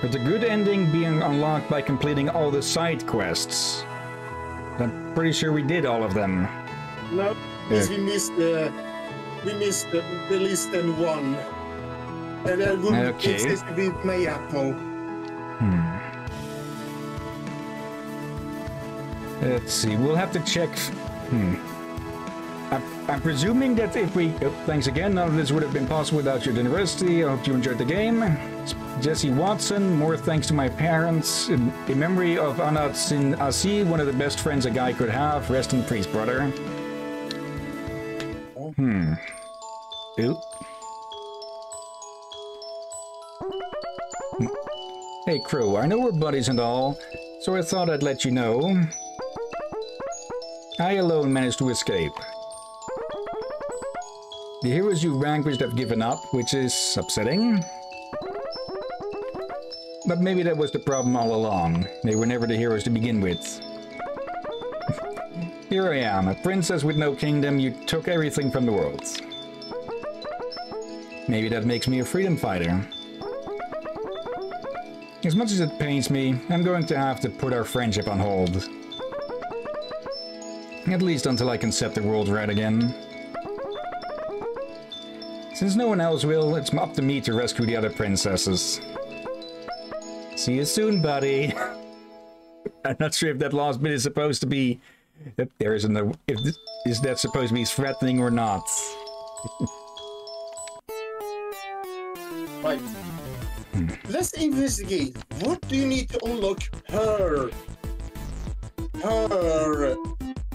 with the good ending being unlocked by completing all the side quests. I'm pretty sure we did all of them. No, because we missed the we missed the, the list and one. And then would Okay. it says to be Mayapple. Let's see, we'll have to check. Hmm. I'm, I'm presuming that if we. oh, thanks again, none of this would have been possible without your generosity. I hope you enjoyed the game. Jesse Watson, more thanks to my parents. In, in memory of Anat Sin Asi, one of the best friends a guy could have. Rest in peace, brother. Oop. Hey, crew, I know we're buddies and all, so I thought I'd let you know. I alone managed to escape. The heroes you vanquished have given up, which is upsetting. But maybe that was the problem all along. They were never the heroes to begin with. <laughs> Here I am, a princess with no kingdom. You took everything from the world. Maybe that makes me a freedom fighter. As much as it pains me, I'm going to have to put our friendship on hold. At least until I can set the world right again. Since no one else will, it's up to me to rescue the other princesses. See you soon, buddy. <laughs> I'm not sure if that last bit is supposed to be... If there isn't a... If this, is that supposed to be threatening or not? <laughs> Right. Let's investigate. What do you need to unlock her? Her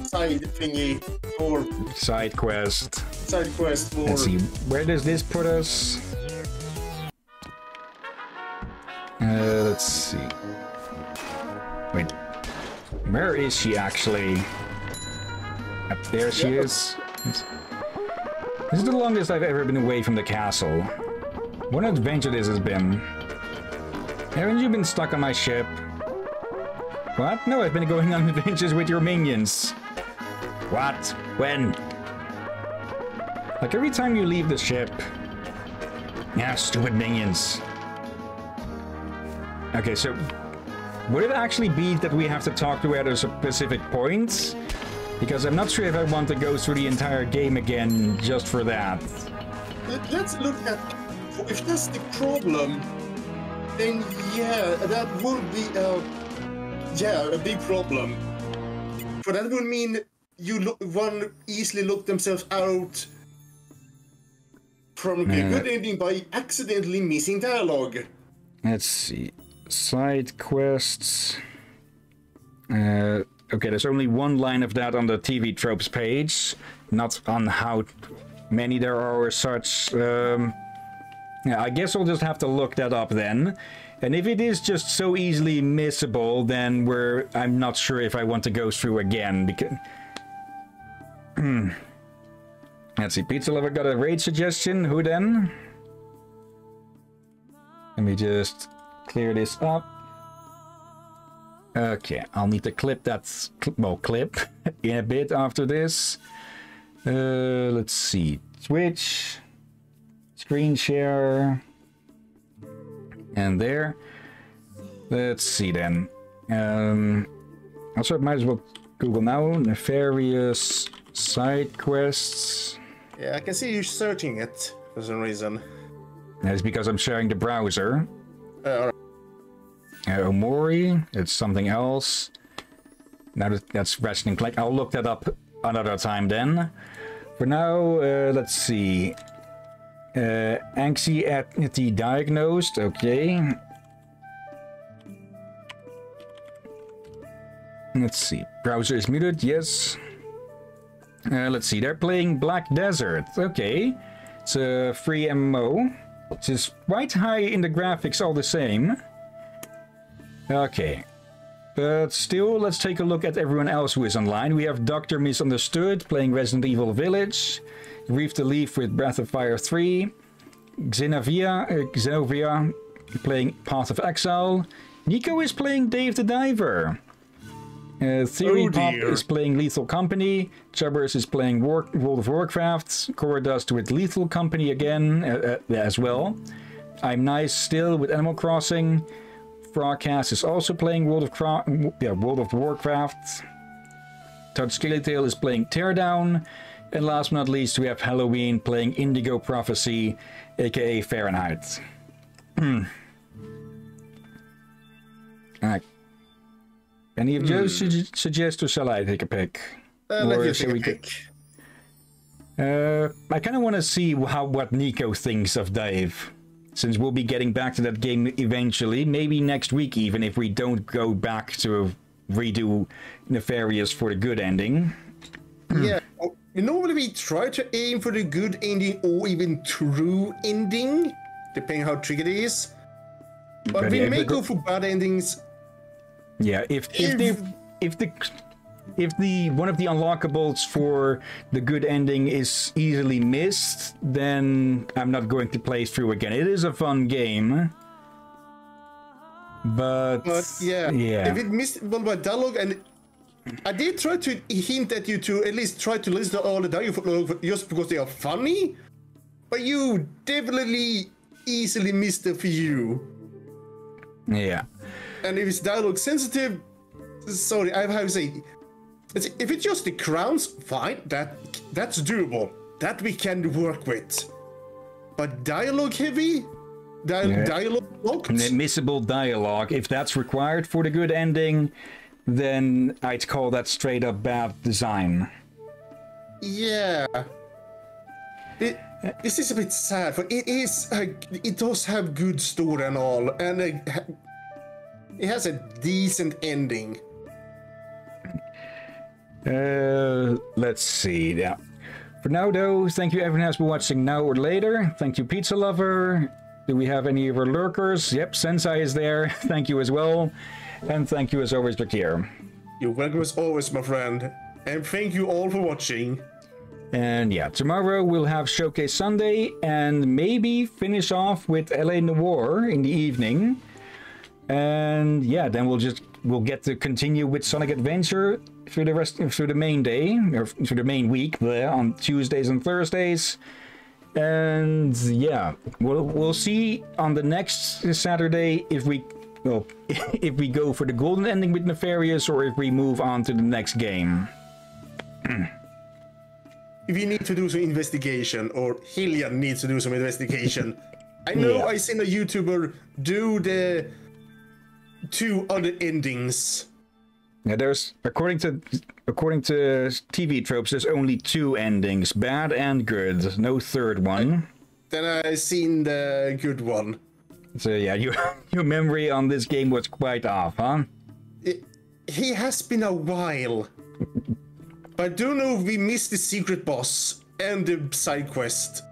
side thingy or Side quest. side quest for Let's see, where does this put us? Uh, let's see. Wait, where is she actually? Up there she is. This this is the longest I've ever been away from the castle. What an adventure this has been. Haven't you been stuck on my ship? What? No, I've been going on <laughs> adventures with your minions. What? When? Like every time you leave the ship. Yeah, stupid minions. Okay, so would it actually be that we have to talk to at a specific point? Because I'm not sure if I want to go through the entire game again just for that. Let- Let's look at if that's the problem. Then yeah, that would be a yeah a big problem. But that would mean you look one easily look themselves out from a Yeah. good ending by accidentally missing dialogue. Let's see. Side quests. Uh, okay, there's only one line of that on the TV tropes page, not on how many there are or such. Um, yeah, I guess I'll just have to look that up then. And if it is just so easily missable, then we're I'm not sure if I want to go through again because. Let's see, Pizza Lover got a raid suggestion. Who then? Let me just clear this up. Okay, I'll need to clip that, cl- well, clip <laughs> in a bit after this. Uh, let's see. Twitch, screen share, and there. Let's see then. Um, also, might as well Google now. Nefarious side quests. Yeah, I can see you searching it for some reason. That's because I'm sharing the browser. Uh, alright. Uh, Omori, it's something else. Now that, that's Ratchet and Clank. I'll look that up another time then. For now, uh, let's see. Uh, anxiety diagnosed, okay. Let's see. Browser is muted, yes. Uh, let's see, they're playing Black Desert, okay. It's a free MMO, which is quite high in the graphics all the same. Okay. But still, let's take a look at everyone else who is online. We have Dr. Misunderstood playing Resident Evil Village, Reef the Leaf with Breath of Fire 3, Xenovia, uh, Xenovia playing Path of Exile, Nico is playing Dave the Diver, uh, Theory Oh, Pop is playing Lethal Company, Chubbers is playing War- World of Warcraft, Cora Dust with Lethal Company again uh, uh, as well. I'm Nice still with Animal Crossing. Frogcast is also playing World of Cro- yeah, World of Warcraft. Touch Tail is playing Teardown. And last but not least, we have Halloween playing Indigo Prophecy, aka Fahrenheit. Hmm. Alright. Any of those su- suggest or shall I take a pick? Uh, let Or you shall we pick. Uh, I kind of want to see how what Nico thinks of Dave, since we'll be getting back to that game eventually, maybe next week even if we don't go back to redo Nefarious for the good ending. Yeah. Normally we try to aim for the good ending or even true ending, depending how tricky it is. But But we yeah, may go for bad endings. Yeah, if if the if the if the one of the unlockables for the good ending is easily missed, then I'm not going to play through again. It is a fun game. But, But yeah, yeah. if it missed one by dialogue, and I did try to hint at you to at least try to listen to all the dialogue uh, just because they are funny, but you definitely easily missed a few. yeah. And if it's dialogue sensitive, sorry, I have to say, if it's just the crowns, fine, that that's doable. That we can work with. But dialogue heavy, Di- Yeah. dialogue locked. Missable dialogue. If that's required for the good ending, then I'd call that straight up bad design. Yeah. It, this is a bit sad, but it is. Uh, it does have good story and all, and ha- it has a decent ending. Uh, let's see. Yeah. For now, though, thank you everyone who's been watching now or later. Thank you, Pizza Lover. Do we have any of our lurkers? Yep, Sensei is there. <laughs> Thank you as well. And thank you as always, Drakir. You're welcome as always, my friend, and thank you all for watching. And yeah, tomorrow we'll have Showcase Sunday and maybe finish off with LA Noire in the evening. And yeah, then we'll just we'll get to continue with Sonic Adventure through the rest through the main day or through the main week bleh, on Tuesdays and Thursdays. And yeah, we'll we'll see on the next Saturday if we well <laughs> if we go for the golden ending with Nefarious or if we move on to the next game. <clears throat> if you need to do some investigation, or Hillyan needs to do some investigation, <laughs> I know Yeah. I seen a YouTuber do the two other endings. Yeah, there's according to according to TV tropes, there's only two endings, bad and good, no third one. Then I seen the good one. So yeah, your <laughs> your memory on this game was quite off, huh? It, he has been a while. but I do know we missed the secret boss and the side quest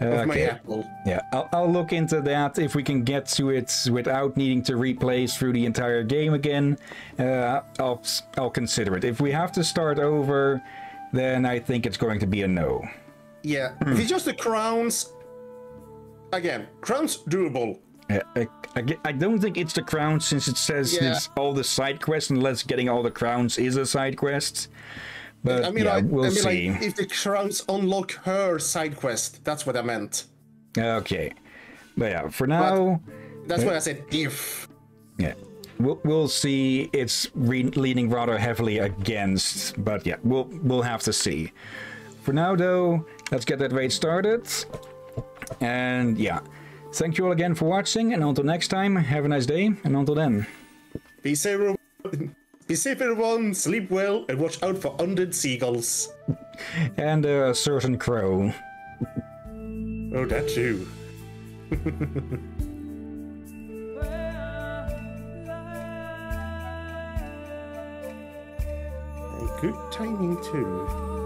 of my Okay. apple. Yeah, I'll, I'll look into that if we can get to it without needing to replay through the entire game again. Uh, I'll I'll consider it. If we have to start over, then I think it's going to be a no. Yeah, if it's just the crowns. Again, crowns doable. Uh, I, I, I don't think it's the crown since it says Yeah. it's all the side quests, unless getting all the crowns is a side quest. But I mean, yeah, like, we'll I mean, see. like, if the crowns unlock her side quest, that's what I meant. Okay, but yeah, for now, That's what I said if. yeah, we'll we'll see. It's re- leaning rather heavily against, but yeah, we'll we'll have to see. For now, though, let's get that raid started. And yeah, thank you all again for watching, and until next time, have a nice day, and until then. Be safe, everyone. Be safe, everyone. Sleep well and watch out for undead seagulls. And a certain crow. Oh, that too. <laughs> Good timing too.